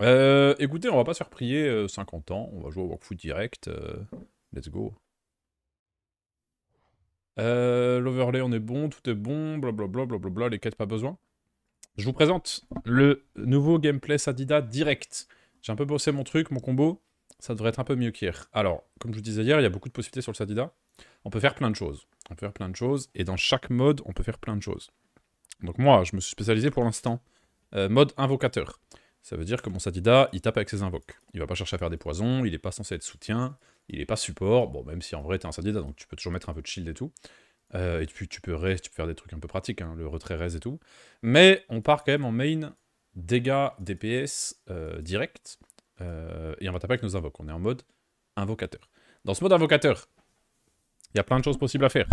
Euh, écoutez, on va pas se faire prier 50 ans, on va jouer au Walkfoot direct. let's go. L'overlay, on est bon, tout est bon, blablabla, blablabla, les quêtes, pas besoin. Je vous présente le nouveau gameplay Sadida direct. J'ai un peu bossé mon truc, mon combo, ça devrait être un peu mieux qu'hier. Alors, comme je vous disais hier, il y a beaucoup de possibilités sur le Sadida. On peut faire plein de choses. On peut faire plein de choses, et dans chaque mode, on peut faire plein de choses. Donc moi, je me suis spécialisé pour l'instant euh, mode invocateur. Ça veut dire que mon Sadida, il tape avec ses invoques. Il va pas chercher à faire des poisons, il est pas censé être soutien, il est pas support, bon, même si en vrai t'es un Sadida, donc tu peux toujours mettre un peu de shield et tout. Euh, et puis tu peux, res, tu peux faire des trucs un peu pratiques, hein, le retrait res et tout. Mais on part quand même en main dégâts DPS euh, direct, et on va taper avec nos invoques. On est en mode invocateur. Dans ce mode invocateur, il y a plein de choses possibles à faire.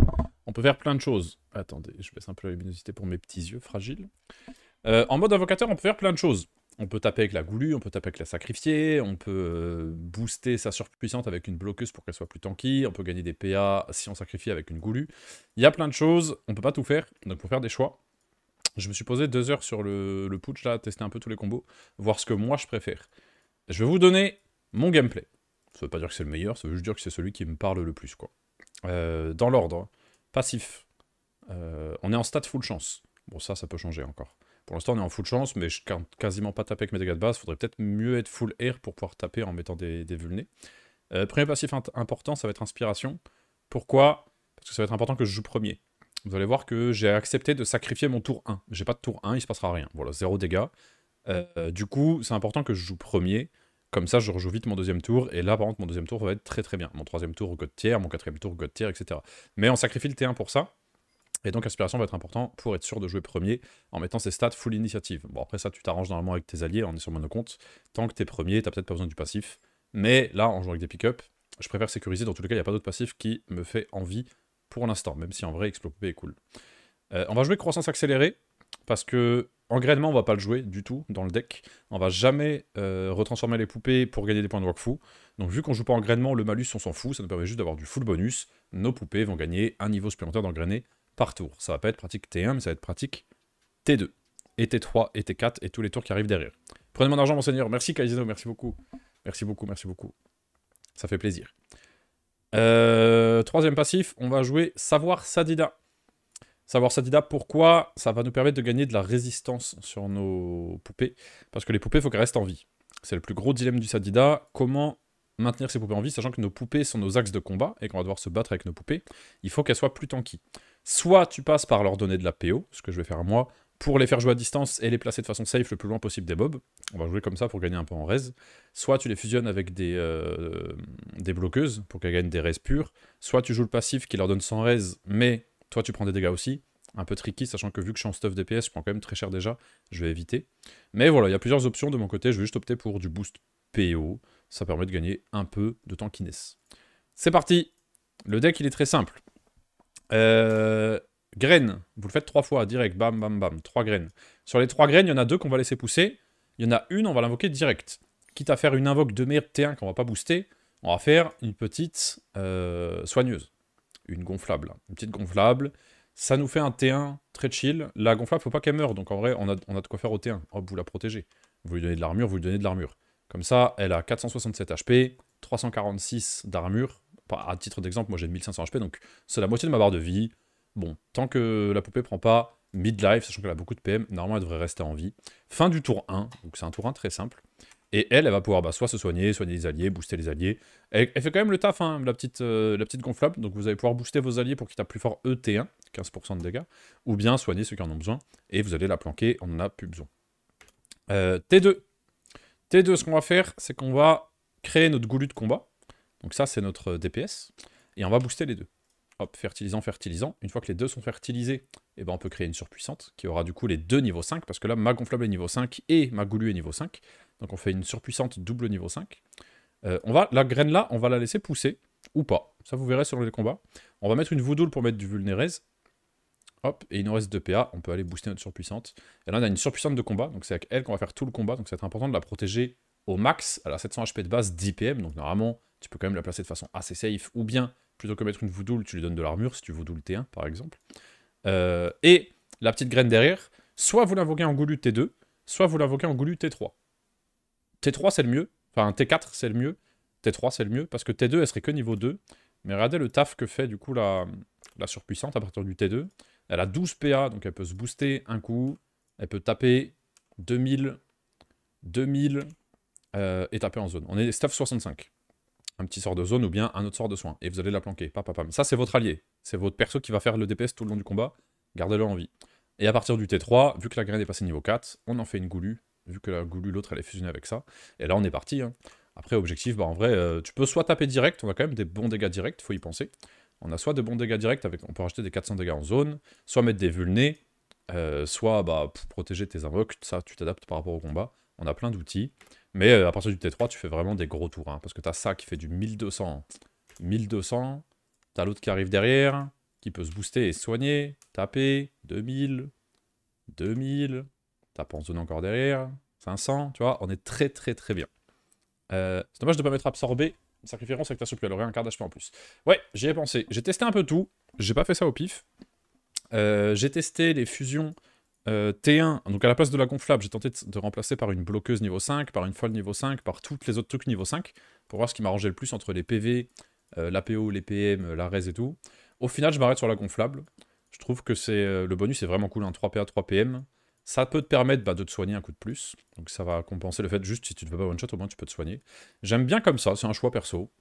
On peut faire plein de choses. Attendez, je baisse un peu la luminosité pour mes petits yeux fragiles. Euh, en mode invocateur, on peut faire plein de choses. On peut taper avec la goulue, on peut taper avec la sacrifiée, on peut euh, booster sa surpuissante avec une bloqueuse pour qu'elle soit plus tanky, on peut gagner des PA si on sacrifie avec une goulue. Il y a plein de choses, on peut pas tout faire, donc pour faire des choix, je me suis posé deux heures sur le, le putsch là, tester un peu tous les combos, voir ce que moi je préfère. Je vais vous donner mon gameplay. Ça veut pas dire que c'est le meilleur, ça veut juste dire que c'est celui qui me parle le plus, quoi. Euh, dans l'ordre, passif. on est en stade full chance. Bon, ça, ça peut changer encore. Pour l'instant, on est en full chance, mais je ne quasiment pas taper avec mes dégâts de base. Faudrait peut-être mieux être full air pour pouvoir taper en mettant des, des vulnés. Euh, premier passif important, ça va être inspiration. Pourquoi? Parce que ça va être important que je joue premier. Vous allez voir que j'ai accepté de sacrifier mon tour 1. J'ai pas de tour 1, il se passera rien. Voilà, zéro dégâts. Euh, du coup, c'est important que je joue premier. Comme ça, je rejoue vite mon deuxième tour. Et là, par contre, mon deuxième tour va être très très bien. Mon troisième tour, God tiers. Mon quatrième tour, God tiers, etc. Mais on sacrifie le T1 pour ça. Et donc aspiration va être important pour être sûr de jouer premier en mettant ses stats full initiative. Bon après ça tu t'arranges normalement avec tes alliés, on est sur monocompte. Tant que t'es premier, t'as peut-être pas besoin du passif. Mais là, en jouant avec des pick-up, je préfère sécuriser, dans tous les cas, il n'y a pas d'autre passif qui me fait envie pour l'instant, même si en vrai Explopé est cool. Euh, on va jouer croissance accélérée, parce que engrainement on va pas le jouer du tout dans le deck. On va jamais euh, retransformer les poupées pour gagner des points de wakfu. Donc vu qu'on joue pas engrainement, le malus on s'en fout, ça nous permet juste d'avoir du full bonus. Nos poupées vont gagner un niveau supplémentaire d'engrainé par tour. Ça va pas être pratique T1, mais ça va être pratique T2, et T3, et T4, et tous les tours qui arrivent derrière. Prenez mon argent, monseigneur. Merci, Kaizeno, merci beaucoup. Merci beaucoup, merci beaucoup. Ça fait plaisir. Euh, troisième passif, on va jouer Savoir Sadida. Savoir Sadida, pourquoi Ça va nous permettre de gagner de la résistance sur nos poupées? Parce que les poupées, il faut qu'elles restent en vie. C'est le plus gros dilemme du Sadida. Comment maintenir ces poupées en vie, sachant que nos poupées sont nos axes de combat et qu'on va devoir se battre avec nos poupées? Il faut qu'elles soient plus tanky. Soit tu passes par leur donner de la PO, ce que je vais faire moi, pour les faire jouer à distance et les placer de façon safe le plus loin possible des mobs. On va jouer comme ça pour gagner un peu en res. Soit tu les fusionnes avec des, euh, bloqueuses pour qu'elles gagnent des res pures. Soit tu joues le passif qui leur donne 100 res, mais toi tu prends des dégâts aussi. Un peu tricky, sachant que vu que je suis en stuff DPS, je prends quand même très cher déjà. Je vais éviter. Mais voilà, il y a plusieurs options de mon côté. Je vais juste opter pour du boost PO. Ça permet de gagner un peu de tankiness. C'est parti Le deck, il est très simple. Euh, graines, vous le faites trois fois, direct, bam, bam, bam, trois graines. Sur les trois graines, il y en a deux qu'on va laisser pousser. Il y en a une, on va l'invoquer direct. Quitte à faire une invoque de merde T1 qu'on va pas booster, on va faire une petite euh, soigneuse. Une gonflable. Une petite gonflable. Ça nous fait un T1 très chill. La gonflable, faut pas qu'elle meure, donc en vrai, on a, on a de quoi faire au T1. Hop, vous la protégez. Vous lui donnez de l'armure, vous lui donnez de l'armure. Comme ça, elle a 467 HP, 346 d'armure, à titre d'exemple, moi j'ai 1500 HP, donc c'est la moitié de ma barre de vie. Bon, tant que la poupée prend pas mid-life, sachant qu'elle a beaucoup de PM, normalement elle devrait rester en vie. Fin du tour 1, donc c'est un tour 1 très simple. Et elle, elle va pouvoir bah, soit se soigner, soigner les alliés, booster les alliés. Elle, fait quand même le taf, hein, la, petite, euh, la petite gonflable. Donc vous allez pouvoir booster vos alliés pour qu'ils tapent plus fort ET1, 15% de dégâts. Ou bien soigner ceux qui en ont besoin. Et vous allez la planquer, on n'en a plus besoin. Euh, T2. T2, ce qu'on va faire, c'est qu'on va créer notre goulu de combat. Donc ça, c'est notre DPS. Et on va booster les deux. Hop, fertilisant, fertilisant. Une fois que les deux sont fertilisés, eh ben on peut créer une surpuissante qui aura du coup les deux niveaux 5, parce que là, ma gonflable est niveau 5 et ma goulue est niveau 5. Donc on fait une surpuissante double niveau 5. Euh, on va, la graine là, on va la laisser pousser, ou pas. Ça, vous verrez selon les combats. On va mettre une voudoule pour mettre du vulnérez. Hop, et il nous reste 2 PA, on peut aller booster notre surpuissante. Et là, on a une surpuissante de combat, donc c'est avec elle qu'on va faire tout le combat, donc c'est important de la protéger au max. Elle a 700 HP de base, 10 PM, donc normalement, tu peux quand même la placer de façon assez safe, ou bien, plutôt que mettre une voudoule, tu lui donnes de l'armure, si tu voudoule T1, par exemple. Euh, et la petite graine derrière, soit vous l'invoquez en goulu T2, soit vous l'invoquez en goulu T3. T3 c'est le mieux, enfin T4 c'est le mieux, T3 c'est le mieux, parce que T2 elle serait que niveau 2. Mais regardez le taf que fait du coup la, la surpuissante à partir du T2. Elle a 12 PA, donc elle peut se booster un coup, elle peut taper 2000, 2000 euh, et taper en zone. On est stuff 65. Un petit sort de zone ou bien un autre sort de soin. Et vous allez la planquer. Pam, Ça, c'est votre allié. C'est votre perso qui va faire le DPS tout le long du combat. Gardez-le en vie. Et à partir du T3, vu que la graine est passée niveau 4, on en fait une goulue. Vu que la goulue, l'autre, elle est fusionnée avec ça. Et là, on est parti. Hein. Après, objectif, bah, en vrai, euh, tu peux soit taper direct. On a quand même des bons dégâts directs, faut y penser. On a soit de bons dégâts directs, avec, on peut rajouter des 400 dégâts en zone, soit mettre des vulnés, euh, soit bah, pour protéger tes invoques, ça tu t'adaptes par rapport au combat. On a plein d'outils. Mais euh, à partir du T3, tu fais vraiment des gros tours. Hein, parce que tu as ça qui fait du 1200. 1200. Tu as l'autre qui arrive derrière, qui peut se booster et soigner. Taper. 2000. 2000. Tape en zone encore derrière. 500. Tu vois, on est très très très bien. Euh, c'est dommage de ne pas mettre absorbé. Sacrification, c'est que t'as suppléé. Elle aurait un quart d'HP en plus. Ouais, j'y ai pensé. J'ai testé un peu tout. J'ai pas fait ça au pif. Euh, j'ai testé les fusions euh, T1, donc à la place de la gonflable, j'ai tenté de, remplacer par une bloqueuse niveau 5, par une folle niveau 5, par toutes les autres trucs niveau 5, pour voir ce qui m'arrangeait le plus entre les PV, euh, l'APO, les PM, la res et tout. Au final, je m'arrête sur la gonflable. Je trouve que c'est le bonus est vraiment cool, un 3PA, 3 PM. Ça peut te permettre bah, de te soigner un coup de plus, donc ça va compenser le fait juste si tu ne veux pas one shot, au moins tu peux te soigner. J'aime bien comme ça, c'est un choix perso.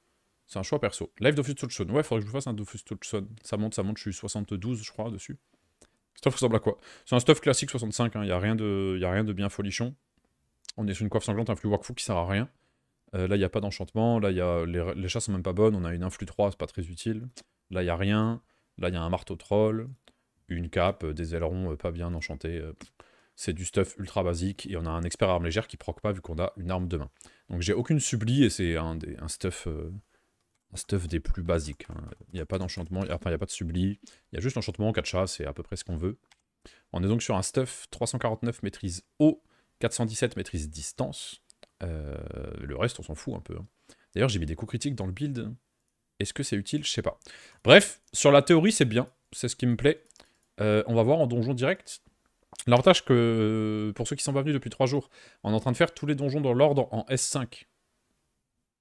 C'est un choix perso. Live Dofus Touchstone. Ouais, faudrait que je vous fasse un Dofus Touchstone. Ça monte, ça monte, je suis 72, je crois, dessus. Stuff ressemble à quoi? C'est un stuff classique 65, il hein. n'y a, rien de, a rien de bien folichon. On est sur une coiffe sanglante, un flux Wakfu qui sert à rien. Euh, là, il n'y a pas d'enchantement. Là, y les, les chats sont même pas bonnes. On a une influx 3, c'est pas très utile. Là, il n'y a rien. Là, il y a un marteau troll, une cape, euh, des ailerons euh, pas bien enchantés. c'est du stuff ultra basique. Et on a un expert arme légère qui proc pas vu qu'on a une arme de main. Donc j'ai aucune subli et c'est un stuff stuff des plus basiques. Hein. Il n'y a pas d'enchantement, enfin il n'y a pas de subli, il y a juste l'enchantement, 4 chats, c'est à peu près ce qu'on veut. On est donc sur un stuff 349 maîtrise haut, 417 maîtrise distance. Euh, le reste, on s'en fout un peu. Hein. D'ailleurs, j'ai mis des coups critiques dans le build. Est-ce que c'est utile? Je sais pas. Bref, sur la théorie, c'est bien. C'est ce qui me plaît. Euh, on va voir en donjon direct. L'avantage que, pour ceux qui sont pas venus depuis 3 jours, on est en train de faire tous les donjons dans l'ordre en S5.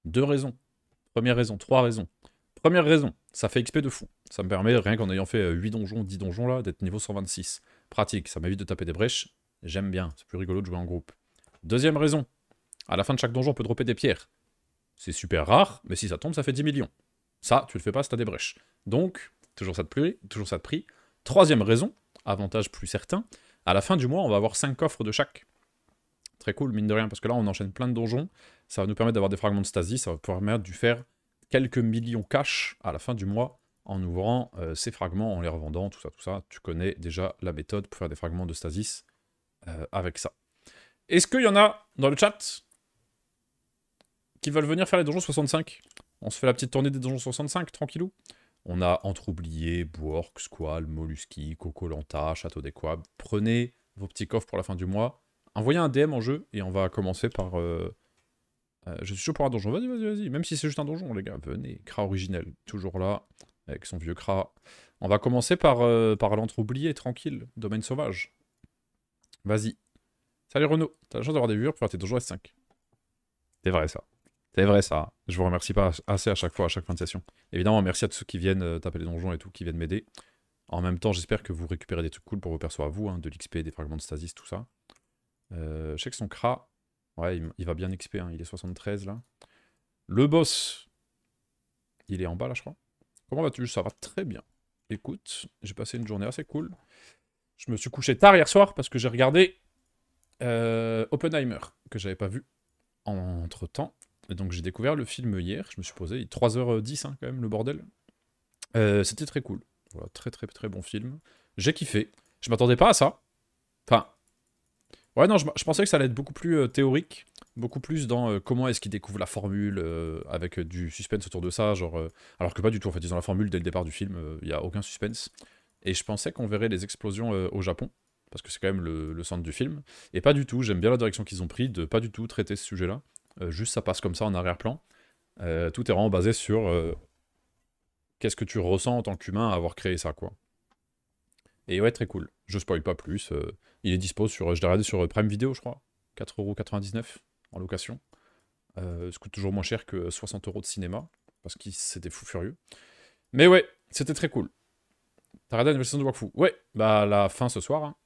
Deux raisons. Première raison, trois raisons. Première raison, ça fait XP de fou. Ça me permet, rien qu'en ayant fait 8 euh, donjons, 10 donjons là, d'être niveau 126. Pratique, ça m'évite de taper des brèches. J'aime bien, c'est plus rigolo de jouer en groupe. Deuxième raison, à la fin de chaque donjon, on peut dropper des pierres. C'est super rare, mais si ça tombe, ça fait 10 millions. Ça, tu le fais pas si t'as des brèches. Donc, toujours ça de prix, toujours ça de prix. Troisième raison, avantage plus certain, à la fin du mois, on va avoir 5 coffres de chaque. Très cool, mine de rien, parce que là, on enchaîne plein de donjons. Ça va nous permettre d'avoir des fragments de stasis, ça va permettre de faire quelques millions cash à la fin du mois en ouvrant euh, ces fragments, en les revendant, tout ça, tout ça. Tu connais déjà la méthode pour faire des fragments de stasis euh, avec ça. Est-ce qu'il y en a dans le chat qui veulent venir faire les donjons 65 On se fait la petite tournée des donjons 65, tranquillou? On a Entroublié, Bourg, Squall, Molluski, Cocolanta, Château des Quabs. Prenez vos petits coffres pour la fin du mois. Envoyez un DM en jeu et on va commencer par euh, euh, je suis chaud pour un donjon. Vas-y, vas-y, vas-y. Même si c'est juste un donjon, les gars. Venez. Kra originel. Toujours là. Avec son vieux Kra. On va commencer par, euh, par l'entre oublié, tranquille. Domaine sauvage. Vas-y. Salut Renaud. T'as la chance d'avoir des viewers pour faire tes donjons S5. C'est vrai ça. C'est vrai ça. Je vous remercie pas assez à chaque fois, à chaque fin de session. Évidemment, merci à tous ceux qui viennent euh, taper les donjons et tout, qui viennent m'aider. En même temps, j'espère que vous récupérez des trucs cool pour vos persos à vous, hein, de l'XP, des fragments de stasis, tout ça. Je sais que son Kra, Ouais, il, va bien XP, hein. il est 73 là. Le boss, il est en bas là, je crois. Comment vas-tu? Ça va très bien. Écoute, j'ai passé une journée assez cool. Je me suis couché tard hier soir parce que j'ai regardé euh, Oppenheimer, que j'avais pas vu entre temps. Et donc j'ai découvert le film hier, je me suis posé, 3h10 hein, quand même, le bordel. Euh, c'était très cool. Voilà, très très très bon film. J'ai kiffé. Je m'attendais pas à ça. Enfin, Ouais, non, je, pensais que ça allait être beaucoup plus euh, théorique, beaucoup plus dans euh, comment est-ce qu'ils découvrent la formule, euh, avec du suspense autour de ça, genre... alors que pas du tout, en fait, ils ont la formule dès le départ du film, il n'y a aucun suspense. Et je pensais qu'on verrait les explosions au Japon, parce que c'est quand même le, centre du film, et pas du tout, j'aime bien la direction qu'ils ont pris de pas du tout traiter ce sujet-là, juste ça passe comme ça en arrière-plan. tout est vraiment basé sur qu'est-ce que tu ressens en tant qu'humain à avoir créé ça, quoi. Et ouais, très cool. Je spoil pas plus. Euh, il est dispo sur, je l'ai regardé sur Prime Video, je crois. 4,99€ en location. Euh, ça coûte toujours moins cher que 60 euros de cinéma, parce que c'était fou furieux. Mais ouais, c'était très cool. T'as regardé la nouvelle saison de Wakfu? Ouais, bah la fin ce soir. hein.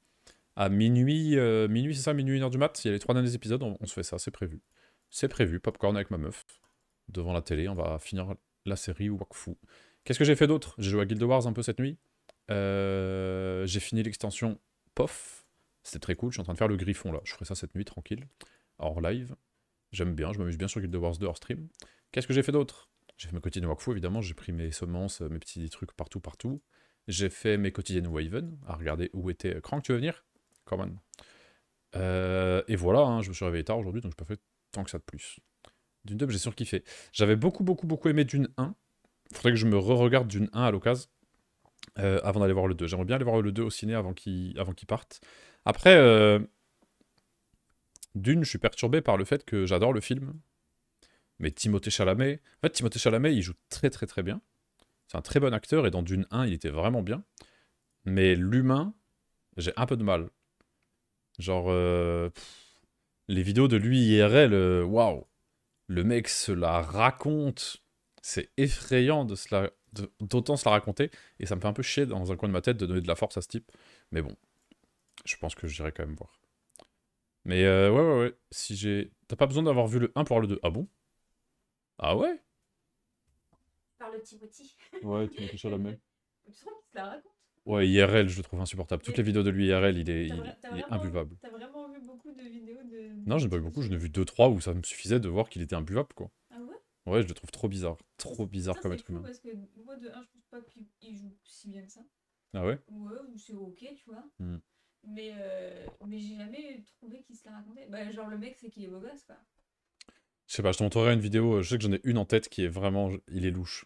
À minuit, euh, minuit c'est ça, minuit, une heure du mat, il y a les trois derniers épisodes, on, on se fait ça, c'est prévu. C'est prévu, popcorn avec ma meuf. Devant la télé, on va finir la série Wakfu. Qu'est-ce que j'ai fait d'autre? J'ai joué à Guild Wars un peu cette nuit. Euh, j'ai fini l'extension POF. C'était très cool, je suis en train de faire le griffon là. Je ferai ça cette nuit, tranquille. Hors live. J'aime bien, je m'amuse bien sur Guild Wars 2 hors stream. Qu'est-ce que j'ai fait d'autre? J'ai fait mes quotidiennes Wakfu, évidemment. J'ai pris mes semences, mes petits trucs partout, partout. J'ai fait mes quotidiennes Waven, à regarder où était Crank. Tu veux venir? Come on. Euh, et voilà, hein, je me suis réveillé tard aujourd'hui, donc je pas fait tant que ça de plus. Dune 2, j'ai surkiffé. J'avais beaucoup, beaucoup, beaucoup aimé Dune 1. Faudrait que je me re-regarde Dune 1 à l'occasion. Euh, avant d'aller voir le 2. J'aimerais bien aller voir le 2 au ciné avant qu'il avant qu'il parte. Après, euh, Dune, je suis perturbé par le fait que j'adore le film. Mais Timothée Chalamet... En fait, Timothée Chalamet, il joue très très très bien. C'est un très bon acteur, et dans Dune 1, il était vraiment bien. Mais l'humain, j'ai un peu de mal. Genre, euh, les vidéos de lui IRL, waouh, le mec se la raconte. C'est effrayant de se la- de- d'autant se la raconter, et ça me fait un peu chier dans un coin de ma tête de donner de la force à ce type. Mais bon, je pense que j'irai quand même voir. Mais euh, ouais, ouais, ouais, si j'ai... T'as pas besoin d'avoir vu le 1 pour voir le 2. Ah bon? Ah ouais? Par le Timothy. Ouais, tu m'as la même. Tu trouves qu'il se la raconte? Ouais, IRL, je le trouve insupportable. Toutes les vidéos de lui IRL, il est, il, il imbuvable. T'as vraiment vu beaucoup de vidéos de. Non, j'en ai pas vu beaucoup, j'en ai vu 2-3 où ça me suffisait de voir qu'il était imbuvable, quoi. Ouais je le trouve trop bizarre. Trop bizarre Ça, comme être humain. Parce que moi, de 1, je pense pas qu'il il joue si bien que ça. Ah ouais? Ouais, ou c'est ok, tu vois. Hmm. Mais, euh, mais j'ai jamais trouvé qu'il se la racontait. Bah, genre, le mec, c'est qu'il est beau gosse, quoi. Je sais pas, je te montrerai une vidéo, euh, je sais que j'en ai une en tête qui est vraiment... Il est louche.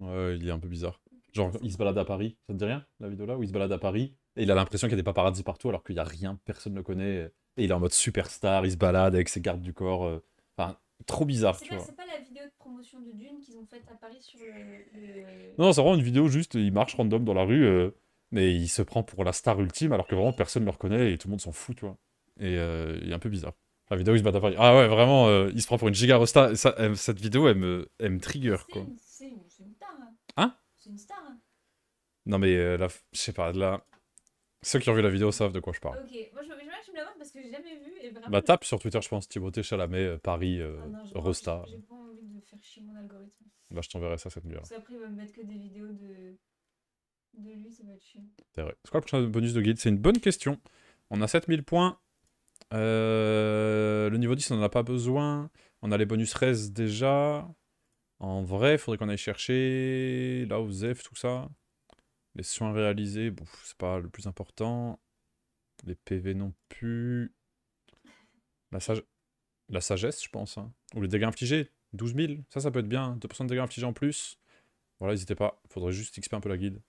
Ouais, il est un peu bizarre. Genre, il se balade à Paris, ça te dit rien, la vidéo là, où il se balade à Paris, et il a l'impression qu'il y a des paparazzis partout alors qu'il y a rien, personne ne le connaît, et il est en mode superstar, il se balade avec ses gardes du corps, euh, enfin, trop bizarre, C'est pas, pas la vidéo de promotion de Dune qu'ils ont faite à Paris sur le. le- Non, c'est vraiment une vidéo juste, il marche random dans la rue, euh, mais il se prend pour la star ultime alors que vraiment personne ne le reconnaît et tout le monde s'en fout, tu vois. Et euh, il est un peu bizarre. La vidéo, il se bat à Paris. Ah ouais, vraiment, euh, il se prend pour une giga rosta. Ça, cette vidéo, elle me, elle me trigger, quoi. c'est une, star. Hein, Hein? C'est une star. Hein. Non, mais là, je sais pas, là. Ceux qui ont vu la vidéo savent de quoi je parle. Ok, moi je me la parce que j'ai jamais vu et vraiment. Bah, tape sur Twitter, je pense, Timothée Chalamet, euh, Paris, euh, Ah non, Rosta. J'ai pas envie de faire chier mon algorithme. Bah, je t'enverrai ça cette nuit-là. Parce qu'après, il va me mettre que des vidéos de, de lui, ça va être chiant. C'est vrai. C'est quoi le prochain bonus de guide? C'est une bonne question. On a 7000 points. Euh, le niveau 10, on n'en a pas besoin. On a les bonus res déjà. En vrai, il faudrait qu'on aille chercher là où Zef, tout ça. Les soins réalisés, bon, c'est pas le plus important. Les PV non plus. La, sage- la sagesse, je pense. hein. Ou les dégâts infligés, 12 000. Ça, ça peut être bien. 2% de dégâts infligés en plus. Voilà, n'hésitez pas. Faudrait juste XP un peu la guide.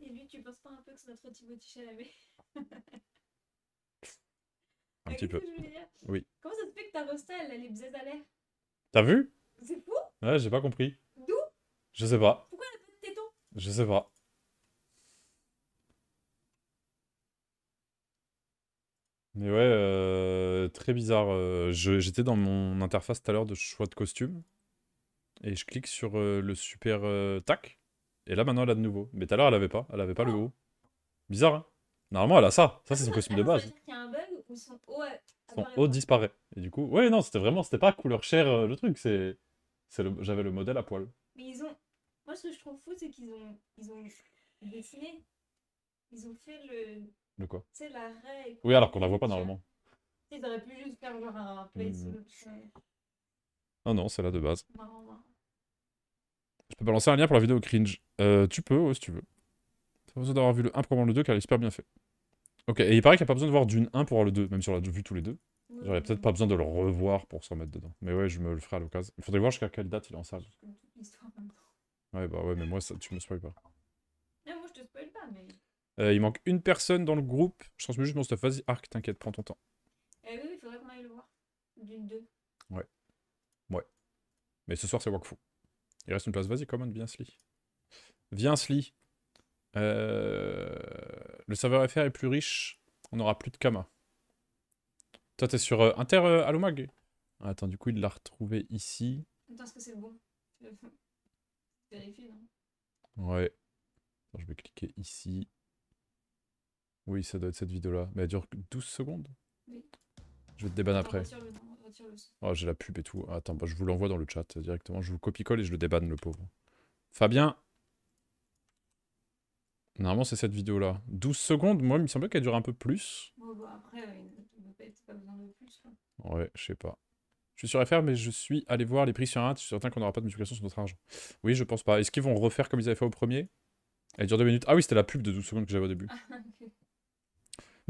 Et lui, tu penses pas un peu que c'est notre Timothy Chalamet? Un petit peu. Oui. Comment ça se fait que ta Rosta, elle a les bzaises à l'air? T'as vu? C'est fou? Ouais, j'ai pas compris. D'où? Je sais pas. Pourquoi elle a pas de tétons? Je sais pas. Mais ouais, euh, très bizarre. euh, je- J'étais dans mon interface tout à l'heure de choix de costume. Et je clique sur euh, le super euh, tac. Et là, maintenant, elle a de nouveau. Mais tout à l'heure, elle avait pas. Elle avait pas le haut. Bizarre, hein Normalement, elle a ça. Ça, c'est son costume de base. Ça veut dire qu'il y a un bug où son haut. a- Son apparaît haut pas? disparaît. Et du coup, ouais, non, c'était vraiment, c'était pas couleur chair euh, le truc. C'est, c'est le, j'avais le modèle à poil. Mais ils ont. Moi, ce que je trouve fou, c'est qu'ils ont. Ils ont dessiné. Ils ont fait le. De quoi? Sais, la raie. Oui, alors qu'on la voit pas normalement. Ils auraient pu juste faire genre un placeholder. Non, non, c'est là de base. Je peux balancer un lien pour la vidéo cringe. Euh, tu peux, ouais, si tu veux. Pas besoin d'avoir vu le 1 pour voir le 2, car il est super bien fait. Ok, et il paraît qu'il n'y a pas besoin de voir d'une 1 pour voir le 2, même si on l'a vu tous les deux. Ouais, J'aurais peut-être pas besoin de le revoir pour se remettre dedans. Mais ouais, je me le ferai à l'occasion. Il faudrait voir jusqu'à quelle date il est en salle. Ouais, bah ouais, mais moi, ça, tu me spoil pas. Non, moi, je te spoil pas, mais. Euh, il manque une personne dans le groupe. Je transmets juste mon stuff. Vas-y, Arc, t'inquiète, prends ton temps. Eh oui, il faudrait qu'on aille le voir. D'une deux. Mais ce soir, c'est Wakfu. Il reste une place. Vas-y, commande, viens, Sli. Viens, Sli. Euh, Le serveur FR est plus riche. On aura plus de Kama. Toi, t'es sur euh, Inter euh, Alomag Attends, du coup, il l'a retrouvé ici. Attends, est-ce que c'est bon? Vérifie, non? Ouais. Attends, je vais cliquer ici. Oui, ça doit être cette vidéo-là. Mais elle dure que 12 secondes Oui. Je vais te débanne après. non, retire-le. Oh, j'ai la pub et tout. Attends, bah, je vous l'envoie dans le chat euh, directement. Je vous copie-colle et je le débanne, le pauvre. Fabien Normalement, c'est cette vidéo-là. 12 secondes, moi, il me semblait qu'elle durait un peu plus. Bon, bah, après, euh, pas besoin de plus. Ouais, je sais pas. Je suis sur FR, mais je suis allé voir les prix sur Internet. Je suis certain qu'on n'aura pas de multiplication sur notre argent. Oui, je pense pas. Est-ce qu'ils vont refaire comme ils avaient fait au premier? Elle dure 2 minutes. Ah oui, c'était la pub de 12 secondes que j'avais au début. Ah.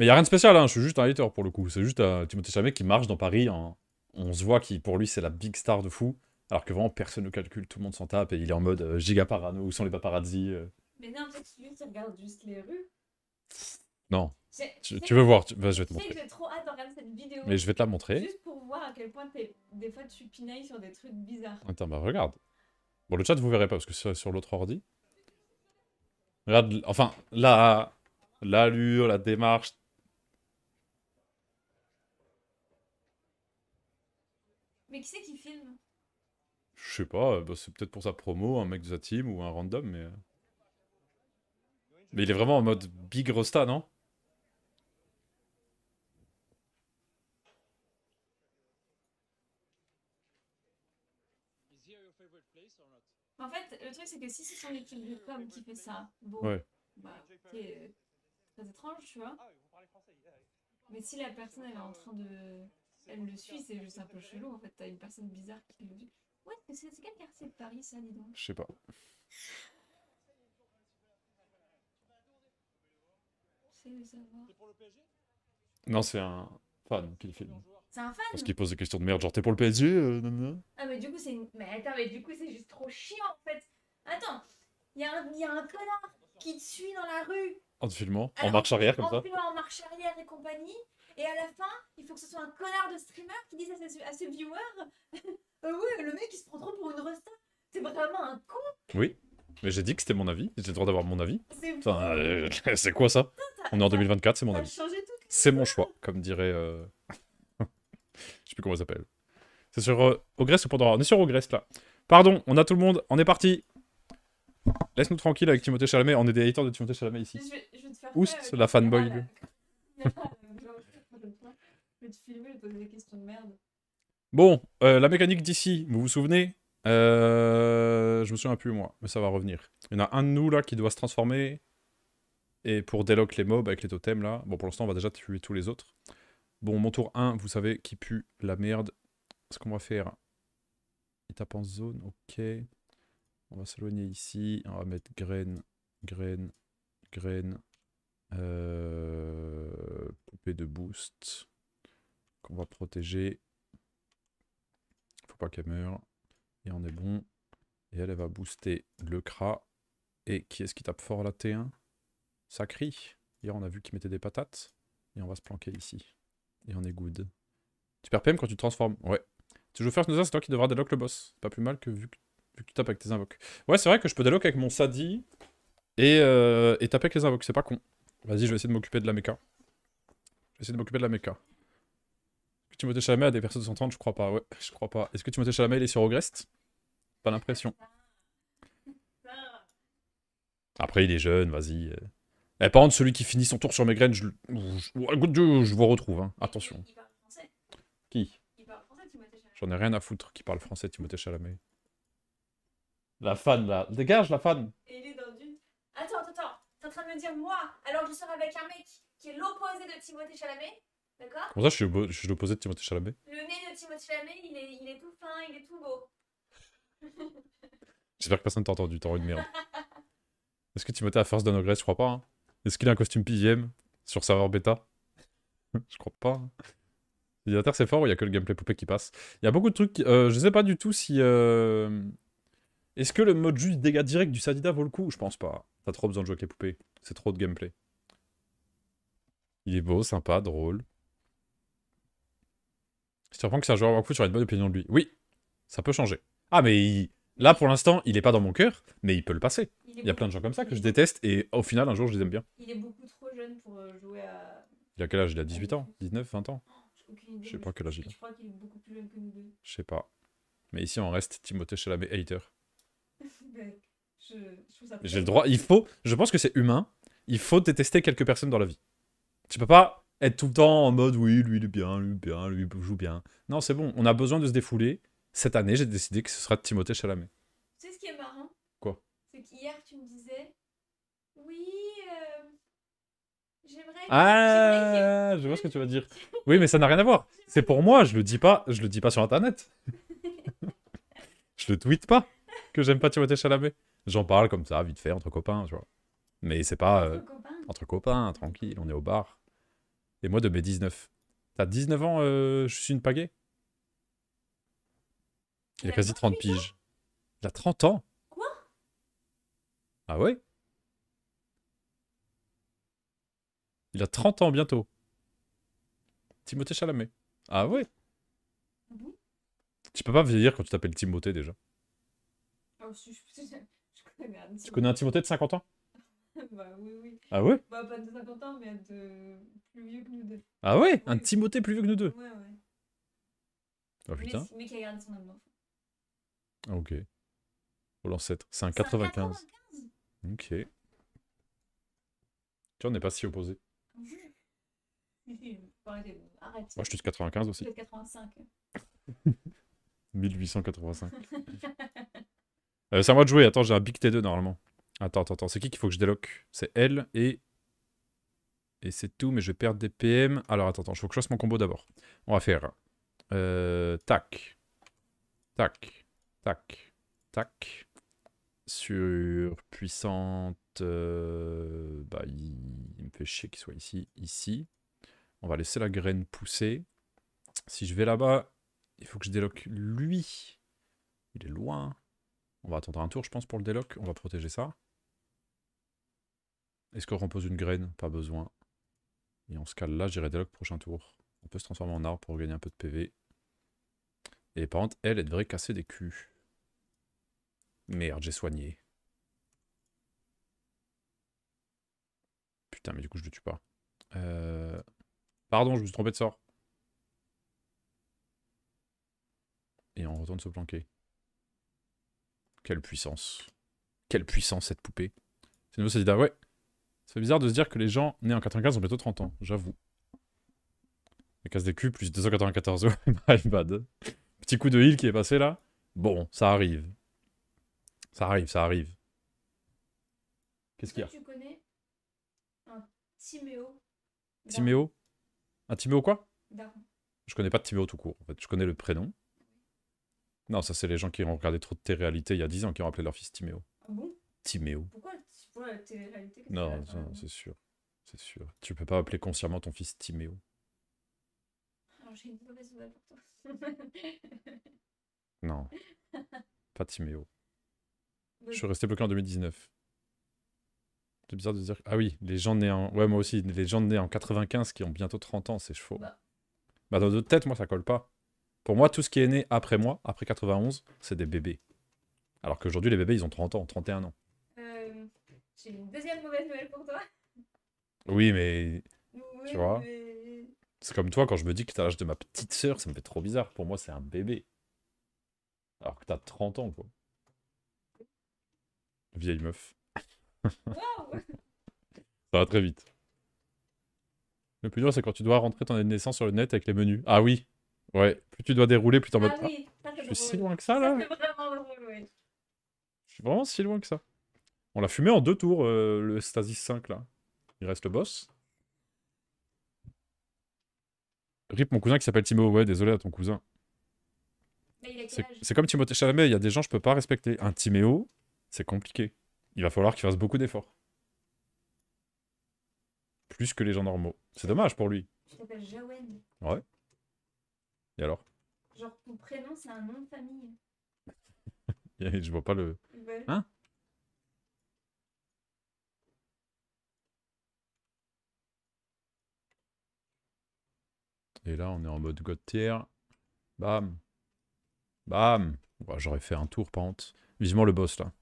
Mais il y a rien de spécial, hein. je suis juste un hater pour le coup. C'est juste un Timothée Chalamet qui marche dans Paris. On se voit qui, pour lui, c'est la big star de fou. Alors que vraiment, personne ne calcule, tout le monde s'en tape et il est en mode euh, giga parano. Où sont les paparazzi euh. Mais non, peut-être que lui, tu regardes juste les rues. Non, tu, veux voir, tu- vas, je vais te montrer. j'ai trop hâte de regarder cette vidéo. Mais je vais te la montrer. Juste pour voir à quel point des fois tu pinailles sur des trucs bizarres. Attends, bah regarde. Bon, le chat, vous verrez pas parce que c'est sur l'autre ordi. Regarde, enfin, la l'allure, la démarche. Mais qui c'est qui filme? Je sais pas, euh, bah, c'est peut-être pour sa promo, un mec de sa team ou un random, mais. euh. Mais il est vraiment en mode big rosta, non? En fait, le truc c'est que si c'est son équipe de com qui fait ça, bon, Ouais. bah, c'est euh, très étrange, tu vois. Mais si la personne elle est en train de. Elle le suit, c'est juste un peu chelou en fait. T'as une personne bizarre qui le suit. Ouais, mais c'est c'est quel quartier de Paris ça, dis donc Je sais pas. C'est de savoir. Non, c'est un fan qui le filme. C'est un fan Parce qu'il pose des questions de merde, genre t'es pour le PSG euh, Ah, mais du coup, c'est une. Mais attends, mais du coup, c'est juste trop chiant en fait. Attends, il y, a un- y a un connard qui te suit dans la rue En te filmant, en Alors, marche arrière comme en ça. filmant en marche arrière et compagnie. Et à la fin, il faut que ce soit un connard de streamer qui dise à ses, à ses viewers euh, Ouais, le mec il se prend trop pour une resta. C'est vraiment un con. Oui. Mais j'ai dit que c'était mon avis, j'ai le droit d'avoir mon avis. C'est Enfin, euh, c'est quoi ça On est en 2024, c'est mon avis. C'est mon choix, comme dirait. euh, Je sais plus comment ça s'appelle. C'est sur euh, Ogress ou Pandora On est sur Ogress là. Pardon, on a tout le monde, on est parti. Laisse-nous tranquille avec Timothée Chalamet, on est des haters de Timothée Chalamet ici. Je vais, je vais te faire Oust, la la fanboy, caméra, lui. là. La caméra, genre, Je vais filmer des questions de merde. Bon, euh, la mécanique d'ici, vous vous souvenez Euh, Je me souviens plus moi, mais ça va revenir. Il y en a un de nous là qui doit se transformer. Et pour délock les mobs avec les totems là. Bon, pour l'instant, on va déjà tuer tous les autres. Bon, mon tour 1, vous savez, qui pue la merde. Ce qu'on va faire. Il tape en zone, ok. On va s'éloigner ici. On va mettre graine, graine, graine. Euh, poupée de boost. Qu'on va protéger. Faut pas qu'elle meure. Et on est bon. Et elle, elle va booster le Kra. Et qui est-ce qui tape fort la T1 Ça crie. Hier, on a vu qu'il mettait des patates. Et on va se planquer ici. Et on est good. Tu perds PM quand tu te transformes. Ouais. Tu joues First Noza, c'est toi qui devras délock le boss. Pas plus mal que vu que, vu que tu tapes avec tes invoques. Ouais, c'est vrai que je peux délock avec mon Sadi. Et, euh, et taper avec les invoques. C'est pas con. Vas-y, je vais essayer de m'occuper de la mecha. Je vais essayer de m'occuper de la mecha. Timothée Chalamet a des persos de 130 Je crois pas, ouais, je crois pas. Est-ce que Timothée Chalamet il est sur Ogrest? Pas l'impression. Après, il est jeune, vas-y. euh. Eh, par contre, celui qui finit son tour sur mes graines, je, le- je, je- je vous retrouve, hein. attention. Il parle français? Qui? Il parle français, Timothée Chalamet. J'en ai rien à foutre qui parle français, Timothée Chalamet. La fan, là. Dégage, la fan Et il est dans une. Attends, attends, attends. T'es en train de me dire, moi, alors je sors avec un mec qui est l'opposé de Timothée Chalamet, d'accord ça, je suis, je suis l'opposé de Timothée Chalamet Le nez de Timothée Chalamet, il est, il est tout fin, il est tout beau. J'espère que personne t'a entendu, t'as envie de merde. Est-ce que Timothée a First Dawn Ogrest Je crois pas. hein? Est-ce qu'il a un costume PGM sur serveur bêta Je crois pas. hein. L'ordinateur c'est fort ou il y a que le gameplay poupée qui passe? Il y a beaucoup de trucs. euh, je sais pas du tout si. euh, Est-ce que le mode juste dégâts direct du Sadida vaut le coup? Je pense pas. T'as trop besoin de jouer avec les poupées. C'est trop de gameplay. Il est beau, sympa, drôle. Si tu reprends que c'est un joueur tu auras une bonne opinion de lui. Oui, ça peut changer. Ah, mais il- là pour l'instant, il est pas dans mon cœur, mais il peut le passer. Il y a plein de gens comme ça que je déteste et au final, un jour, je les aime bien. Il est beaucoup trop jeune pour euh, jouer à. Il a quel âge? Il a 18 ans 19, 20 ans? Je idée. Je sais pas quel âge il a. Je crois qu'il est beaucoup plus jeune que nous deux. Je sais pas. Mais ici, on reste Timothée Chalamet hater. J'ai le droit. Il faut. Je pense que c'est humain. Il faut détester quelques personnes dans la vie. Tu peux pas être tout le temps en mode oui, lui il est bien, lui bien, lui joue bien. Non, c'est bon. On a besoin de se défouler. Cette année, j'ai décidé que ce sera Timothée Chalamet. Tu sais ce qui est marrant? Quoi? C'est qu'hier, tu me disais Oui, euh, j'aimerais. Ah, je vois ce que tu vas dire. Oui, mais ça n'a rien à voir. C'est pour moi. Je le dis pas. Je le dis pas sur Internet. je le tweete pas que j'aime pas Timothée Chalamet. J'en parle comme ça, vite fait, entre copains, tu vois. Mais c'est pas. ait euh, entre copains. entre copains, tranquille, on est au bar. Et moi, de mes 19. T'as 19 ans, euh, je suis une pagaie? Il a a quasi 30 28 ans? Piges. Il a 30 ans? Quoi? Ah ouais? Il a 30 ans bientôt. Timothée Chalamet. Ah ouais? Ah bon Tu peux pas vieillir quand tu t'appelles Timothée déjà? Oh, je, je, je connais un petit Tu connais un Timothée de 50 ans? Bah oui, oui. Ah ouais? Bah pas de 50 ans, mais de plus vieux que nous deux. Ah ouais? Un Oui. Timothée plus vieux que nous deux? Ouais, ouais. Mais, putain. mais qui a gardé son âme d'enfant. Ah, ok. Oh l'ancêtre. C'est un C'est un 95. Ok. Tu vois, on n'est pas si opposés. Arrête. Moi, je suis de 95 aussi. Peut-être 85. 1885. Euh, c'est à moi de jouer. Attends, j'ai un Big T2 normalement. Attends, attends, attends. C'est qui qu'il faut que je déloque? C'est elle et. Et c'est tout, mais je vais perdre des PM. Alors, attends, attends. Il faut que je fasse mon combo d'abord. On va faire. euh, tac. Tac. Tac. Tac. Sur puissante. euh, bah, il, il me fait chier qu'il soit ici. Ici. On va laisser la graine pousser. Si je vais là-bas, il faut que je déloque lui. Il est loin. On va attendre un tour, je pense, pour le déloc. On va protéger ça. Est-ce qu'on repose une graine? Pas besoin. Et on se cale là, j'irai déloc prochain tour. On peut se transformer en arbre pour gagner un peu de PV. Et par contre, elle, elle devrait casser des culs. Merde, j'ai soigné. Putain, mais du coup, je le tue pas. Euh... Pardon, je me suis trompé de sort. Et on retourne se planquer. Quelle puissance. Quelle puissance cette poupée. C'est nouveau, c'est dit, ah ouais. Ça fait bizarre de se dire que les gens nés en 95 ont bientôt 30 ans, j'avoue. Les casse des culs plus 294, ouais, my bad. Petit coup de heal qui est passé là. Bon, ça arrive. Ça arrive, ça arrive. Qu'est-ce qu'il y a? Tu connais un Timéo Timéo? Un Timéo quoi? Daron. Je connais pas de Timéo tout court, en fait. Je connais le prénom. Non, ça c'est les gens qui ont regardé trop de télé-réalité il y a 10 ans qui ont appelé leur fils Timéo. Ah bon? Timéo. Pourquoi, pourquoi la télé-réalité qu'est-ce que Non, non, c'est sûr. C'est sûr. Tu peux pas appeler consciemment ton fils Timéo. Alors j'ai une mauvaise nouvelle pour toi. Non. pas Timéo. Je suis resté bloqué en 2019. C'est bizarre de dire. que- Ah oui, les gens nés en. Ouais, moi aussi. Les gens nés en 95 qui ont bientôt 30 ans, c'est chaud. Bah. Bah, dans d'autres têtes, moi, ça colle pas. Pour moi, tout ce qui est né après moi, après 91, c'est des bébés. Alors qu'aujourd'hui, les bébés, ils ont 30 ans, 31 ans. J'ai une deuxième mauvaise nouvelle pour toi. Oui, mais Oui, vois mais- c'est comme toi, quand je me dis que t'as l'âge de ma petite sœur, ça me fait trop bizarre. Pour moi, c'est un bébé. Alors que t'as 30 ans, quoi. Vieille meuf. Ça va très vite. Le plus dur, c'est quand tu dois rentrer ton année de naissance sur le net avec les menus. Ah oui. Ouais. Plus tu dois dérouler, plus t'es en mode. Ah oui, ça Ah, c'est je suis si loin que ça, là. c'est vraiment drôle, ouais. Je suis vraiment si loin que ça. On l'a fumé en deux tours, euh, le Stasis 5, là. Il reste le boss. Rip, mon cousin qui s'appelle Timo. Ouais, désolé à ton cousin. C'est comme Timothée Chalamet, il y a des gens que je peux pas respecter. Un Timéo, c'est compliqué. Il va falloir qu'il fasse beaucoup d'efforts. Plus que les gens normaux. C'est dommage pour lui. Tu t'appelles Jawen. Et alors? Genre ton prénom c'est un nom de famille. Je vois pas le. Ouais. Hein? Et là, on est en mode God tier. Bam. Bam. J'aurais fait un tour, contre. Vivement le boss, là.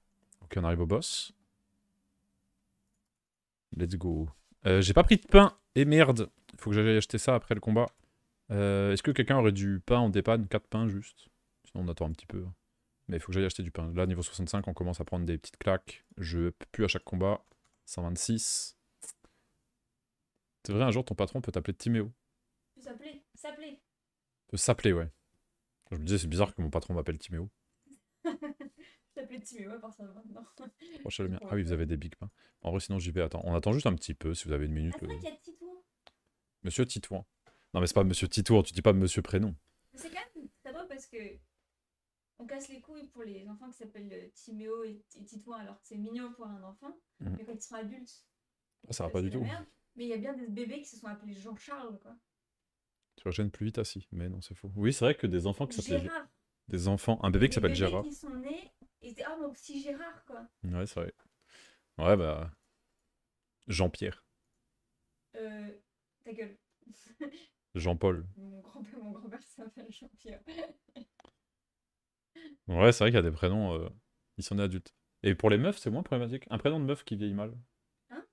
Ok, on arrive au boss. Let's go. Euh, J'ai pas pris de pain. Et merde. Faut que j'aille acheter ça après le combat. Euh, Est-ce que quelqu'un aurait du pain en dépanne? 4 pains juste Sinon, on attend un petit peu. Mais il faut que j'aille acheter du pain. Là, niveau 65, on commence à prendre des petites claques. Je plus à chaque combat. 126. C'est vrai, un jour, ton patron peut t'appeler Timéo. Tu s'appeler S'appeler Peut s'appeler, ouais. Je me disais, c'est bizarre que mon patron m'appelle Timéo. S'appeler Timéo à de maintenant. Prochain le mien. Ah oui, vous avez des big pains. En vrai, sinon, j'y vais. Attends, on attend juste un petit peu si vous avez une minute. Y a Titouan. Monsieur Titouan. Non, mais c'est pas Monsieur Titouan, tu dis pas Monsieur Prénom. C'est quand même parce que on casse les couilles pour les enfants qui s'appellent euh, Timéo et, Titouan alors que c'est mignon pour un enfant. Mhm. Mais quand ils sont adultes, Ah, ça va euh, pas du tout. merde. Mais il y a bien des bébés qui se sont appelés Jean-Charles quoi. Tu régènes plus vite assis. Mais non, c'est faux. Oui, c'est vrai que des enfants qui s'appellent. Gérard. Des enfants. Un bébé qui s'appelle Gérard. qui sont nés et c'est ah mon petit Gérard quoi. Ouais, c'est vrai. Ouais, bah. Jean-Pierre. Euh, ta gueule. Jean-Paul. Mon grand-père, mon grand-père s'appelle Jean-Pierre. Ouais, c'est vrai qu'il y a des prénoms. euh, Ils sont nés adultes. Et pour les meufs, c'est moins problématique. Un prénom de meuf qui vieillit mal. Hein?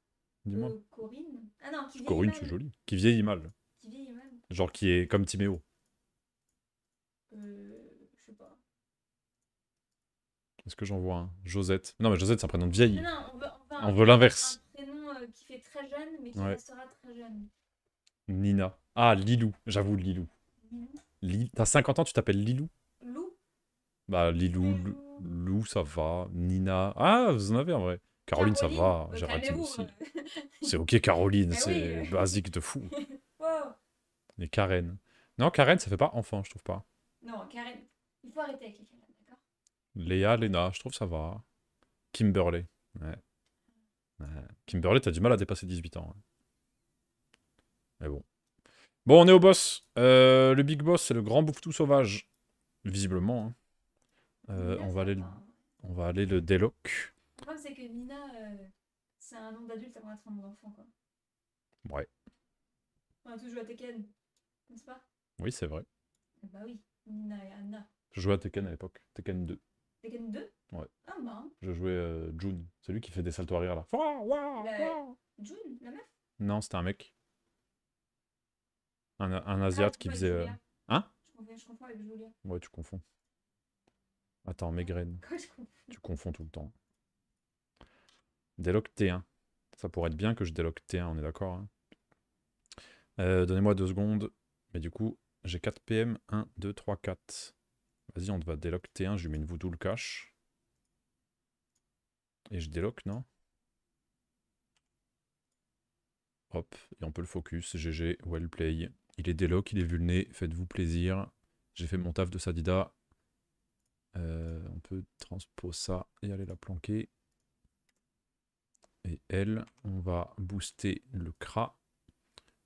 Dis-moi. Euh, Corinne. Ah non, qui vieillit Corinne, mal. c'est joli. Qui vieillit mal. Genre qui est comme Timéo. Euh, je sais pas. Est-ce que j'en vois un? Josette. Non, mais Josette, c'est un prénom de vieille. Non, on veut, on veut, l'inverse. Un prénom euh, qui fait très jeune, mais qui Ouais. restera très jeune. Nina. Ah, Lilou. J'avoue, Lilou. Lilou. Li- T'as 50 ans, tu t'appelles Lilou? Lou. Bah, Lilou, Lilou. Lou, ça va. Nina. Ah, vous en avez en vrai. Caroline, ça va. Euh, Géraldine calmez-vous, aussi. euh. C'est ok, Caroline, Mais c'est oui. basique de fou. Wow. Et Karen. Non, Karen, ça fait pas enfant, je trouve pas. Non, Karen. Il faut arrêter avec les Karen, d'accord? Léa, Léna, je trouve ça va. Kimberley. Ouais. Ouais. Kimberley, t'as du mal à dépasser 18 ans. hein. Mais bon. Bon, on est au boss. Euh, le big boss, c'est le grand bouffetou sauvage. Visiblement. hein. Euh, Nina, on, va aller, le- hein. on va aller le déloc. Le problème, c'est que Nina, euh, c'est un nom d'adulte avant d'être un nom d'enfant, quoi. Ouais. On a tous joué à Tekken, n'est-ce pas? Oui, c'est vrai. Bah oui, Nina et Anna. Je jouais à Tekken à l'époque. Tekken 2. Tekken 2 Ouais. Ah, bah. Je jouais euh, June. Celui qui fait des saltos arrière là. La-. June, la meuf? Non, c'était un mec. Un, un Asiate Ah, qui ouais, faisait. euh. Hein? Je confonds, je confonds avec Julia. Ouais, tu confonds. Attends, Maigren. Quoi, je confonds? Tu confonds tout le temps. Déloc T1. Ça pourrait être bien que je déloc T1, on est d'accord hein. Euh, Donnez-moi deux secondes. Mais du coup, j'ai 4 PM. 1, 2, 3, 4. Vas-y, on va déloc T1. Je lui mets une voodoo le cache. Et je déloc, non? Hop, et on peut le focus. GG, well play. Il est déloc, il est vulné. Faites-vous plaisir. J'ai fait mon taf de Sadida. Euh, on peut transpo ça et aller la planquer. Et elle, on va booster le Kra.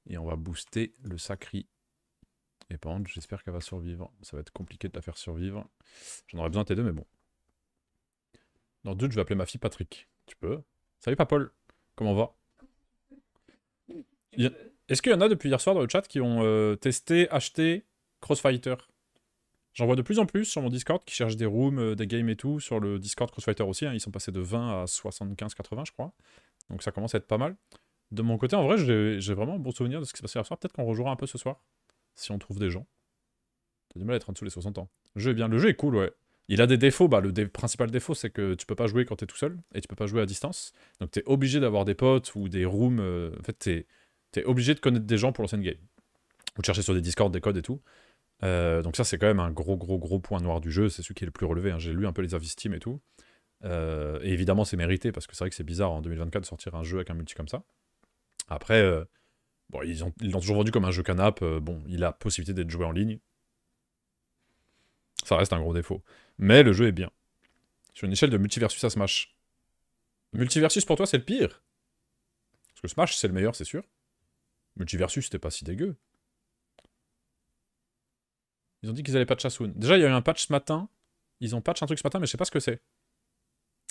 Et on va booster le Sacri. Et par contre, j'espère qu'elle va survivre. Ça va être compliqué de la faire survivre. J'en aurais besoin de T2, mais bon. Dans le doute, je vais appeler ma fille Patrick. Tu peux Salut Papol. Comment on va a- Est-ce qu'il y en a depuis hier soir dans le chat qui ont euh, testé, acheté Crossfighter? J'en vois de plus en plus sur mon Discord qui cherchent des rooms, euh, des games et tout. Sur le Discord Crossfighter aussi, hein, ils sont passés de 20 à 75-80, je crois. Donc ça commence à être pas mal. De mon côté, en vrai, j'ai j'ai vraiment un bon souvenir de ce qui s'est passé hier soir. Peut-être qu'on rejouera un peu ce soir, si on trouve des gens. T'as du mal à être en dessous les 60 ans. Le jeu est bien, le jeu est cool, ouais. Il a des défauts, bah, le principal défaut c'est que tu peux pas jouer quand t'es tout seul, et tu peux pas jouer à distance. Donc t'es obligé d'avoir des potes ou des rooms. euh, En fait, t'es es obligé de connaître des gens pour lancer une game. Ou de chercher sur des Discord des codes et tout. Euh, donc ça c'est quand même un gros gros gros point noir du jeu, c'est celui qui est le plus relevé. hein. J'ai lu un peu les avis Steam et tout. Euh, et évidemment c'est mérité parce que c'est vrai que c'est bizarre en 2024 de sortir un jeu avec un multi comme ça. Après, bon, ils ont- ils l'ont toujours vendu comme un jeu canap. euh, bon, il a possibilité d'être joué en ligne. Ça reste un gros défaut. Mais le jeu est bien. Sur une échelle de multiversus à Smash. Multiversus pour toi c'est le pire Parce que Smash c'est le meilleur c'est sûr. Multiversus c'était pas si dégueu. Ils ont dit qu'ils allaient patch Asun. Déjà il y a eu un patch ce matin. Ils ont patch un truc ce matin mais je sais pas ce que c'est.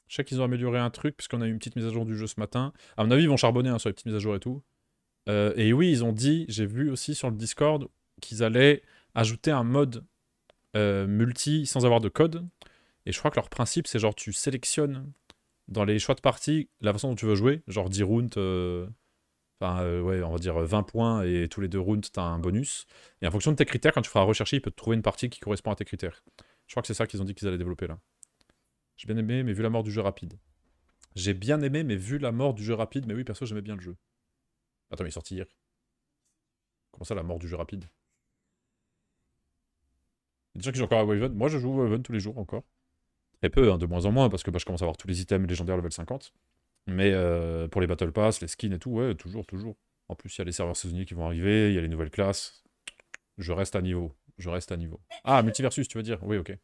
Je sais qu'ils ont amélioré un truc puisqu'on a eu une petite mise à jour du jeu ce matin. À mon avis ils vont charbonner hein, sur les petites mises à jour et tout. Euh, et oui ils ont dit, j'ai vu aussi sur le Discord qu'ils allaient ajouter un mode euh, multi sans avoir de code. Et je crois que leur principe, c'est genre tu sélectionnes dans les choix de partie la façon dont tu veux jouer, genre 10 rounds, euh, Enfin, ouais, on va dire 20 points et tous les deux rounds, t'as un bonus. Et en fonction de tes critères, quand tu feras rechercher, il peut te trouver une partie qui correspond à tes critères. Je crois que c'est ça qu'ils ont dit qu'ils allaient développer là. J'ai bien aimé, mais vu la mort du jeu rapide. J'ai bien aimé, mais vu la mort du jeu rapide, mais oui, perso, j'aimais bien le jeu. Attends, mais il est sorti hier. Comment ça, la mort du jeu rapide? Il y a des gens qui jouent encore à Waven. Moi, je joue Waven tous les jours encore. Très peu, hein, de moins en moins, parce que bah, je commence à avoir tous les items légendaires level 50. Mais euh, pour les Battle Pass, les skins et tout, ouais, toujours, toujours. En plus, il y a les serveurs saisonniers qui vont arriver, il y a les nouvelles classes. Je reste à niveau. Je reste à niveau. Ah, Multiversus, tu veux dire? Oui, ok.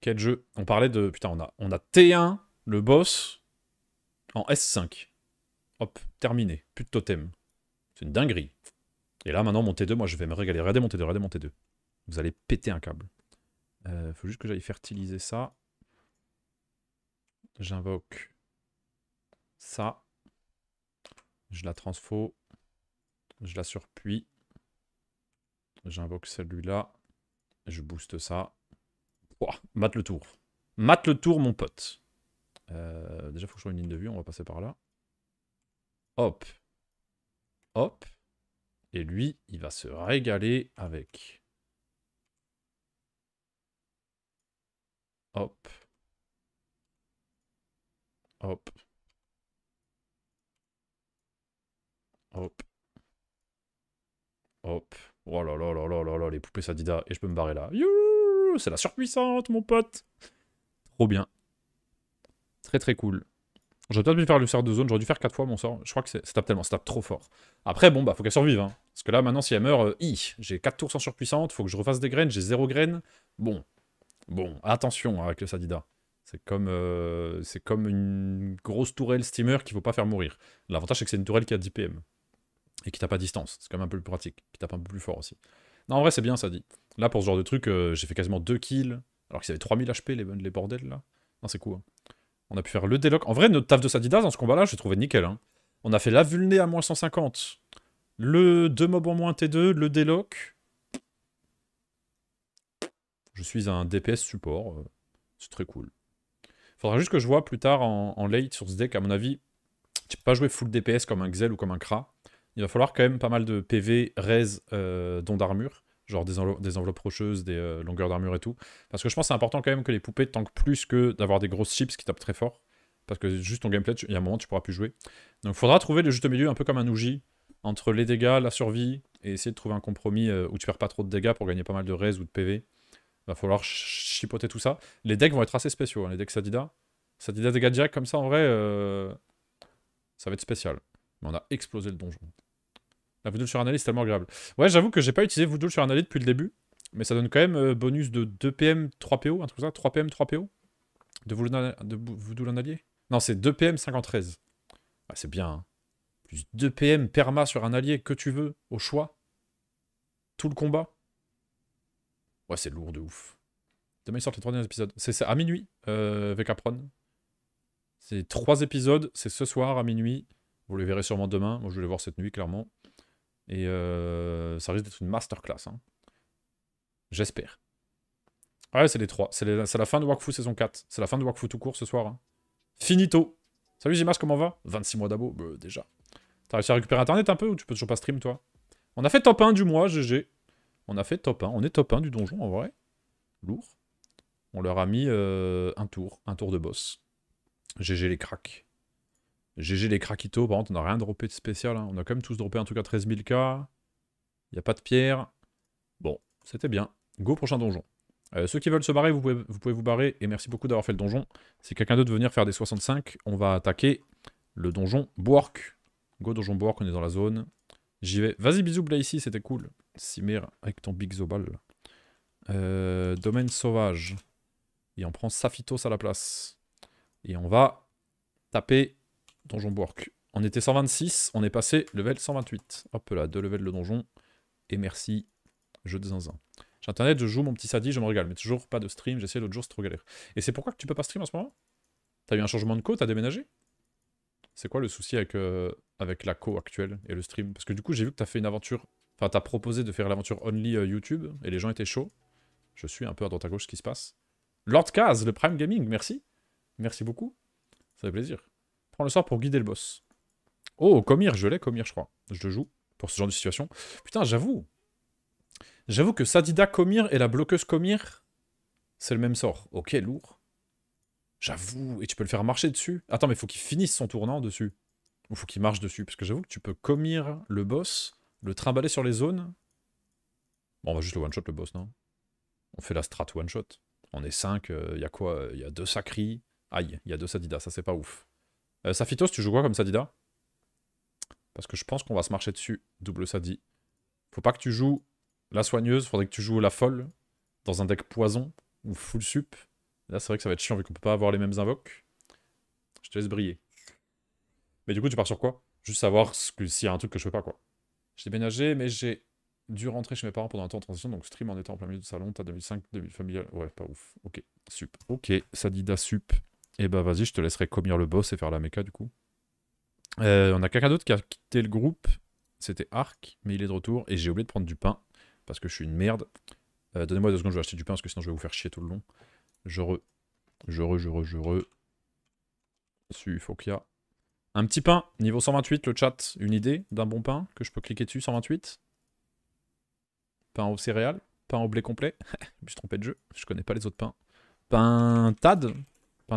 Quel jeu? On parlait de... Putain, on a, on a T1, le boss, en S5. Hop, terminé. Plus de totem. C'est une dinguerie. Et là, maintenant, mon T2, moi, je vais me régaler. Regardez mon T2, regardez mon T2. Vous allez péter un câble. Euh, faut juste que j'aille fertiliser ça. J'invoque ça. Je la transfo. Je la surpuis. J'invoque celui-là. Je booste ça. Ouah, mate le tour. Mate le tour, mon pote. Euh, déjà, il faut que je une ligne de vue. On va passer par là. Hop. Hop. Et lui, il va se régaler avec. Hop. Hop. Hop. Hop. Oh là là là là là là, les poupées Sadida. Et je peux me barrer là. C'est la surpuissante, mon pote Trop bien. Très très cool. J'aurais peut-être dû faire le sort de zone, j'aurais dû faire 4 fois mon sort. Je crois que ça tape tellement, tape trop fort. Après, bon, bah, faut qu'elle survive. Hein. Parce que là, maintenant, si elle meurt, euh, j'ai 4 tours sans surpuissante, faut que je refasse des graines, j'ai 0 graines. Bon, bon, attention hein, avec le Sadida. C'est comme, euh, c'est comme une grosse tourelle steamer qu'il faut pas faire mourir. L'avantage, c'est que c'est une tourelle qui a 10 PM. Et qui tape à distance. C'est quand même un peu plus pratique. Qui tape un peu plus fort aussi. Non, en vrai, c'est bien, ça dit. Là, pour ce genre de truc, euh, j'ai fait quasiment 2 kills. Alors qu'ils avaient 3000 HP, les, les bordels, là. Non, c'est cool. Hein. On a pu faire le déloc. En vrai, notre taf de Sadidas dans ce combat-là, j'ai trouvé nickel. Hein. On a fait la vulné à moins 150. Le 2 mobs en moins T2, le déloc. Je suis un DPS support. Euh, c'est très cool. Faudra juste que je vois plus tard en, late sur ce deck, à mon avis, tu peux pas jouer full DPS comme un Xel ou comme un Kra. Il va falloir quand même pas mal de PV, res, euh, dons d'armure genre des, enveloppes rocheuses, des euh, longueurs d'armure et tout. Parce que je pense que c'est important quand même que les poupées tankent plus que d'avoir des grosses chips qui tapent très fort. Parce que juste ton gameplay, il y a un moment, tu pourras plus jouer. Donc il faudra trouver le juste milieu, un peu comme un Ouji, entre les dégâts, la survie, et essayer de trouver un compromis euh, où tu perds pas trop de dégâts pour gagner pas mal de res ou de PV. Va falloir chipoter tout ça. Les decks vont être assez spéciaux, hein, les decks Sadida. Sadida dégâts direct comme ça, en vrai, euh, ça va être spécial. Mais on a explosé le donjon. La Voodoo sur Analyse, c'est tellement agréable. Ouais, j'avoue que j'ai pas utilisé Voodoo sur Analyse depuis le début. Mais ça donne quand même euh, bonus de 2 PM 3 PO, un truc comme ça 3 PM 3 PO De Voodoo l'Anallier Non, c'est 2 PM 53. Ah, c'est bien. Hein. Plus 2 PM perma sur un allié que tu veux, au choix. Tout le combat? Ouais, c'est lourd de ouf. Demain, ils sortent les 3 derniers épisodes. C'est à minuit, euh, avec Apron. C'est 3 épisodes, c'est ce soir à minuit. Vous les verrez sûrement demain. Moi, je vais les voir cette nuit, clairement. Et euh, ça risque d'être une masterclass. Hein. J'espère. Ouais, c'est les trois. C'est la fin de Wakfu saison 4. C'est la fin de Wakfu tout court ce soir. Hein. Finito. Salut Zimas, comment va? 26 mois d'abo, bah, déjà. T'as réussi à récupérer internet un peu ou tu peux toujours pas stream toi? On a fait top 1 du mois, GG. On a fait top 1. On est top 1 du donjon en vrai. Lourd. On leur a mis euh, un tour. Un tour de boss. GG les cracks. GG les craquitos, par contre, on n'a rien droppé de spécial. Hein. On a quand même tous droppé un truc à 13 000k. Il n'y a pas de pierre. Bon, c'était bien. Go, prochain donjon. Euh, ceux qui veulent se barrer, vous pouvez, vous pouvez vous barrer. Et merci beaucoup d'avoir fait le donjon. Si quelqu'un d'autre veut venir faire des 65, on va attaquer le donjon Bork. Go, donjon Bork, on est dans la zone. J'y vais. Vas-y, bisous, ici, c'était cool. Simir avec ton Big Zobal. Euh, domaine sauvage. Et on prend Saphitos à la place. Et on va taper Donjon Bork. On était 126, on est passé level 128. Hop là, deux levels de donjon. Et merci, jeu de zinzin. J'ai internet, je joue mon petit sadi, je me régale. Mais toujours pas de stream, j'essaie l'autre jour, c'est trop galère. Et c'est pourquoi tu peux pas stream en ce moment? T'as eu un changement de co, t'as déménagé? C'est quoi le souci avec, euh, avec la co actuelle et le stream? Parce que du coup, j'ai vu que t'as fait une aventure... Enfin, t'as proposé de faire l'aventure only euh, YouTube, et les gens étaient chauds. Je suis un peu à droite à gauche ce qui se passe. Lord Kaz, le Prime Gaming, merci. Merci beaucoup. Ça fait plaisir le sort pour guider le boss. Oh, Comir, je l'ai, Comir, je crois. Je le joue pour ce genre de situation. Putain, j'avoue. J'avoue que Sadida Comir et la bloqueuse Comir, c'est le même sort. Ok, lourd. J'avoue. Et tu peux le faire marcher dessus. Attends, mais faut qu'il finisse son tournant dessus. Ou faut qu'il marche dessus. Parce que j'avoue que tu peux Comir le boss, le trimballer sur les zones. Bon, on va juste le one-shot le boss, non? On fait la strat one-shot. On est 5, il euh, y a quoi? Il y a deux Sacri. Aïe, il y a deux Sadida, ça c'est pas ouf. Euh, Safitos, tu joues quoi comme Sadida? Parce que je pense qu'on va se marcher dessus, double Sadi. Faut pas que tu joues la soigneuse, faudrait que tu joues la folle dans un deck poison ou full sup. Là, c'est vrai que ça va être chiant vu qu'on peut pas avoir les mêmes invoques. Je te laisse briller. Mais du coup, tu pars sur quoi? Juste savoir s'il y a un truc que je fais pas, quoi. J'ai déménagé, mais j'ai dû rentrer chez mes parents pendant un temps de transition, donc stream en étant en plein milieu de salon, t'as 2005, 2000 familial. Ouais, pas ouf. Ok, sup. Ok, Sadida sup. Et eh bah vas-y, je te laisserai comire le boss et faire la mecha du coup. Euh, on a quelqu'un d'autre qui a quitté le groupe. C'était Arc, mais il est de retour. Et j'ai oublié de prendre du pain, parce que je suis une merde. Euh, donnez-moi deux secondes, je vais acheter du pain, parce que sinon je vais vous faire chier tout le long. Je re, je re, je re, je re. Su, faut qu'il y a un petit pain, niveau 128, le chat. Une idée d'un bon pain que je peux cliquer dessus, 128 Pain au céréales Pain au blé complet Je me suis trompé de jeu, je connais pas les autres pains. Pain tad?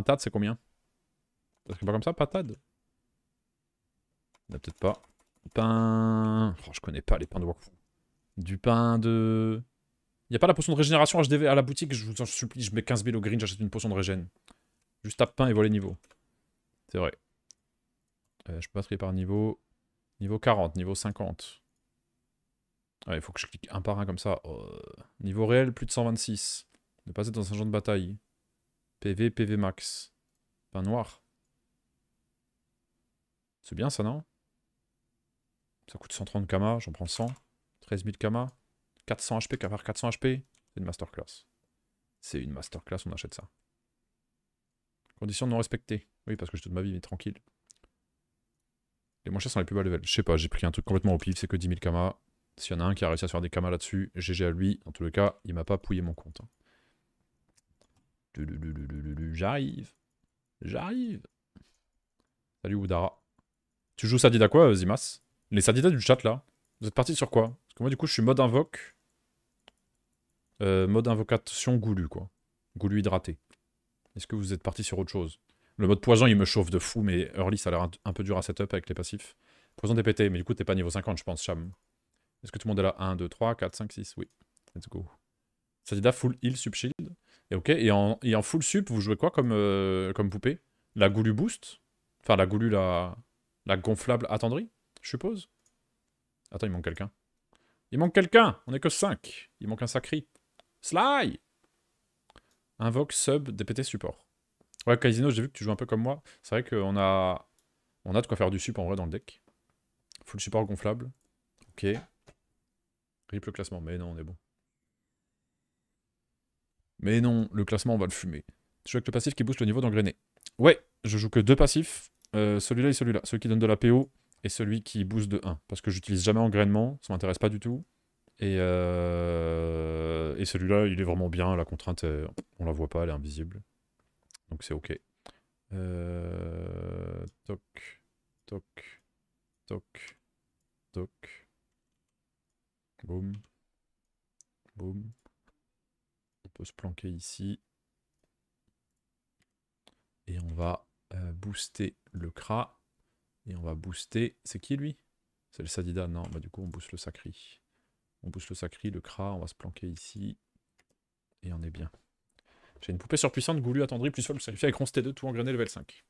Pain c'est combien? Ça serait pas comme ça, patade peut-être pas. Pain... Oh, je connais pas les pains de Wakfu. Du pain de... Y a pas la potion de régénération HDV à la boutique, je vous en supplie, je mets 15 000 au green, j'achète une potion de régène. Juste tape pain et voler niveau. C'est vrai. Euh, je peux pas par niveau. Niveau 40, niveau 50. il faut que je clique un par un comme ça. Oh. Niveau réel, plus de 126. Ne pas être dans un genre de bataille. PV, PV max. Pain noir. C'est bien ça, non? Ça coûte 130 kama, j'en prends 100. 13 000 kama. 400 HP, qu'avoir 400 HP, c'est une masterclass. C'est une masterclass, on achète ça. Conditions non respectées. Oui, parce que j'ai toute ma vie, mais tranquille. Les moins chers sont les plus bas level. Je sais pas, j'ai pris un truc complètement au pif, c'est que 10 000 kama. S'il y en a un qui a réussi à se faire des kamas là-dessus, GG à lui. En tout cas, il m'a pas pouillé mon compte. Hein. J'arrive. J'arrive. Salut Oudara. Tu joues Sadida quoi, euh, Zimas? Les Sadida du chat là Vous êtes parti sur quoi? Parce que moi du coup je suis mode invoque. Euh, mode invocation goulu quoi. Goulu hydraté. Est-ce que vous êtes parti sur autre chose? Le mode poison il me chauffe de fou mais early ça a l'air un, peu dur à setup avec les passifs. Poison DPT mais du coup t'es pas niveau 50 je pense Cham. Est-ce que tout le monde est là? 1, 2, 3, 4, 5, 6 Oui. Let's go. Sadida full heal sub shield. Et ok, et en, en full sup, vous jouez quoi comme, euh, poupée? La goulu boost? Enfin la goulu la... La gonflable attendrie, je suppose? Attends, il manque quelqu'un. Il manque quelqu'un On est que 5. Il manque un sacri. Sly Invoque, sub, DPT, support. Ouais, Casino, j'ai vu que tu joues un peu comme moi. C'est vrai qu'on a... On a de quoi faire du sup en vrai dans le deck. Full support gonflable. Ok. Rip le classement. Mais non, on est bon. Mais non, le classement, on va le fumer. Tu joues avec le passif qui booste le niveau d'engrené. Ouais, je joue que deux passifs. Euh, celui-là et celui-là. Celui qui donne de la PO et celui qui booste de 1. Parce que j'utilise jamais engrainement, ça m'intéresse pas du tout. Et, euh, celui-là, il est vraiment bien. La contrainte, on la voit pas, elle est invisible. Donc c'est ok. Euh... Toc, toc, toc, toc. Boum. Boum. On peut se planquer ici. Et on va euh, booster le Kra. Et on va booster... C'est qui lui? C'est le Sadida Non, bah du coup on booste le Sacri. On booste le Sacri, le Kra, on va se planquer ici. Et on est bien. J'ai une poupée surpuissante, goulue attendrie, plus folle, sacrifiée avec 11 T2, tout engrené level 5.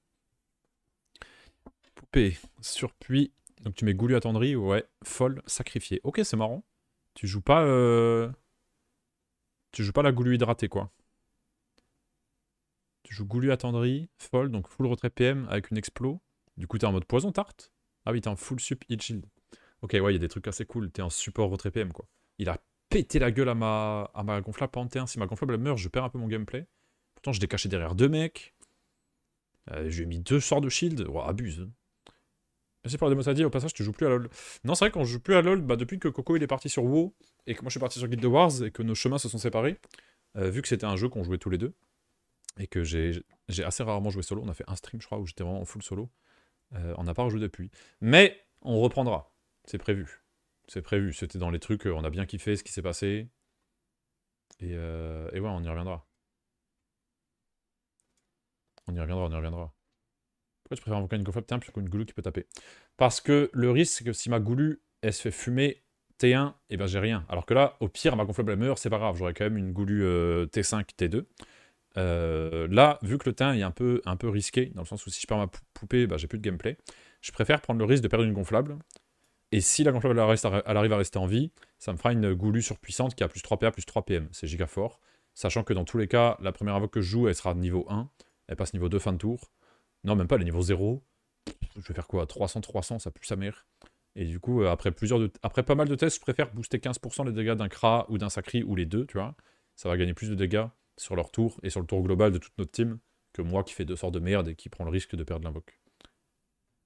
Poupée, surpuis. Donc tu mets goulue attendrie, ouais, folle, sacrifiée. Ok, c'est marrant. Tu joues pas... Euh... Tu joues pas la goulue hydratée, quoi. Tu joues Goulu attendri, folle, donc full retrait PM avec une explo. Du coup, t'es en mode poison tarte Ah oui, t'es en full sup heal shield. Ok, ouais, il y a des trucs assez cool. T'es en support retrait PM, quoi. Il a pété la gueule à ma, à ma gonflable. Si ma gonflable meurt, je perds un peu mon gameplay. Pourtant, je l'ai caché derrière deux mecs. Euh, J'ai mis deux sorts de shield. Oh, abuse. Merci pour la démo. Au passage, tu joues plus à LoL. Non, c'est vrai qu'on joue plus à LoL bah, depuis que Coco il est parti sur WoW et que moi je suis parti sur Guild Wars et que nos chemins se sont séparés. Euh, vu que c'était un jeu qu'on jouait tous les deux et que j'ai assez rarement joué solo. On a fait un stream, je crois, où j'étais vraiment en full solo. Euh, on n'a pas rejoué depuis. Mais on reprendra. C'est prévu. C'est prévu. C'était dans les trucs, on a bien kiffé ce qui s'est passé. Et, euh, et ouais, on y reviendra. On y reviendra, on y reviendra. Tu préfères invoquer une gonflable plutôt qu'une goulou qui peut taper Parce que le risque, c'est que si ma goulue, elle se fait fumer T1, et eh ben j'ai rien. Alors que là, au pire, ma gonflable elle meurt, c'est pas grave, j'aurais quand même une goulue T5, T2. là, vu que le T1 est un peu, un peu risqué, dans le sens où si je perds ma poupée, bah, j'ai plus de gameplay, je préfère prendre le risque de perdre une gonflable. Et si la gonflable elle, arrive à rester en vie, ça me fera une goulue surpuissante qui a plus 3 PA, plus 3 PM. C'est giga fort. Sachant que dans tous les cas, la première invoque que je joue, elle sera niveau 1. Elle passe niveau 2 fin de tour. Non, même pas, est niveau 0. Je vais faire quoi 300, 300, ça pue sa mère. Et du coup, euh, après, plusieurs après pas mal de tests, je préfère booster 15% les dégâts d'un Kra ou d'un Sacri ou les deux, tu vois. Ça va gagner plus de dégâts sur leur tour et sur le tour global de toute notre team que moi qui fais deux sorts de merde et qui prend le risque de perdre l'invoque.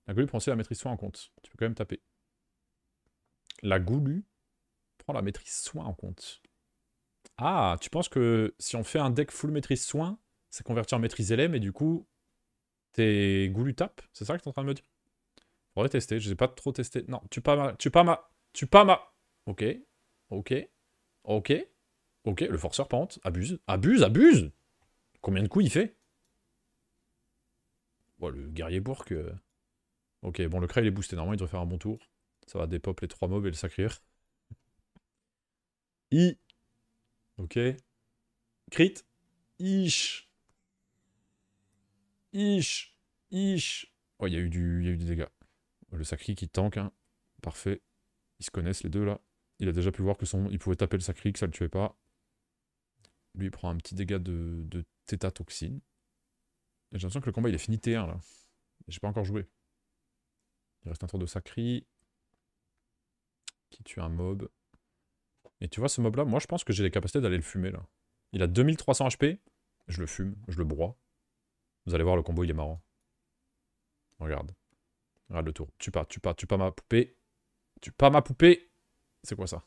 La goulue prend aussi la maîtrise soin en compte. Tu peux quand même taper. La goulue prend la maîtrise soin en compte. Ah, tu penses que si on fait un deck full maîtrise soin, c'est converti en maîtrise LM et du coup, tes goulus tapent C'est ça que tu es en train de me dire? Faudrait tester, je n'ai pas trop testé. Non, tu pas ma... Tu pas ma... Tu pas ma... Ok. Ok. Ok. Ok, le forceur pente. Abuse. Abuse, abuse Combien de coups il fait? Bon, le guerrier bourg. Ok, bon, le cray il est boosté. Normalement, il devrait faire un bon tour. Ça va dépop les trois mobs et le sacrire. I. Ok. Crit. Ish. Ish. Ish. Oh, il y, a eu du... y eu des dégâts. Le Sacri qui tank, hein. Parfait. Ils se connaissent les deux là. Il a déjà pu voir que son. Il pouvait taper le Sacri, que ça le tuait pas. Lui il prend un petit dégât de, de Toxine. J'ai l'impression que le combat il est fini T1 là. J'ai pas encore joué. Il reste un tour de Sacri. Qui tue un mob. Et tu vois ce mob là, moi je pense que j'ai les capacités d'aller le fumer là. Il a 2300 HP. Je le fume, je le broie. Vous allez voir le combo il est marrant. Regarde. Regarde le tour. Tu pas, tu pas, tu pas ma poupée. Tu pas ma poupée. C'est quoi ça?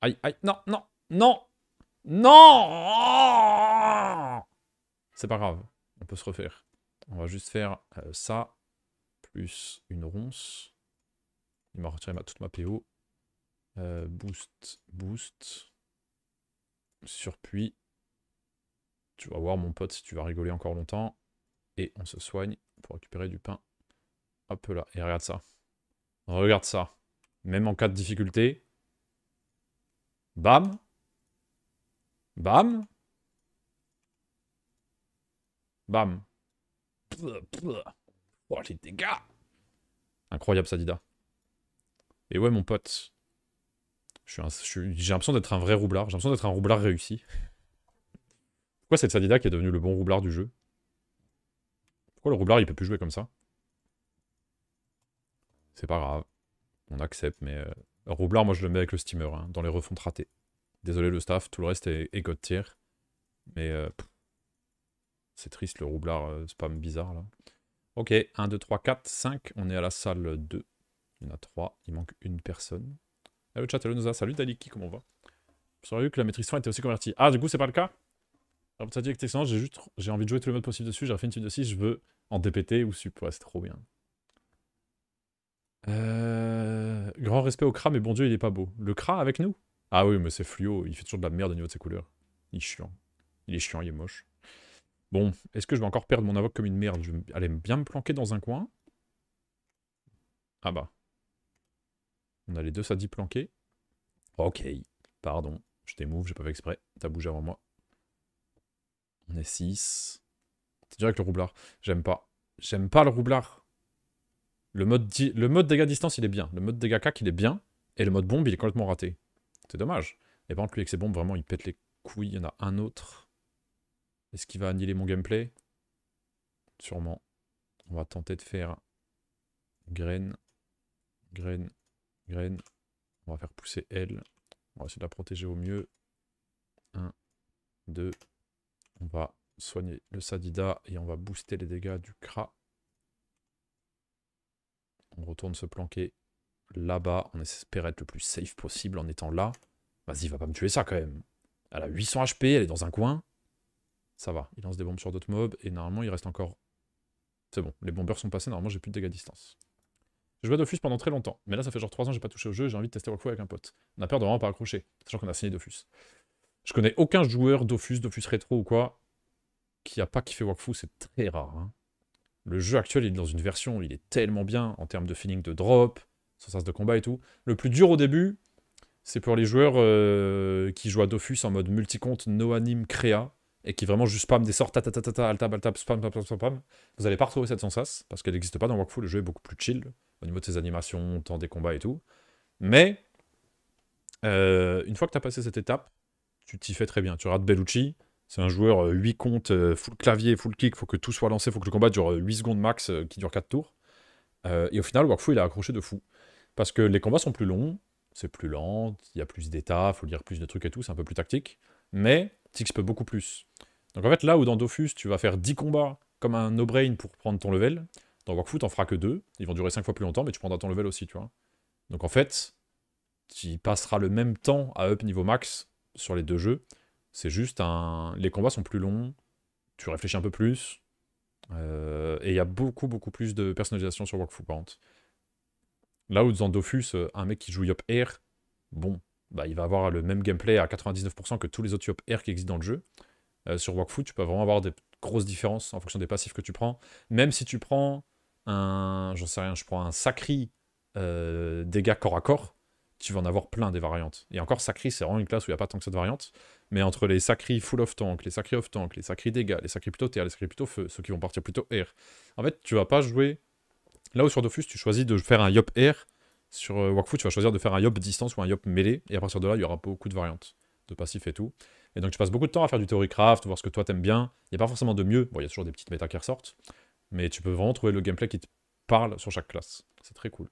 Aïe, aïe, non, non, non Non C'est pas grave. On peut se refaire. On va juste faire euh, ça, plus une ronce. Il m'a retiré ma, toute ma PO. Euh, boost, boost. Surpuis. Tu vas voir mon pote si tu vas rigoler encore longtemps. Et on se soigne pour récupérer du pain. Hop là, et regarde ça. Regarde ça. Même en cas de difficulté. Bam. Bam. Bam. Oh, les dégâts Incroyable, Sadida. Et ouais, mon pote. J'ai l'impression d'être un vrai roublard. J'ai l'impression d'être un roublard réussi. Pourquoi c'est Sadida qui est devenu le bon roublard du jeu? Pourquoi le roublard il peut plus jouer comme ça? C'est pas grave. On accepte, mais... Euh, roublard, moi je le mets avec le steamer, hein, dans les refontes ratées. Désolé le staff, tout le reste est, est god. Mais... Euh, c'est triste le roublard euh, spam bizarre là. Ok, 1, 2, 3, 4, 5. On est à la salle 2. Il y en a 3. Il manque une personne. Ah, le chat, hello. Salut Daliki, comment on va? J'aurais vu que la maîtrise était aussi convertie. Ah, du coup, c'est pas le cas? Alors, ça dit que excellent, j'ai juste j'ai envie de jouer tous les modes possibles dessus, j'ai refait une suite de 6, je veux en DPT ou sup, c'est trop bien. Euh... Grand respect au Kra, mais bon Dieu, il est pas beau. Le Kra avec nous? Ah oui, mais c'est fluo, il fait toujours de la merde au niveau de ses couleurs. Il est chiant. Il est chiant, il est moche. Bon, est-ce que je vais encore perdre mon invoque comme une merde? Je vais aller bien me planquer dans un coin? Ah bah. On a les deux sadis planqués. Ok, pardon. Je t'émouve, j'ai pas fait exprès. T'as bougé avant moi. On est 6. C'est direct le roublard. J'aime pas. J'aime pas le roublard. Le mode, dégâts distance, il est bien. Le mode dégâts cac, il est bien. Et le mode bombe, il est complètement raté. C'est dommage. Et par contre, lui, avec ses bombes, vraiment, il pète les couilles. Il y en a un autre. Est-ce qu'il va annihiler mon gameplay? Sûrement. On va tenter de faire graine, graine, graine. On va faire pousser elle. On va essayer de la protéger au mieux. 1, 2, on va soigner le Sadida et on va booster les dégâts du Kra. On retourne se planquer là-bas. On espère être le plus safe possible en étant là. Vas-y, va pas me tuer ça quand même. Elle a 800 HP, elle est dans un coin. Ça va, il lance des bombes sur d'autres mobs. Et normalement, il reste encore C'est bon, les bombers sont passés, normalement j'ai plus de dégâts à distance. J'ai joué à Dofus pendant très longtemps, mais là ça fait genre 3 ans que j'ai pas touché au jeu j'ai envie de tester Wakfu avec un pote. On a peur de vraiment pas accrocher, sachant qu'on a signé Dofus. Je connais aucun joueur Dofus, Dofus rétro ou quoi, qui a pas kiffé Wakfu, c'est très rare. hein. Le jeu actuel il est dans une version, il est tellement bien en termes de feeling de drop, sens de combat et tout. Le plus dur au début, c'est pour les joueurs euh, qui jouent à Dofus en mode multicompte, no anime, créa, et qui vraiment juste spam des sorts, ta ta ta ta ta, altab, altab, spam, spam, spam, spam. Vous allez pas retrouver cette sensation, parce qu'elle n'existe pas dans Wakfu, le jeu est beaucoup plus chill, au niveau de ses animations, temps des combats et tout. Mais, euh, une fois que tu as passé cette étape, tu t'y fais très bien. Tu rates Bellucci, c'est un joueur euh, 8 comptes, euh, full clavier, full kick, faut que tout soit lancé, faut que le combat dure euh, 8 secondes max, euh, qui dure 4 tours. Euh, et au final, Wakfu, il a accroché de fou. Parce que les combats sont plus longs, c'est plus lent, il y a plus d'états, faut lire plus de trucs et tout, c'est un peu plus tactique. Mais Tix peut beaucoup plus. Donc en fait, là où dans Dofus, tu vas faire 10 combats comme un no-brain pour prendre ton level, dans Wakfu, t'en feras que 2. Ils vont durer 5 fois plus longtemps, mais tu prendras ton level aussi, tu vois. Donc en fait, tu passeras le même temps à up niveau max sur les deux jeux. C'est juste un. Les combats sont plus longs, tu réfléchis un peu plus. euh, et il y a beaucoup, beaucoup plus de personnalisation sur par contre. Là où dans Dofus, euh, un mec qui joue Yop Air, bon, bah, il va avoir le même gameplay à 99% que tous les autres Yop Air qui existent dans le jeu. Euh, sur Wakfu, tu peux vraiment avoir des grosses différences en fonction des passifs que tu prends. Même si tu prends un, j'en sais rien, je prends un Sacri dégâts corps à corps, tu vas en avoir plein des variantes. Et encore, Sacri, c'est vraiment une classe où il n'y a pas tant que cette variante. Mais entre les Sacri full of tank, les Sacri off tank, les Sacri dégâts, les Sacri plutôt terre, les Sacri plutôt feu, ceux qui vont partir plutôt air. En fait, tu vas pas jouer. Là où sur Dofus, tu choisis de faire un Yop air. Sur euh, Wakfu, tu vas choisir de faire un Yop distance ou un Yop mêlée. Et à partir de là, il y aura beaucoup de variantes de passifs et tout. Et donc, tu passes beaucoup de temps à faire du Theorycraft, voir ce que toi t'aimes bien. Il n'y a pas forcément de mieux. Bon, il y a toujours des petites méta qui ressortent. Mais tu peux vraiment trouver le gameplay qui te parle sur chaque classe. C'est très cool.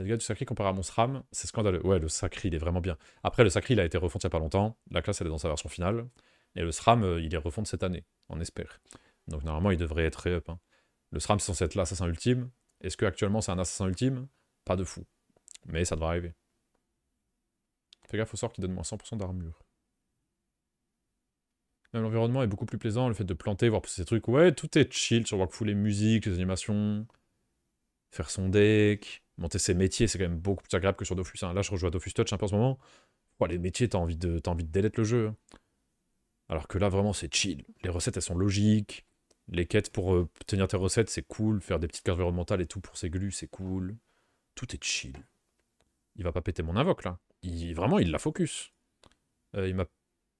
Les dégâts du Sacri comparé à mon SRAM, c'est scandaleux. Ouais, le Sacri, il est vraiment bien. Après, le Sacri, il a été refond il n'y a pas longtemps. La classe, elle est dans sa version finale. Et le SRAM, euh, il est refond cette année, on espère. Donc normalement, il devrait être up. hein. Le SRAM, c'est censé être l'assassin ultime. Est-ce que actuellement c'est un assassin ultime? Pas de fou. Mais ça devrait arriver. Fais gaffe au sort qui donne moins 100% d'armure. L'environnement est beaucoup plus plaisant, le fait de planter, voir pousser ces trucs. Ouais, tout est chill sur Wakfu, les musiques, les animations, faire son deck, monter ses métiers, c'est quand même beaucoup plus agréable que sur Dofus. hein. Là, je rejoue à Dofus Touch un peu en ce moment. Les métiers, t'as envie de, delete le jeu. hein. Alors que là, vraiment, c'est chill. Les recettes, elles sont logiques. Les quêtes pour euh, tenir tes recettes, c'est cool. Faire des petites cartes environnementales et tout pour ses glus, c'est cool. Tout est chill. Il va pas péter mon invoque, là. Vraiment, il la focus. Euh, il, m'a,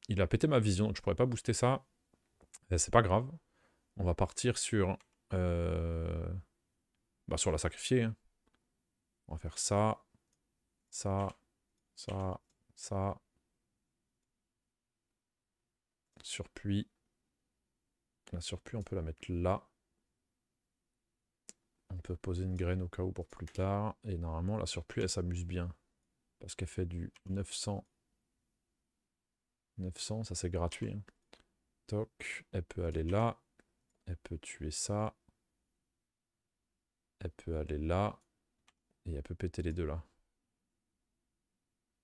il a pété ma vision, donc je pourrais pas booster ça. Euh, c'est pas grave. On va partir sur... euh, Bah, sur la sacrifier. hein. On va faire ça. Ça. Ça. Ça. Surpuis. La surpuis, on peut la mettre là. On peut poser une graine au cas où pour plus tard. Et normalement, la surpuis, elle s'amuse bien. Parce qu'elle fait du 900. 900, ça c'est gratuit. hein. Toc. Elle peut aller là. Elle peut tuer ça. Elle peut aller là. Et elle peut péter les deux là.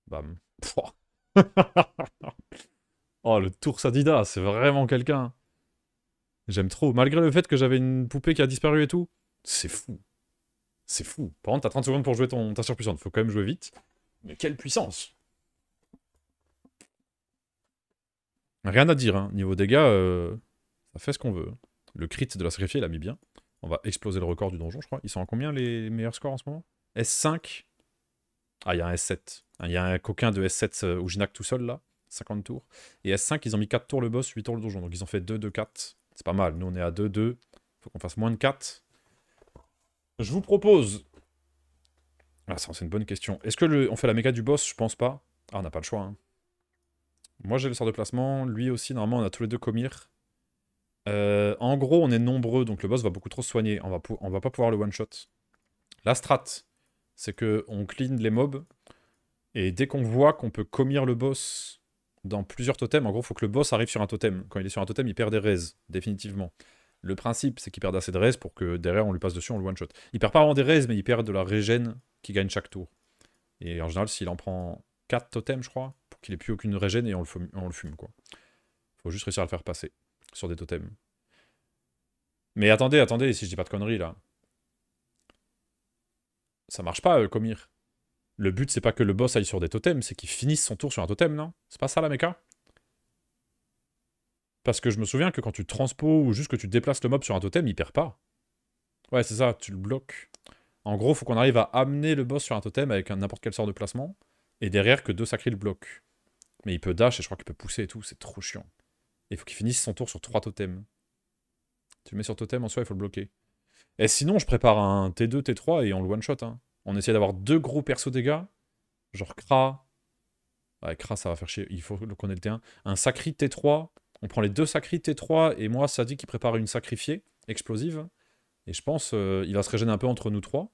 Bam. Oh, le tour Sadida, c'est vraiment quelqu'un. J'aime trop. Malgré le fait que j'avais une poupée qui a disparu et tout, c'est fou. C'est fou. Par contre, t'as 30 secondes pour jouer ton, ta surpuissante. Faut quand même jouer vite. Mais quelle puissance Rien à dire, hein. Niveau dégâts, euh, ça fait ce qu'on veut. Le crit de la sacrifier, il a mis bien. On va exploser le record du donjon, je crois. Ils sont à combien les meilleurs scores en ce moment? S5 Ah, il y a un S7. Ah, Il y a un coquin de S7 euh, Ujinac tout seul là. 50 tours. Et S5, ils ont mis 4 tours le boss, 8 tours le donjon. Donc ils ont fait 2, 2, 4. C'est pas mal. Nous, on est à 2, 2. Faut qu'on fasse moins de 4. Je vous propose. Ah, ça, c'est une bonne question. Est-ce que le... on fait la méga du boss? Je pense pas. Ah, on n'a pas le choix. hein. Moi, j'ai le sort de placement. Lui aussi, normalement, on a tous les deux commir. Euh, en gros, on est nombreux, donc le boss va beaucoup trop se soigner. On va, va pas pouvoir le one-shot. La strat, c'est que on clean les mobs. Et dès qu'on voit qu'on peut commir le boss dans plusieurs totems, en gros, il faut que le boss arrive sur un totem. Quand il est sur un totem, il perd des raises, définitivement. Le principe, c'est qu'il perd assez de raises pour que derrière, on lui passe dessus, on le one-shot. Il perd pas vraiment des raises, mais il perd de la régène qui gagne chaque tour. Et en général, s'il en prend 4 totems, je crois, pour qu'il ait plus aucune régène et on le fume, on. Faut juste réussir à le faire passer sur des totems. Mais attendez, attendez, si je dis pas de conneries là. Ça marche pas, euh, Comir. Le but, c'est pas que le boss aille sur des totems, c'est qu'il finisse son tour sur un totem, non? C'est pas ça la méca? Parce que je me souviens que quand tu transpos ou juste que tu déplaces le mob sur un totem, il perd pas. Ouais, c'est ça, tu le bloques. En gros, faut qu'on arrive à amener le boss sur un totem avec n'importe quel sort de placement, et derrière que deux sacrés le bloquent. Mais il peut dash et je crois qu'il peut pousser et tout, c'est trop chiant. il faut qu'il finisse son tour sur trois totems. Tu le mets sur totem, en soi, il faut le bloquer. Et sinon, je prépare un T2, T3 et on le one-shot. Hein. On essaie d'avoir deux gros persos dégâts. Genre Kra. Ouais, Kra, ça va faire chier. Il faut qu'on ait le T1. Un sacri T3. On prend les deux sacris T3 et moi, ça dit qu'il prépare une sacrifiée explosive. Et je pense euh, il va se régénérer un peu entre nous trois.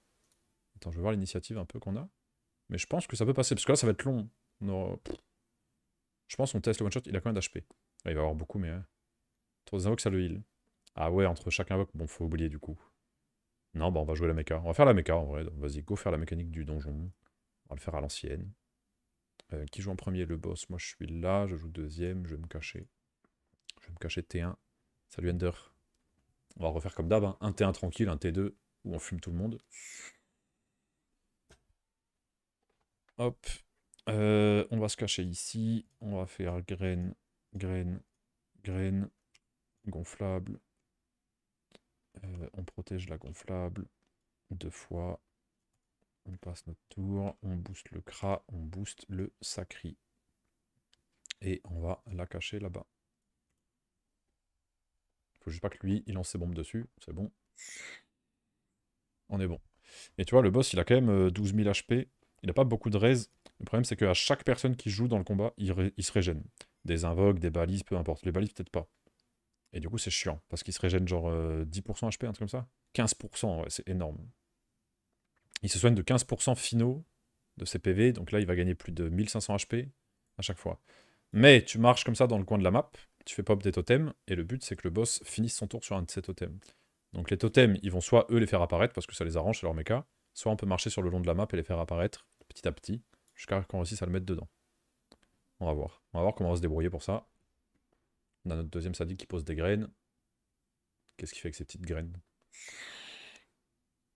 Attends, je vais voir l'initiative un peu qu'on a. Mais je pense que ça peut passer. Parce que là, ça va être long. Je pense qu'on teste le one-shot. Il a combien d'HP Il va avoir beaucoup, mais... Trop des invoques, ça le heal. Ah ouais, entre chaque invoque, bon, faut oublier du coup. Non, bah on va jouer la méca. On va faire la méca en vrai. Vas-y, go faire la mécanique du donjon. On va le faire à l'ancienne. Euh, qui joue en premier? Le boss. Moi je suis là, je joue deuxième, je vais me cacher. Je vais me cacher T1. Salut Ender. On va refaire comme d'hab, hein. un T1 tranquille, un T2 où on fume tout le monde. Hop. Euh, on va se cacher ici. On va faire graine, graine, graine, gonflable, euh, on protège la gonflable deux fois. On passe notre tour, on booste le cra, on booste le sacri. Et on va la cacher là-bas. Faut juste pas que lui, il lance ses bombes dessus. C'est bon. On est bon. Et tu vois, le boss, il a quand même 12 000 HP. Il n'a pas beaucoup de raise. Le problème, c'est qu'à chaque personne qui joue dans le combat, il, il se régène. Des invoques, des balises, peu importe. Les balises, peut-être pas. Et du coup, c'est chiant, parce qu'il se régène genre 10% euh, HP, un truc comme ça. 15%, c'est énorme. Il se soigne de 15% finaux de ses PV, donc là, il va gagner plus de 1500 HP à chaque fois. Mais tu marches comme ça dans le coin de la map, tu fais pop des totems, et le but, c'est que le boss finisse son tour sur un de ces totems. Donc les totems, ils vont soit eux les faire apparaître, parce que ça les arrange, c'est leur mecha, soit on peut marcher sur le long de la map et les faire apparaître petit à petit, jusqu'à qu'on réussisse à le mettre dedans. On va voir. On va voir comment on va se débrouiller pour ça. On a notre deuxième sadique qui pose des graines. Qu'est-ce qu'il fait avec ces petites graines?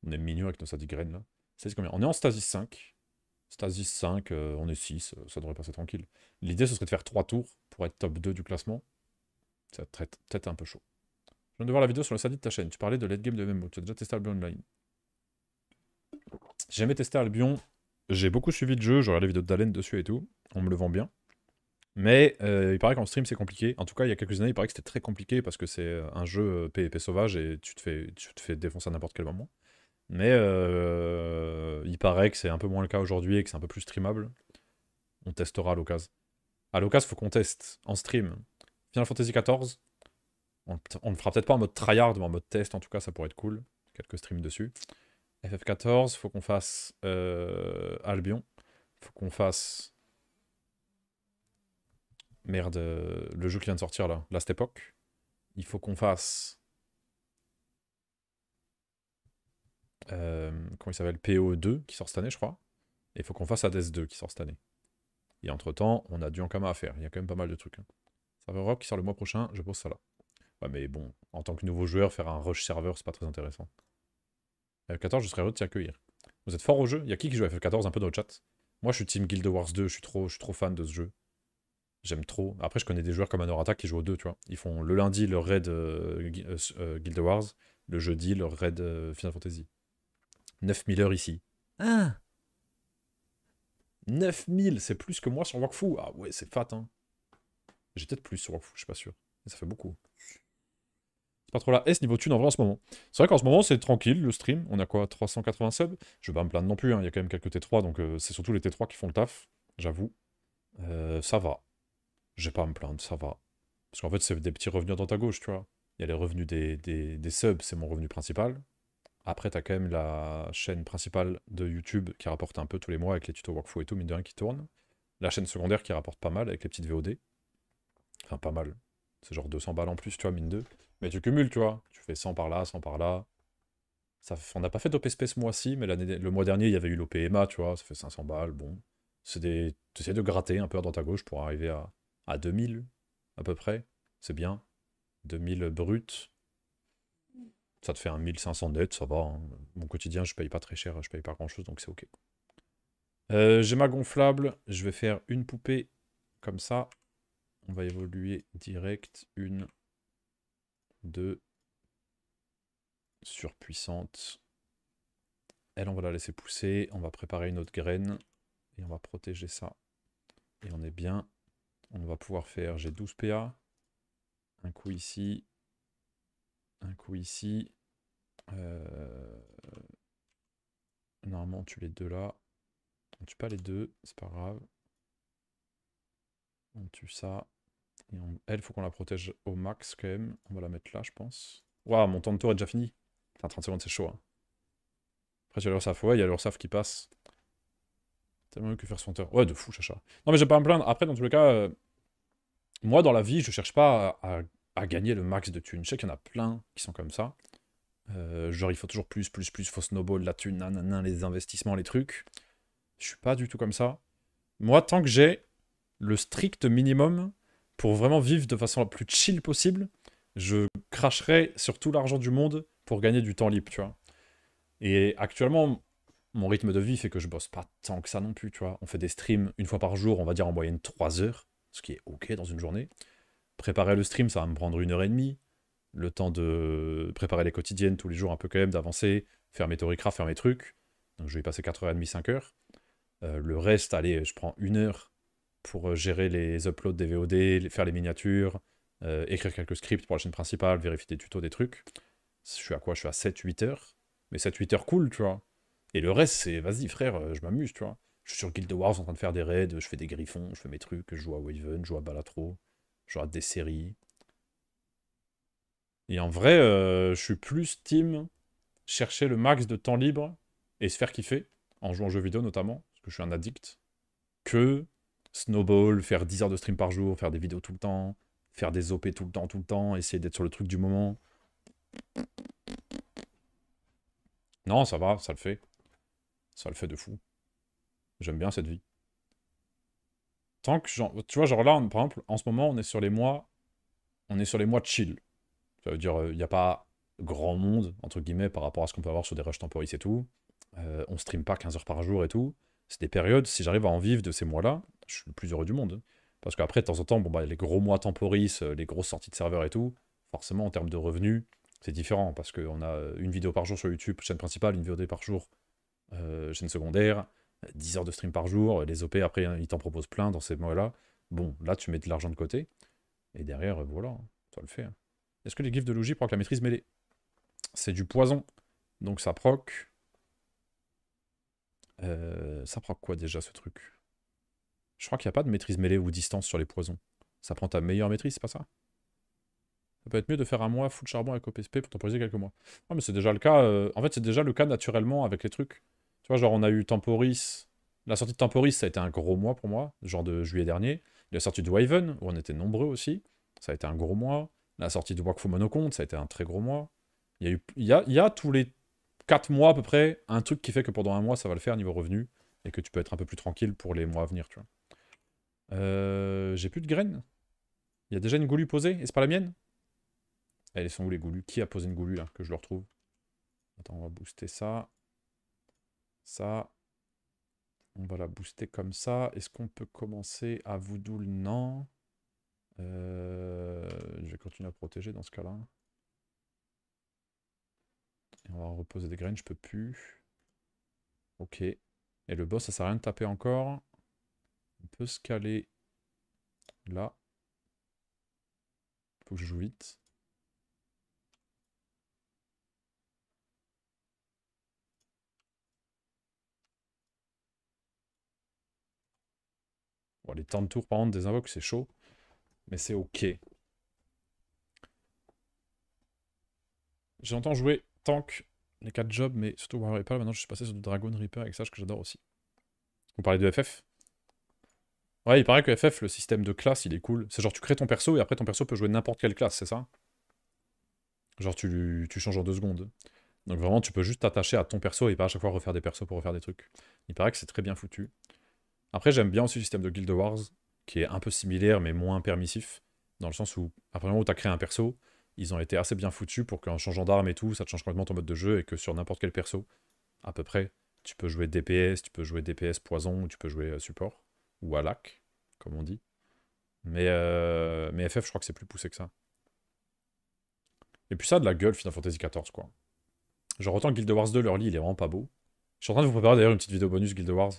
On est mignon avec nos sadiques graines là. C'est On est en stasis 5. Stasis 5, euh, on est 6, euh, ça devrait passer tranquille. L'idée ce serait de faire 3 tours pour être top 2 du classement. Ça va peut-être un peu chaud. Je viens de voir la vidéo sur le sadique de ta chaîne. Tu parlais de late game de MMO. Tu as déjà testé Albion Online? J'ai jamais testé Albion. J'ai beaucoup suivi le jeu. J'ai regardé les vidéos Dalen dessus et tout. On me le vend bien. Mais euh, il paraît qu'en stream c'est compliqué. En tout cas, il y a quelques années, il paraît que c'était très compliqué parce que c'est euh, un jeu PvP euh, sauvage et tu te fais, tu te fais défoncer à n'importe quel moment. Mais il paraît que c'est un peu moins le cas aujourd'hui et que c'est un peu plus streamable. On testera à l'occasion. À l'occasion, faut qu'on teste en stream Final Fantasy XIV. On, on le fera peut-être pas en mode tryhard, mais en mode test en tout cas, ça pourrait être cool. Quelques streams dessus. FF14, faut qu'on fasse Albion. Faut qu'on fasse Merde, euh, le jeu qui vient de sortir là, Last Epoch. Il faut qu'on fasse... Euh, comment il s'appelle PO2 qui sort cette année, je crois. Et il faut qu'on fasse Hades 2 qui sort cette année. Et entre-temps, on a du Ankama à faire. Il y a quand même pas mal de trucs. Hein. Server Europe qui sort le mois prochain, je pose ça là. Ouais, mais bon, en tant que nouveau joueur, faire un rush serveur, c'est pas très intéressant. FF14, je serais heureux de t'y accueillir. Vous êtes fort au jeu Il y a qui qui joue à FF14 un peu dans le chat? Moi, je suis Team Guild Wars 2, je suis je suis trop fan de ce jeu. J'aime trop. Après, je connais des joueurs comme Anorata qui jouent aux deux, tu vois. Ils font le lundi leur raid euh, euh, euh, Guild Wars, le jeudi leur raid Final Fantasy. 9000 heures ici. Ah 9000, c'est plus que moi sur Wakfu. Ah ouais, c'est fat, hein. J'ai peut-être plus sur Wakfu, je suis pas sûr. Mais ça fait beaucoup. C'est pas trop la S niveau thune en vrai en ce moment. C'est vrai qu'en ce moment c'est tranquille le stream. On a quoi 380 subs? Je vais pas me plaindre non plus, hein. il y a quand même quelques T3, donc c'est surtout les T3 qui font le taf, j'avoue. ça va. Je pas me plaindre, ça va. Parce qu'en fait, c'est des petits revenus à droite à gauche, tu vois. Il y a les revenus des, des, subs, c'est mon revenu principal. Après, t'as quand même la chaîne principale de YouTube qui rapporte un peu tous les mois avec les tutos workflow et tout, mine de rien, qui tourne. La chaîne secondaire qui rapporte pas mal avec les petites VOD. Enfin, pas mal. C'est genre 200 balles en plus, tu vois, mine de. Mais tu cumules, tu vois. Tu fais 100 par là, 100 par là. Ça, on n'a pas fait d'OPSP ce mois-ci, mais le mois dernier, il y avait eu l'OPMA, tu vois. Ça fait 500 balles, bon. C'est des... Tu essaies de gratter un peu à droite à gauche pour arriver à, à 2000 à peu près. C'est bien. 2000 bruts. Ça te fait un 1500 net, ça va. hein. Mon quotidien, je paye pas très cher, je paye pas grand chose, donc c'est ok. Euh, J'ai ma gonflable, je vais faire une poupée comme ça. On va évoluer direct. Une, deux, surpuissante. Elle, on va la laisser pousser. On va préparer une autre graine. Et on va protéger ça. Et on est bien. On va pouvoir faire, j'ai 12 PA. Un coup ici. Un coup ici. Euh, Normalement, on tue les deux là. On tue pas les deux, c'est pas grave. On tue ça. Et on... Elle, faut qu'on la protège au max quand même. On va la mettre là, je pense. Waouh, mon temps de tour est déjà fini. Enfin, 30 secondes, c'est chaud. Hein. Après, il y a l'Ursaf. Ouais, il y a l'Ursaf qui passe. Tellement mieux que faire son. Ouais, de fou, chacha. Non, mais je vais pas me plaindre. Après, dans tous les cas, euh, moi, dans la vie, je cherche pas à, à- à gagner le max de thunes. Je sais qu'il y en a plein qui sont comme ça. Euh, genre, il faut toujours plus, plus, plus. Faut snowball, la thune, nanana, les investissements, les trucs. Je suis pas du tout comme ça. Moi, tant que j'ai le strict minimum pour vraiment vivre de façon la plus chill possible, je cracherai sur tout l'argent du monde pour gagner du temps libre, tu vois. Et actuellement, mon rythme de vie fait que je bosse pas tant que ça non plus, tu vois. On fait des streams une fois par jour, on va dire en moyenne 3 heures, ce qui est ok dans une journée. Préparer le stream, ça va me prendre une heure et demie. Le temps de préparer les quotidiennes tous les jours un peu quand même, d'avancer, faire mes Toricraft, faire mes trucs. Donc je vais y passer 4h30, 5h. Euh, le reste, allez, je prends une heure pour euh, gérer les uploads des VOD, faire les miniatures, euh, écrire quelques scripts pour la chaîne principale, vérifier des tutos, des trucs. Je suis à quoi? Je suis à 7-8 heures. Mais 7-8 heures cool, tu vois. Et le reste, c'est vas-y, frère, euh, je m'amuse, tu vois. Je suis sur Guild Wars en train de faire des raids, je fais des griffons, je fais mes trucs, je joue à Waven, je joue à Balatro, je à des séries. Et en vrai, euh, je suis plus team chercher le max de temps libre et se faire kiffer, en jouant aux jeux vidéo notamment, parce que je suis un addict, que snowball, faire 10 heures de stream par jour, faire des vidéos tout le temps, faire des OP tout le temps, tout le temps, essayer d'être sur le truc du moment. Non, ça va, ça le fait. Ça le fait de fou. J'aime bien cette vie. Tant que, genre, tu vois, genre là, en ce moment, on est sur les mois, on est sur les mois chill. Ça veut dire, il n'y a pas grand monde, entre guillemets, par rapport à ce qu'on peut avoir sur des rushs temporis et tout. Euh, on stream pas 15 heures par jour et tout. C'est des périodes, si j'arrive à en vivre de ces mois-là, je suis le plus heureux du monde. Parce qu'après, de temps en temps, bon, bah, les gros mois temporis, euh, les grosses sorties de serveurs et tout, forcément, en termes de revenus, c'est différent. Parce qu'on a une vidéo par jour sur YouTube, chaîne principale, une vidéo par jour, euh, chaîne secondaire, 10 heures de stream par jour, les OP, après, hein, ils t'en proposent plein dans ces mois-là. Bon, là, tu mets de l'argent de côté. Et derrière, euh, voilà, hein, ça le fait. hein. Est-ce que les gifs de Logi proc la maîtrise mêlée? C'est du poison. Donc ça proc. Euh, ça proc quoi déjà ce truc? Je crois qu'il n'y a pas de maîtrise mêlée ou distance sur les poisons. Ça prend ta meilleure maîtrise, c'est pas ça? Ça peut être mieux de faire un mois full charbon avec OPSP pour temporiser quelques mois. Non mais c'est déjà le cas. euh, En fait c'est déjà le cas naturellement avec les trucs. Tu vois genre on a eu Temporis. La sortie de Temporis ça a été un gros mois pour moi, genre de juillet dernier. La sortie de Wyven, où on était nombreux aussi, ça a été un gros mois. La sortie de Wakfu Monocomte, ça a été un très gros mois. Il y a, eu, il y a, il y a tous les 4 mois à peu près un truc qui fait que pendant un mois ça va le faire niveau revenu et que tu peux être un peu plus tranquille pour les mois à venir, tu vois. Euh, J'ai plus de graines. Il y a déjà une goulue posée et c'est pas la mienne Elles sont où les goulues Qui a posé une goulue là Que je le retrouve? Attends, on va booster ça. Ça. On va la booster comme ça. Est-ce qu'on peut commencer à voodoo? Non. Euh, je vais continuer à protéger dans ce cas-là. Et on va reposer des graines, je peux plus. Ok. Et le boss, ça sert à rien de taper encore. On peut se caler là. Faut que je joue vite. Les temps de tour par contre des invoques, c'est chaud. Mais c'est ok. J'entends jouer tank les 4 jobs, mais surtout Warrior Reaper. Maintenant, je suis passé sur Dragon Reaper avec ça, ce que j'adore aussi. Vous parlez de FF Ouais, il paraît que FF, le système de classe, il est cool. C'est genre, tu crées ton perso et après, ton perso peut jouer n'importe quelle classe, c'est ça? Genre, tu, tu changes en deux secondes. Donc vraiment, tu peux juste t'attacher à ton perso et pas à chaque fois refaire des persos pour refaire des trucs. Il paraît que c'est très bien foutu. Après, j'aime bien aussi le système de Guild Wars, qui est un peu similaire, mais moins permissif. Dans le sens où, après le moment où tu as créé un perso, ils ont été assez bien foutus pour qu'en changeant d'arme et tout, ça te change complètement ton mode de jeu et que sur n'importe quel perso, à peu près, tu peux jouer DPS, tu peux jouer DPS poison ou tu peux jouer euh, support ou Alak, comme on dit. Mais, euh, mais FF, je crois que c'est plus poussé que ça. Et puis ça de la gueule, Final Fantasy XIV, quoi. Genre, autant Guild Wars 2, leur lit, il est vraiment pas beau. Je suis en train de vous préparer d'ailleurs une petite vidéo bonus Guild Wars.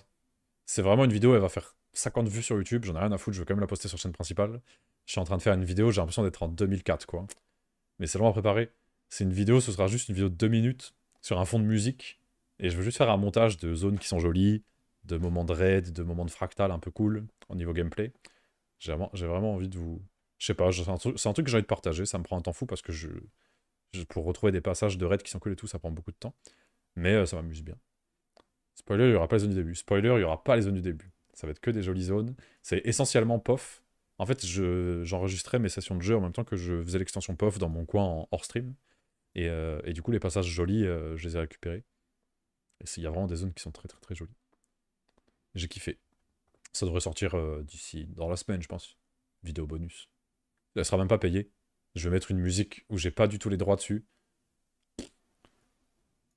C'est vraiment une vidéo, elle va faire 50 vues sur YouTube, j'en ai rien à foutre, je veux quand même la poster sur chaîne principale. Je suis en train de faire une vidéo, j'ai l'impression d'être en 2004, quoi. Mais c'est long à préparer. C'est une vidéo, ce sera juste une vidéo de 2 minutes sur un fond de musique. Et je veux juste faire un montage de zones qui sont jolies, de moments de raid, de moments de fractal un peu cool au niveau gameplay. J'ai vraiment, envie de vous... Je sais pas, c'est un, truc, que j'ai envie de partager, ça me prend un temps fou parce que pour retrouver des passages de raid qui sont cool et tout, ça prend beaucoup de temps. Mais euh, ça m'amuse bien. Spoiler, il n'y aura pas les zones du début. Spoiler, il n'y aura pas les zones du début. Ça va être que des jolies zones. C'est essentiellement POF. En fait, j'enregistrais mes sessions de jeu en même temps que je faisais l'extension POF dans mon coin en hors stream. Et, euh, du coup, les passages jolis, euh, je les ai récupérés. Et il y a vraiment des zones qui sont très très très jolies. J'ai kiffé. Ça devrait sortir d'ici, dans la semaine, je pense. Vidéo bonus. Elle sera même pas payée. Je vais mettre une musique où j'ai pas du tout les droits dessus.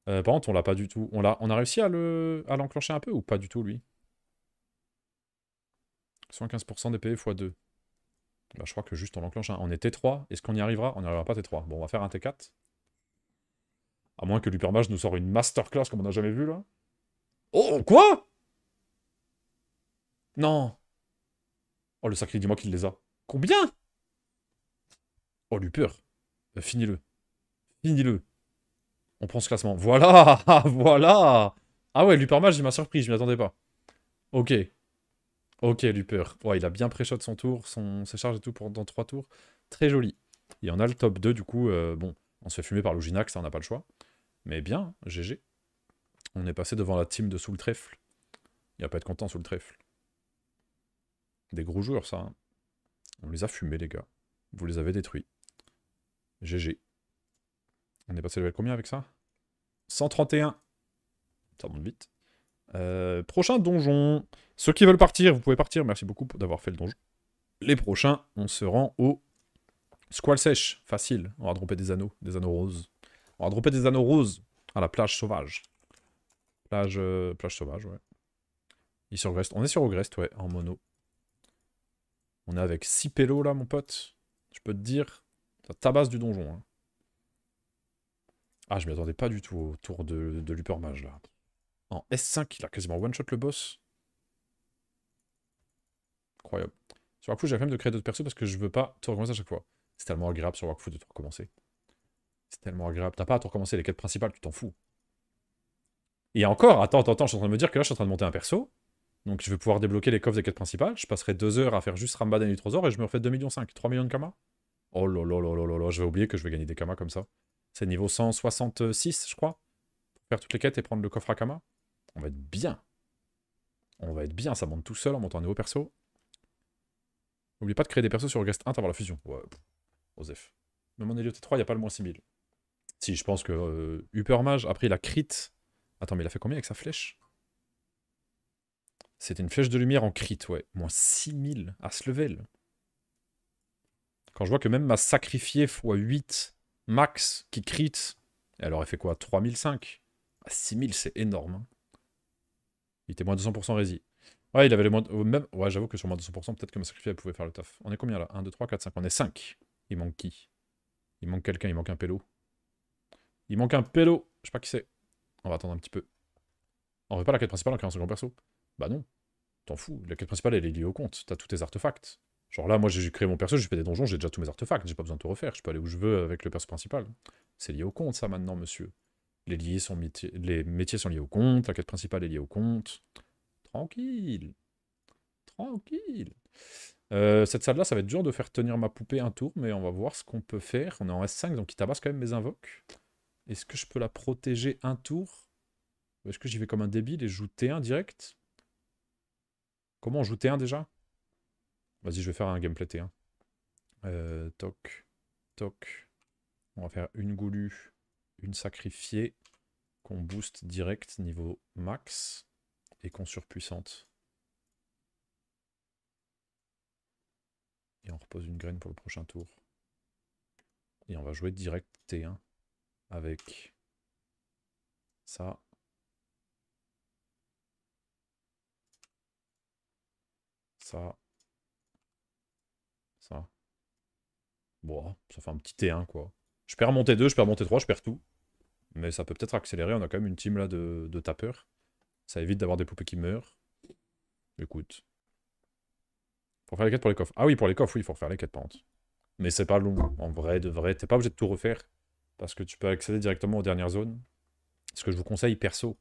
Euh, par contre, on l'a pas du tout. On a, réussi à l'enclencher un peu ou pas du tout, lui? 115% DPE x 2. Bah, je crois que juste on l'enclenche un. On est T3. Est-ce qu'on y arrivera? On n'y arrivera pas T3. Bon, on va faire un T4. À moins que l'Hypermage nous sort une masterclass comme on n'a jamais vu, là. Oh, quoi? Non Oh, le sacré, dis-moi qu'il les a. Combien? Oh, Luper. Euh, finis-le. Finis-le. On prend ce classement. Voilà Voilà Ah ouais, Lupermage, il m'a surpris, je m'y attendais pas. Ok. Ok, Luper. Ouais, il a bien pré-shot son tour, son, ses charges et tout pour, dans 3 tours. Très joli. Et on a le top 2, du coup, euh, bon, on se fait fumer par Luginax, ça on n'a pas le choix. Mais bien, GG. On est passé devant la team de sous le trèfle. Il a pas être content sous le trèfle. Des gros joueurs, ça. Hein. On les a fumés, les gars. Vous les avez détruits. GG. On est passé level combien avec ça? 131. Ça monte vite. Euh, prochain donjon. Ceux qui veulent partir, vous pouvez partir. Merci beaucoup d'avoir fait le donjon. Les prochains, on se rend au Squal Sèche. Facile. On va dropper des anneaux. Des anneaux roses. On va dropper des anneaux roses à la plage sauvage. Plage, euh, plage sauvage, ouais. Ici, on est sur Ogrest, ouais, en mono. On est avec 6 pélos là, mon pote. Je peux te dire, ça tabasse du donjon. Hein. Ah, je m'y attendais pas du tout au tour de, de l'Hypermage, là. En S5, il a quasiment one-shot le boss. Incroyable. Sur Wakfu, j'ai quand même de créer d'autres persos parce que je veux pas tout recommencer à chaque fois. C'est tellement agréable sur Wakfu de tout recommencer. C'est tellement agréable. T'as pas à tout recommencer les quêtes principales, tu t'en fous. Et encore, attends, attends, attends, je suis en train de me dire que là, je suis en train de monter un perso. Donc je vais pouvoir débloquer les coffres des quêtes principales. Je passerai deux heures à faire juste Rambadan et Nitrosor et je me refais 2 millions 5, 3 millions de kamas. Oh là là là là là je vais oublier que je vais gagner des kamas comme ça. C'est niveau 166, je crois. Pour faire toutes les quêtes et prendre le coffre à kama. On va être bien. On va être bien, ça monte tout seul en montant un nouveau perso. N'oublie pas de créer des persos sur Guest 1 avant la fusion. Ouais, Osef. Mais mon Elio T3, il n'y a pas le moins 6000. Si, je pense que euh, Hypermage, après il a crit. Attends, mais il a fait combien avec sa flèche? C'était une flèche de lumière en crit, ouais. Moins 6000 à ce level. Quand je vois que même ma sacrifiée x8 max qui crit, elle aurait fait quoi? 3005 À 6000, c'est énorme. Hein. Il était moins 200% rési. Ouais, il avait les moins... Même... Ouais, j'avoue que sur moins 200%, peut-être que ma sacrifiée, elle pouvait faire le taf. On est combien là? 1, 2, 3, 4, 5. On est 5. Il manque qui? Il manque quelqu'un, il manque un pélo. Il manque un pélo. Je sais pas qui c'est. On va attendre un petit peu. On veut pas la quête principale en créant un second perso Bah non. T'en fous. La quête principale, elle est liée au compte. T'as tous tes artefacts. Genre là, moi j'ai créé mon perso, j'ai fait des donjons, j'ai déjà tous mes artefacts, j'ai pas besoin de tout refaire, je peux aller où je veux avec le perso principal. C'est lié au compte ça maintenant, monsieur. Les, métiers sont liés au compte, la quête principale est liée au compte. Tranquille. Tranquille. Euh, cette salle-là, ça va être dur de faire tenir ma poupée un tour, mais on va voir ce qu'on peut faire. On est en S5, donc il tabasse quand même mes invoques. Est-ce que je peux la protéger un tour? Ou est-ce que j'y vais comme un débile et joue T1 direct? Comment on joue T1 déjà? Vas-y, je vais faire un gameplay T1. Euh, toc, toc. On va faire une goulue, une sacrifiée, qu'on booste direct niveau max, et qu'on surpuissante. Et on repose une graine pour le prochain tour. Et on va jouer direct T1 avec ça. Ça. Ça. Bon, ça fait un petit T1 quoi. Je perds mon T2, je perds mon T3, je perds tout. Mais ça peut peut-être accélérer, on a quand même une team là de, de tapeurs. Ça évite d'avoir des poupées qui meurent. Écoute. Faut faire les quêtes pour les coffres. Ah oui, pour les coffres, oui, il faut refaire les quêtes contre. Mais c'est pas long. En vrai, de vrai, t'es pas obligé de tout refaire. Parce que tu peux accéder directement aux dernières zones. Ce que je vous conseille perso,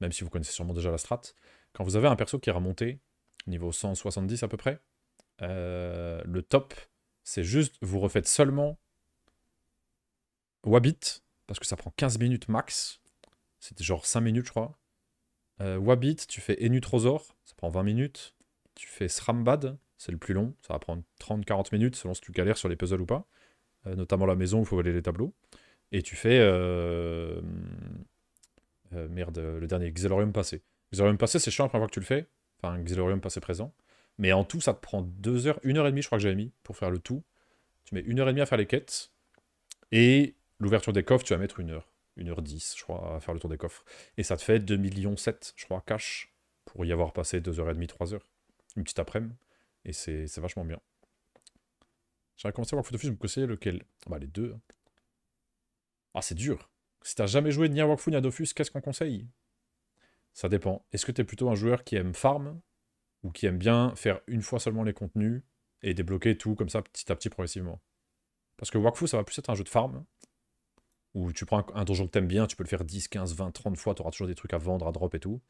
même si vous connaissez sûrement déjà la strat, quand vous avez un perso qui est remonté, niveau 170 à peu près, euh, le top, c'est juste, vous refaites seulement Wabit, parce que ça prend 15 minutes max. C'était genre 5 minutes, je crois. Euh, Wabit, tu fais Enutrosor, ça prend 20 minutes. Tu fais Srambad, c'est le plus long, ça va prendre 30-40 minutes selon si tu galères sur les puzzles ou pas. Euh, notamment la maison où il faut voler les tableaux. Et tu fais. Euh, euh, merde, le dernier, Xelorium passé. Xelorium passé, c'est chiant la première fois que tu le fais. Enfin, Xelorium passé présent. Mais en tout, ça te prend 2 heures, 1 heure et demie, je crois que j'avais mis, pour faire le tout. Tu mets 1 heure et demie à faire les quêtes. Et l'ouverture des coffres, tu vas mettre 1 heure. 1 heure 10, je crois, à faire le tour des coffres. Et ça te fait 2 millions 7, je crois, cash, pour y avoir passé 2h30, 3h. Une petite après-midi. Et c'est vachement bien. J'aurais commencé à voir Office, je me conseillais lequel? Bah, les deux. Hein. Ah, c'est dur. Si t'as jamais joué ni à Wakfu ni à Dofus, qu'est-ce qu'on conseille? Ça dépend. Est-ce que t'es plutôt un joueur qui aime farm? Ou qui aime bien faire une fois seulement les contenus et débloquer tout comme ça petit à petit progressivement Parce que Wakfu, ça va plus être un jeu de farm où tu prends un, donjon que t'aimes bien, tu peux le faire 10, 15, 20, 30 fois, t'auras toujours des trucs à vendre, à drop et tout.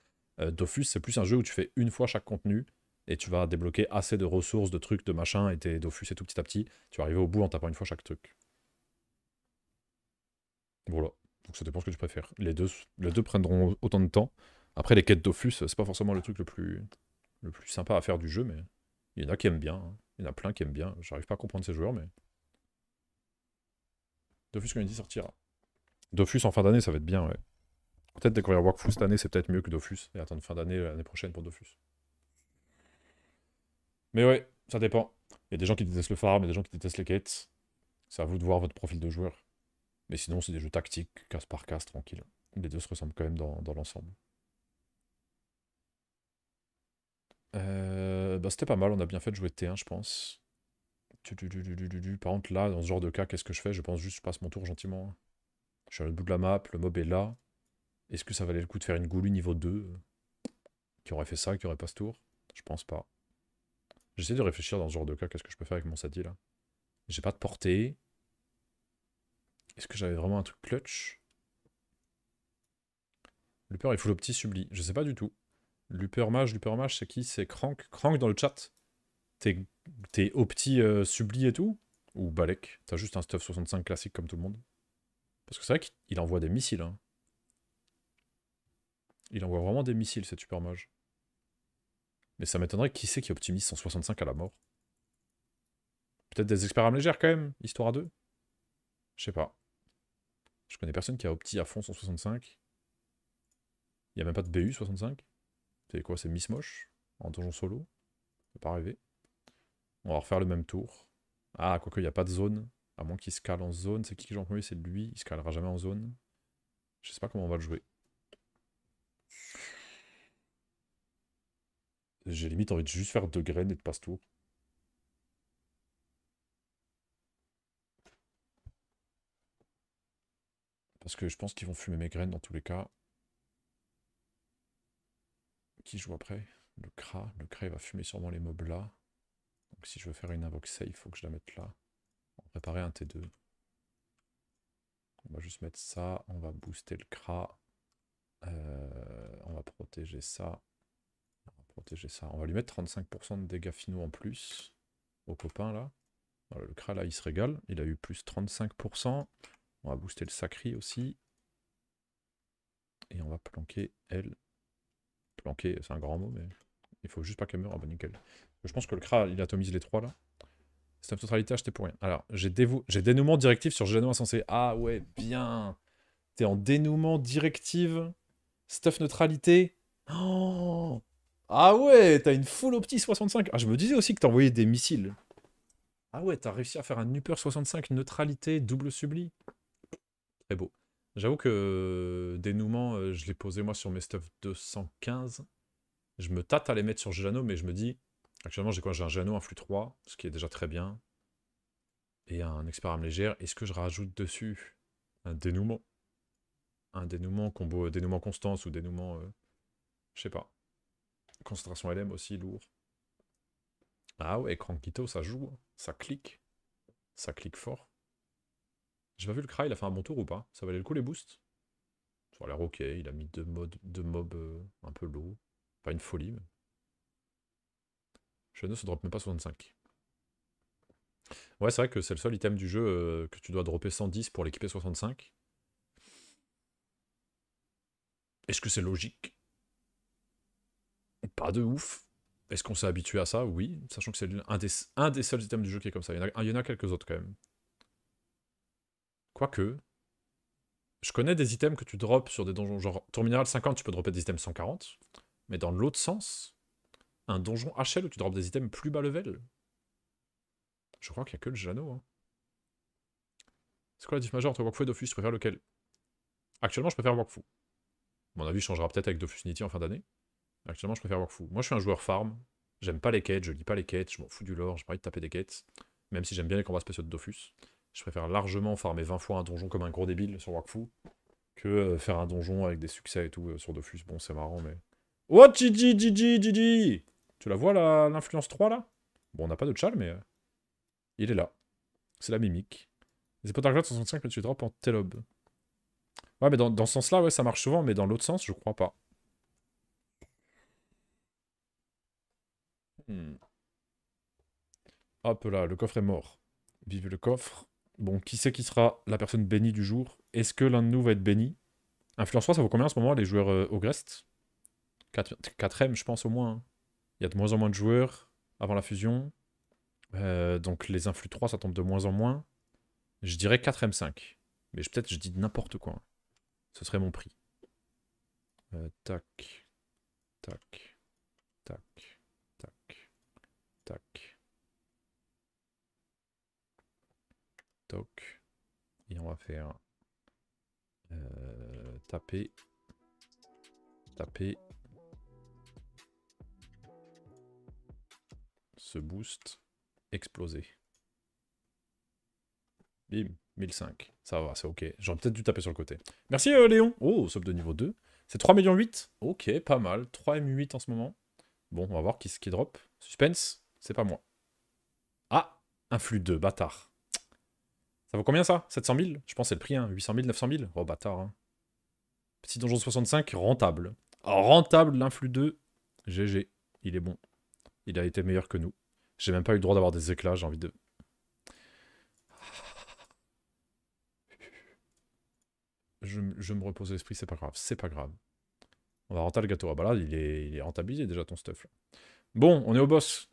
Euh, Dofus, c'est plus un jeu où tu fais une fois chaque contenu et tu vas débloquer assez de ressources, de trucs, de machin, et tes Dofus et tout petit à petit. Tu vas arriver au bout en tapant une fois chaque truc. Voilà. Donc ça dépend ce que tu préfères. Les deux, les deux prendront autant de temps. Après, les quêtes Dofus, c'est pas forcément le truc le plus, le plus sympa à faire du jeu, mais il y en a qui aiment bien. Hein. Il y en a plein qui aiment bien. J'arrive pas à comprendre ces joueurs, mais. Dofus Community sortira. Dofus en fin d'année, ça va être bien, ouais. Peut-être découvrir Wakfu cette année, c'est peut-être mieux que Dofus. Et attendre fin d'année l'année prochaine pour Dofus. Mais ouais, ça dépend. Il y a des gens qui détestent le farm, il y a des gens qui détestent les quêtes. C'est à vous de voir votre profil de joueur. Mais sinon, c'est des jeux tactiques, casse par casse, tranquille. Les deux se ressemblent quand même dans, l'ensemble. Euh, bah, c'était pas mal, on a bien fait de jouer T1, je pense. Par contre, là, dans ce genre de cas, qu'est-ce que je fais? Je pense juste je passe mon tour gentiment. Je suis à l'autre bout de la map, le mob est là. Est-ce que ça valait le coup de faire une goulue niveau 2 Qui aurait fait ça, qui aurait pas ce tour? Je pense pas. J'essaie de réfléchir dans ce genre de cas, qu'est-ce que je peux faire avec mon Sadi là J'ai pas de portée. Est-ce que j'avais vraiment un truc clutch? Luper, il faut le petit subli. Je sais pas du tout. Luper mage, Luper mage, c'est qui? C'est Crank. Crank dans le chat. T'es au petit euh, et tout? Ou Balek? T'as juste un stuff 65 classique comme tout le monde Parce que c'est vrai qu'il envoie des missiles. Hein. Il envoie vraiment des missiles, cette super mage. Mais ça m'étonnerait qui c'est qui optimise 165 à la mort? Peut-être des experts légères quand même, histoire à deux Je sais pas. Je connais personne qui a opti à fond 165. Il n'y a même pas de BU 65. C'est quoi, c'est Miss Moche En donjon solo? Peut pas rêver. On va refaire le même tour. Ah, quoique, il n'y a pas de zone. À moins qu'il se cale en zone. C'est qui qui joue en premier? C'est lui. Il se calera jamais en zone. Je sais pas comment on va le jouer. J'ai limite envie de juste faire deux graines et de passe-tour. Parce que je pense qu'ils vont fumer mes graines dans tous les cas. Qui joue après Le Kra. Le Kra va fumer sûrement les mobs là. Donc si je veux faire une invoque safe, il faut que je la mette là. On va préparer un T2. On va juste mettre ça. On va booster le Kra. Euh, on va protéger ça protéger ça. On va lui mettre 35% de dégâts finaux en plus au copain là. le Kra là il se régale. Il a eu plus 35%. On va booster le Sacri aussi. Et on va planquer elle. Planquer, c'est un grand mot, mais il faut juste pas qu'elle meure. Ah bah nickel. Je pense que le Kra il atomise les trois là. Une totalité acheté pour rien. Alors, j'ai dénouement directif sur Geno insensé. Ah ouais, bien. T'es en dénouement directive. Stuff neutralité. Oh ah ouais, t'as une full opti 65. Ah, je me disais aussi que t'envoyais des missiles. Ah ouais, t'as réussi à faire un Upper 65 neutralité double subli. Très beau. J'avoue que euh, dénouement, euh, je l'ai posé moi sur mes stuff 215. Je me tâte à les mettre sur Jano, mais je me dis, actuellement j'ai quoi? J'ai un Jano, un flux 3, ce qui est déjà très bien. Et un expert âme légère. Est-ce que je rajoute dessus un dénouement? Un dénouement, combo euh, dénouement constance ou dénouement... je sais pas. Concentration LM aussi, lourd. Ah ouais, Crankito, ça joue, ça clique. Ça clique fort. J'ai pas vu le Cry, il a fait un bon tour ou pas? Ça valait le coup les boosts? Ça a l'air ok, il a mis deux, mobs euh, un peu low. Pas une folie, mais... ne se drop même pas 65. Ouais, c'est vrai que c'est le seul item du jeu euh, que tu dois dropper 110 pour l'équiper 65. Est-ce que c'est logique? Pas de ouf. Est-ce qu'on s'est habitué à ça? Oui, sachant que c'est un des, seuls items du jeu qui est comme ça. Il y en a quelques autres quand même. Quoique, je connais des items que tu drops sur des donjons, genre tour minéral 50, tu peux dropper des items 140, mais dans l'autre sens, un donjon HL où tu drops des items plus bas level, je crois qu'il n'y a que le Jano. Hein. C'est quoi la diff majeure entre Wakfu et Dofus? Tu préfères lequel? Actuellement, je préfère Wakfu. Mon avis changera peut-être avec Dofus Unity en fin d'année. Actuellement, je préfère Wakfu. Moi, je suis un joueur farm. J'aime pas les quêtes, je lis pas les quêtes, je m'en fous du lore, j'ai pas envie de taper des quêtes. Même si j'aime bien les combats spéciaux de Dofus. Je préfère largement farmer 20 fois un donjon comme un gros débile sur Wakfu que euh, faire un donjon avec des succès et tout euh, sur Dofus. Bon, c'est marrant, mais... Oh, Gigi, Gigi, Gigi? Tu la vois, l'influence 3, là? Bon, on n'a pas de chal, mais... Euh, il est là. C'est la mimique. Les de 65, mais tu drop en Telob. Ouais, mais dans, dans ce sens-là, ouais, ça marche souvent, mais dans l'autre sens, je crois pas. Hmm. Hop là, le coffre est mort. Vive le coffre. Bon, qui c'est qui sera la personne bénie du jour? Est-ce que l'un de nous va être béni? Influence 3, ça vaut combien en ce moment les joueurs au euh, Ogrest 4ème, je pense au moins. Hein. Il y a de moins en moins de joueurs avant la fusion. Euh, donc les influx 3, ça tombe de moins en moins. Je dirais 4ème 5. Mais peut-être je dis n'importe quoi. Ce serait mon prix. Euh. Tac. Tac. Tac. Tac. Et on va faire euh, taper, taper, ce boost, exploser. Bim, 1005. Ça va, c'est ok. J'aurais peut-être dû taper sur le côté. Merci euh, Léon. Oh, sub de niveau 2. C'est 3 millions 8. Ok, pas mal. 3 M8 en ce moment. Bon, on va voir qui, qui drop. Suspense, c'est pas moi. Ah, un flux 2, bâtard. Ça vaut combien ça? 700 000 Je pense c'est le prix, hein. 800 000, 900 000 Oh bâtard. Hein. Petit donjon 65, rentable. rentable, l'influx 2. GG. Il est bon. Il a été meilleur que nous. J'ai même pas eu le droit d'avoir des éclats, j'ai envie de... Je, me repose l'esprit, c'est pas grave, c'est pas grave. On va rentrer le gâteau. Ah bah là, il est, il est rentabilisé déjà ton stuff. Bon, on est au boss.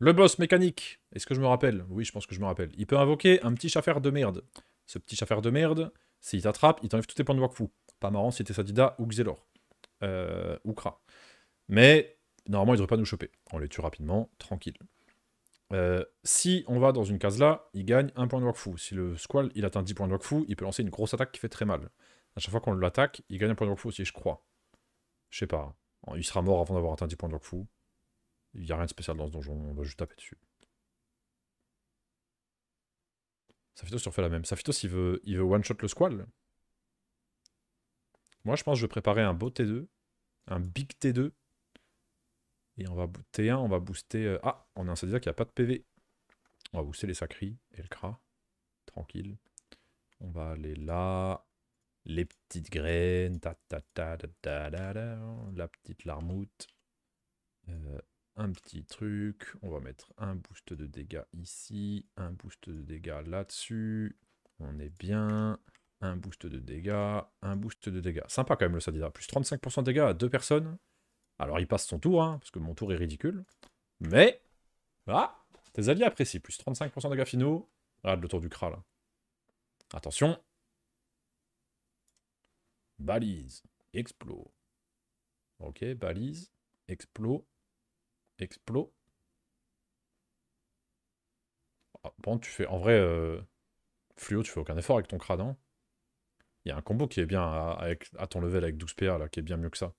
Le boss mécanique. Est-ce que je me rappelle? Oui, je pense que je me rappelle. Il peut invoquer un petit chaffer de merde. Ce petit chaffer de merde, s'il t'attrape, il t'enlève tous tes points de Wakfu. Pas marrant si t'es Sadida ou Xelor. Euh, ou Kra. Mais, normalement, il devrait pas nous choper. On les tue rapidement, tranquille. Euh, si on va dans une case là, il gagne un point de Wakfu. Si le Squall, il atteint 10 points de Wakfu, il peut lancer une grosse attaque qui fait très mal. À chaque fois qu'on l'attaque, il gagne un point de Wakfu aussi, je crois. Je sais pas. Il sera mort avant d'avoir atteint 10 points de Wakfu. Il n'y a rien de spécial dans ce donjon, on va juste taper dessus. Safitos surfait la même. Safitos, il veut, il veut one-shot le squall. Moi, je pense que je vais préparer un beau T2. Un big T2. Et on va T1, on va booster... Euh, ah, on a un Sadida qui a pas de PV. On va booster les Sacris et le Kra. Tranquille. On va aller là. Les petites graines. Ta, ta, ta, la petite larmoute. Euh, un petit truc. On va mettre un boost de dégâts ici, un boost de dégâts là-dessus. On est bien. Un boost de dégâts, un boost de dégâts. Sympa quand même le Sadida. Plus 35% de dégâts à deux personnes. Alors il passe son tour, hein, parce que mon tour est ridicule. Mais, ah, tes alliés apprécient. Plus 35% de dégâts finaux. Regarde le tour du Kral. Attention. Balise. Explo. Ok, balise. Explo. Explo. par contre, tu fais... En vrai, euh, Fluo, tu fais aucun effort avec ton crâne, hein. Il y a un combo qui est bien à, à ton level avec 12 PA, là, qui est bien mieux que ça.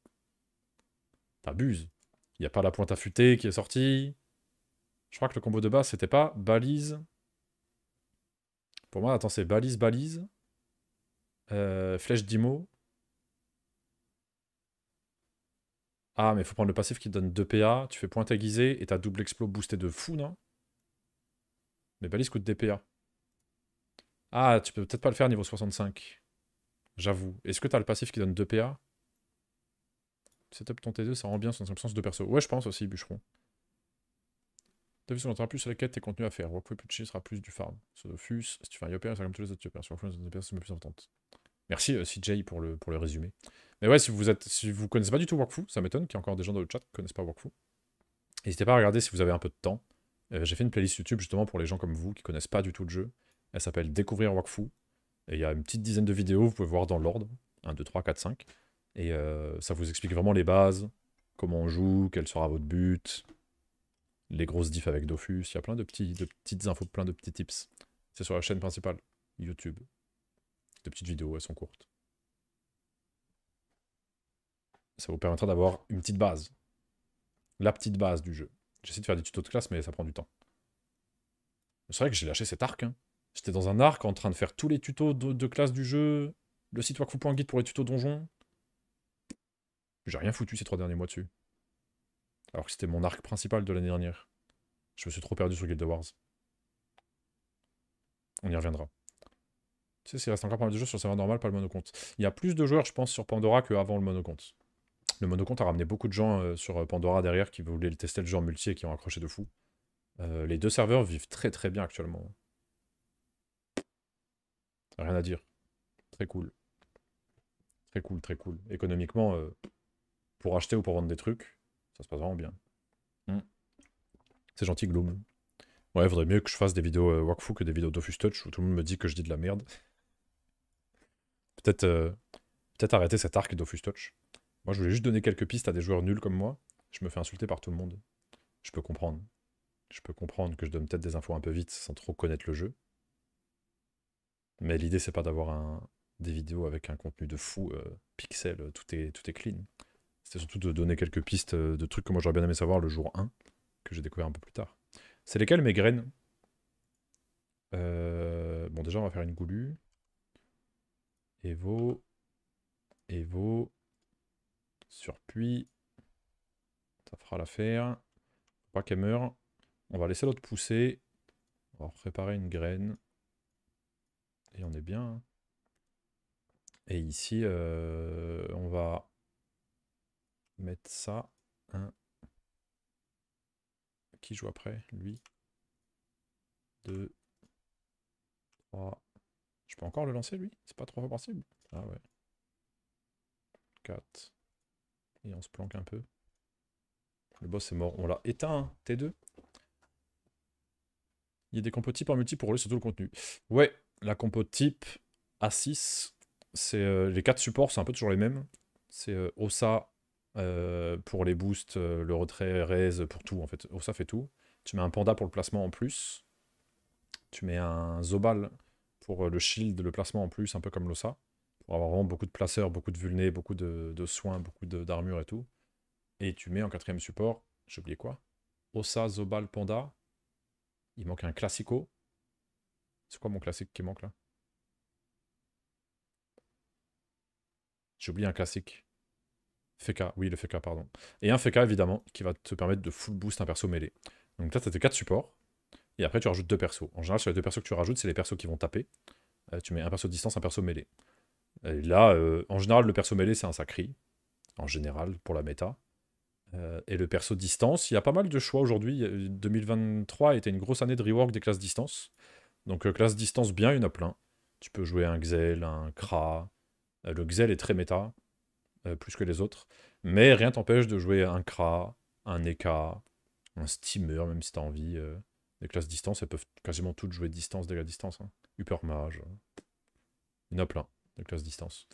T'abuses. Il n'y a pas la pointe affûtée qui est sortie. Je crois que le combo de base, c'était pas balise. Pour moi, attends, c'est balise, balise. Euh, flèche d'IMO. Ah, mais il faut prendre le passif qui donne 2 PA. Tu fais pointe aiguisée et t'as double explo boosté de fou, non? Mais balise coûte des PA. Ah, tu peux peut-être pas le faire niveau 65. J'avoue. Est-ce que t'as le passif qui donne 2 PA Setup ton T2, ça rend bien son sens de perso. Ouais, je pense aussi, bûcheron. T'as vu, on plus sur la quête, tes contenus à faire. Walkway Pucci sera plus du farm. Sodofus, si tu fais un Yopper, c'est comme tous les autres Yopper. Sur Walkway, c'est plus importante. Merci euh, CJ pour le, résumé. Mais ouais, si vous êtes, si vous connaissez pas du tout Workfoo, ça m'étonne qu'il y ait encore des gens dans le chat qui connaissent pas Workfoo. N'hésitez pas à regarder si vous avez un peu de temps. Euh, j'ai fait une playlist YouTube justement pour les gens comme vous qui connaissent pas du tout le jeu. Elle s'appelle Découvrir Workfoo. Et il y a une petite dizaine de vidéos, vous pouvez voir dans l'ordre. 1, 2, 3, 4, 5. Et euh, ça vous explique vraiment les bases, comment on joue, quel sera votre but, les grosses diffs avec Dofus. Il y a plein de, petits, de petites infos, plein de petits tips. C'est sur la chaîne principale, YouTube. De petites vidéos, elles sont courtes. Ça vous permettra d'avoir une petite base. La petite base du jeu. J'essaie de faire des tutos de classe, mais ça prend du temps. C'est vrai que j'ai lâché cet arc. Hein. J'étais dans un arc en train de faire tous les tutos de, classe du jeu, le site wakfu.guide pour les tutos donjons. J'ai rien foutu ces trois derniers mois dessus. Alors que c'était mon arc principal de l'année dernière. Je me suis trop perdu sur Guild Wars. On y reviendra. Tu sais, s'il reste encore pas mal de jeux sur le serveur normal, pas le monocompte. Il y a plus de joueurs, je pense, sur Pandora qu'avant le monocompte. Le monocompte a ramené beaucoup de gens euh, sur Pandora derrière qui voulaient tester le jeu en multi et qui ont accroché de fou. Euh, les deux serveurs vivent très très bien actuellement. Rien à dire. Très cool. Très cool, très cool. Économiquement, euh, pour acheter ou pour vendre des trucs, ça se passe vraiment bien. Hmm. C'est gentil, Gloom. Ouais, il vaudrait mieux que je fasse des vidéos euh, Wakfu que des vidéos Dofus Touch où tout le monde me dit que je dis de la merde. Peut-être euh, peut arrêter cet arc Dofus Touch. Moi, je voulais juste donner quelques pistes à des joueurs nuls comme moi. Je me fais insulter par tout le monde. Je peux comprendre. Je peux comprendre que je donne peut-être des infos un peu vite sans trop connaître le jeu. Mais l'idée, c'est pas d'avoir des vidéos avec un contenu de fou, euh, pixel, tout est, tout est clean. C'était surtout de donner quelques pistes euh, de trucs que moi j'aurais bien aimé savoir le jour 1, que j'ai découvert un peu plus tard. C'est lesquelles mes graines? Euh, Bon, déjà, on va faire une goulue. Evo. Evo. Surpuis. Ça fera l'affaire. Pas qu'elle meure. On va laisser l'autre pousser. On va préparer une graine. Et on est bien. Hein. Et ici, euh, on va mettre ça. Un. Qui joue après? Lui. 2. 3. Peux encore le lancer, lui? C'est pas trop possible Ah ouais. 4. Et on se planque un peu. Le boss est mort. On l'a éteint, hein, T2. Il y a des compos types en multi pour rouler sur tout le contenu. Ouais, la compo type A6, c'est euh, les quatre supports, c'est un peu toujours les mêmes. C'est euh, Osa, euh, pour les boosts, euh, le retrait, raise, pour tout en fait. Ça fait tout. Tu mets un panda pour le placement en plus. Tu mets un Zobal euh, le shield, le placement en plus, un peu comme l'Osa. Pour avoir vraiment beaucoup de placeurs, beaucoup de vulnés, beaucoup de, soins, beaucoup d'armure et tout. Et tu mets en quatrième support, j'ai oublié quoi Osa, Zobal, Panda. Il manque un Classico. C'est quoi mon classique qui manque là? J'ai oublié un classique. FK, oui, le FK, pardon. Et un FK, évidemment, qui va te permettre de full boost un perso mêlé. Donc là, tu as tes 4 supports. Et après, tu rajoutes deux persos. En général, sur les deux persos que tu rajoutes, c'est les persos qui vont taper. Euh, tu mets un perso distance, un perso mêlé. Là, euh, en général, le perso mêlé, c'est un sacri. En général, pour la méta. Euh, et le perso distance, il y a pas mal de choix aujourd'hui. 2023 a été une grosse année de rework des classes distance. Donc, classe distance, bien, il y en a plein. Tu peux jouer un Xel, un Kra. le Xel est très méta. Plus que les autres. Mais rien t'empêche de jouer un Kra, un Eka, un Steamer, même si t'as envie. Euh, des classes distance, elles peuvent quasiment toutes jouer distance, dégâts distance. Hein. Hyper mage. Il y en a plein, des classes distance.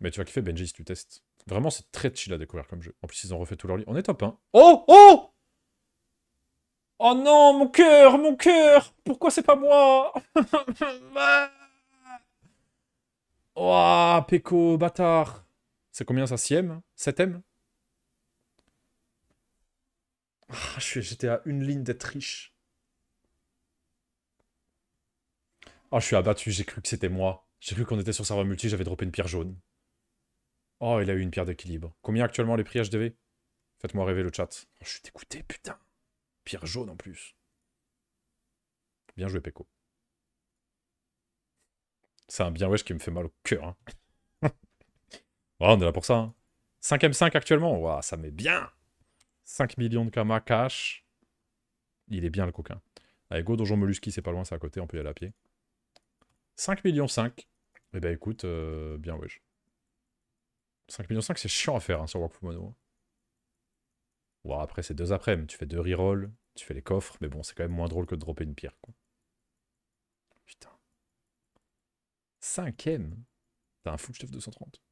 Mais tu vas kiffer Benji si tu testes. Vraiment, c'est très chill à découvrir comme jeu. En plus, ils ont refait tout leur lit. On est top 1. Oh Oh Oh non, mon cœur, mon cœur Pourquoi c'est pas moi Oh, Peko, bâtard C'est combien ça Sième Septième? Ah, J'étais à une ligne d'être riche. Oh, je suis abattu, j'ai cru que c'était moi. J'ai cru qu'on était sur serveur multi, j'avais droppé une pierre jaune. Oh, il a eu une pierre d'équilibre. Combien actuellement les prix HDV Faites-moi rêver le chat. Oh, je suis dégoûté, putain. Pierre jaune en plus. Bien joué, Peko. C'est un bien wesh qui me fait mal au cœur. Hein. on est là pour ça. 5M5 hein. actuellement? ça met bien. 5 millions de Kama cash. Il est bien le coquin. Allez, go Donjon Mollusky, c'est pas loin, c'est à côté, on peut y aller à pied. 5 millions 5. Eh ben écoute, euh, bien wesh. 5 millions 5, c'est chiant à faire hein, sur Wakfu Mono. Bon, après, c'est deux après, mais tu fais deux rerolls, tu fais les coffres, mais bon, c'est quand même moins drôle que de dropper une pierre, quoi. Putain. Cinquième T'as un full chef 230.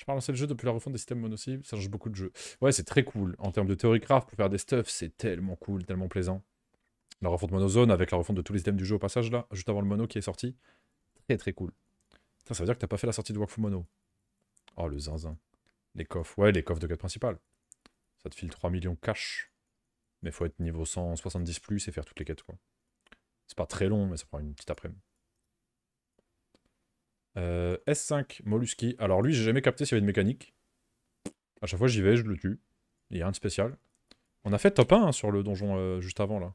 Je parle lancer le jeu depuis la refonte des systèmes mono-cibles, ça change beaucoup de jeux. Ouais, c'est très cool. En termes de théorie craft, pour faire des stuffs, c'est tellement cool, tellement plaisant. La refonte monozone avec la refonte de tous les systèmes du jeu au passage, là, juste avant le mono qui est sorti. Très très cool. Ça, ça veut dire que t'as pas fait la sortie de Wakfu Mono. Oh, le zinzin. Les coffres. Ouais, les coffres de quête principale. Ça te file 3 millions cash. Mais faut être niveau 170 plus et faire toutes les quêtes, quoi. C'est pas très long, mais ça prend une petite après-midi. Euh, S5, Mollusky. Alors lui, j'ai jamais capté s'il y avait une mécanique. À chaque fois, j'y vais, je le tue. Il n'y a rien de spécial. On a fait top 1 hein, sur le donjon euh, juste avant, là.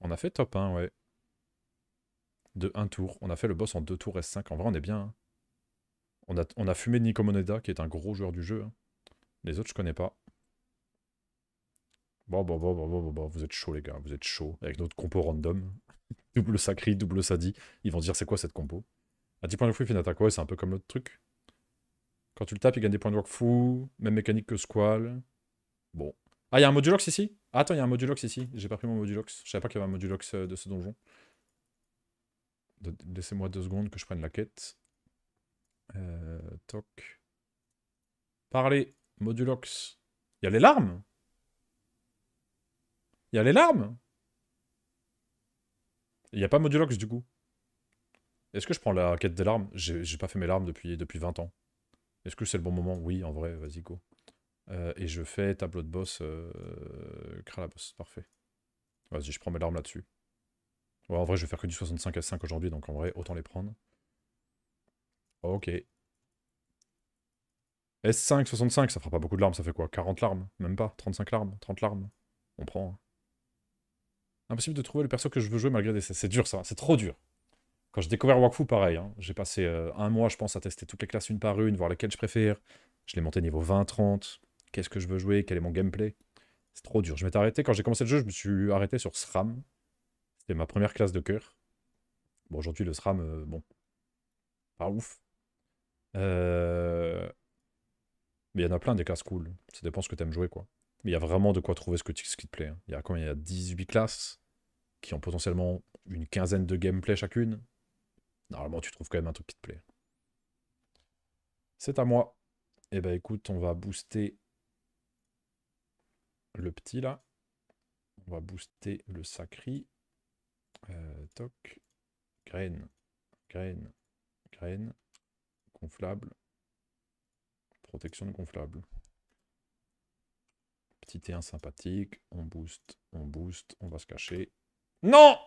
On a fait top 1, ouais. De 1 tour. On a fait le boss en 2 tours S5. En vrai, on est bien. Hein. On, a, on a fumé Nico Moneda, qui est un gros joueur du jeu. Hein. Les autres, je connais pas. Bon, bon, bon, bon, bon, bon, vous êtes chaud, les gars. Vous êtes chaud. Avec notre compo random. double sacri, double sadi. Ils vont dire c'est quoi cette compo? À 10 points de fou, il fait une. Ouais, c'est un peu comme l'autre truc. Quand tu le tapes, il gagne des points de work fou. Même mécanique que Squall. Bon. Ah, il y a un modulox ici? Ah, Attends, il y a un modulox ici. J'ai pas pris mon modulox. Je savais pas qu'il y avait un modulox euh, de ce donjon. Laissez-moi deux secondes que je prenne la quête. Euh, toc. Parler. Modulox. Il y a les larmes il y a les larmes Il n'y a pas Modulox du coup. Est-ce que je prends la quête des larmes? J'ai pas fait mes larmes depuis, depuis 20 ans. Est-ce que c'est le bon moment? Oui, en vrai, vas-y, go. Euh, et je fais tableau de boss, euh, la boss, parfait. Vas-y, je prends mes larmes là-dessus. Ouais, en vrai, je vais faire que du 65 S5 aujourd'hui, donc en vrai, autant les prendre. Ok. S5, 65, ça fera pas beaucoup de larmes, ça fait quoi? 40 larmes? Même pas? 35 larmes? 30 larmes? On prend. Hein. Impossible de trouver le perso que je veux jouer malgré des... C'est dur ça, c'est trop dur. Quand j'ai découvert Wakfu, pareil. Hein. J'ai passé euh, un mois, je pense, à tester toutes les classes une par une, voir lesquelles je préfère. Je l'ai monté niveau 20-30. Qu'est-ce que je veux jouer? Quel est mon gameplay? C'est trop dur. Je m'étais arrêté, quand j'ai commencé le jeu, je me suis arrêté sur SRAM. C'était ma première classe de cœur. Bon, aujourd'hui, le SRAM, euh, bon, pas ouf. Euh, mais il y en a plein des classes cool. Ça dépend ce que tu aimes jouer, quoi. Mais il y a vraiment de quoi trouver ce, que, qui te plaît. Hein. Il y a combien Il y a 18 classes qui ont potentiellement une quinzaine de gameplay chacune. Normalement, tu trouves quand même un truc qui te plaît. C'est à moi. Eh ben écoute, on va booster le petit là. On va booster le sacri. Euh, toc. Graine. Graine. Graine. Gonflable. Protection de gonflable. Petit T1 sympathique. On booste, on booste, on va se cacher. Non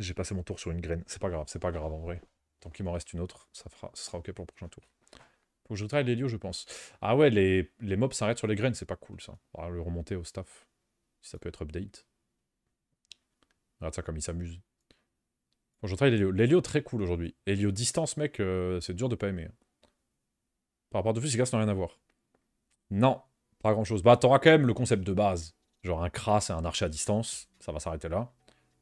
J'ai passé mon tour sur une graine. C'est pas grave, c'est pas grave en vrai. Tant qu'il m'en reste une autre, ça, fera, sera ok pour le prochain tour. Faut que je travaille l'hélio, je pense. Ah ouais, les, les mobs s'arrêtent sur les graines, c'est pas cool ça. On va le remonter au staff. Si ça peut être update. Regarde ça comme il s'amuse. Faut je travaille l'hélio. L'hélio très cool aujourd'hui. Hélio distance, mec, euh, c'est dur de pas aimer. Par rapport les gars, ça n'a rien à voir. Non, pas grand chose. Bah, t'auras quand même le concept de base. Genre un Kras et un archer à distance. Ça va s'arrêter là.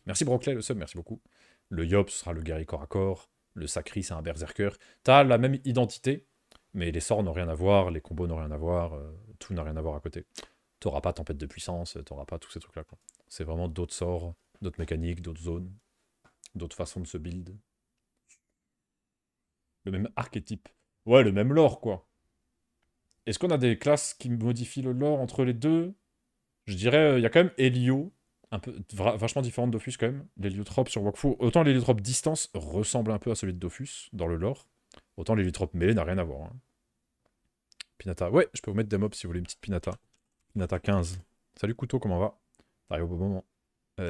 Merci Brockley, le sub, merci beaucoup. Le Yop sera le guerrier corps à corps. Le Sacri, c'est un berserker. T'as la même identité, mais les sorts n'ont rien à voir, les combos n'ont rien à voir, euh, tout n'a rien à voir à côté. T'auras pas tempête de puissance, t'auras pas tous ces trucs-là. C'est vraiment d'autres sorts, d'autres mécaniques, d'autres zones, d'autres façons de se build. Le même archétype. Ouais, le même lore, quoi. Est-ce qu'on a des classes qui modifient le lore entre les deux? Je dirais, il y a quand même Helio, un peu vachement différent de Dofus quand même. L'héliotrope sur Wakfu, autant l'héliotrope distance ressemble un peu à celui de Dofus dans le lore, autant l'héliotrope mêlée n'a rien à voir. Hein. Pinata, ouais, je peux vous mettre des mobs si vous voulez une petite Pinata. Pinata 15. Salut couteau, comment va? T'arrives au bon moment.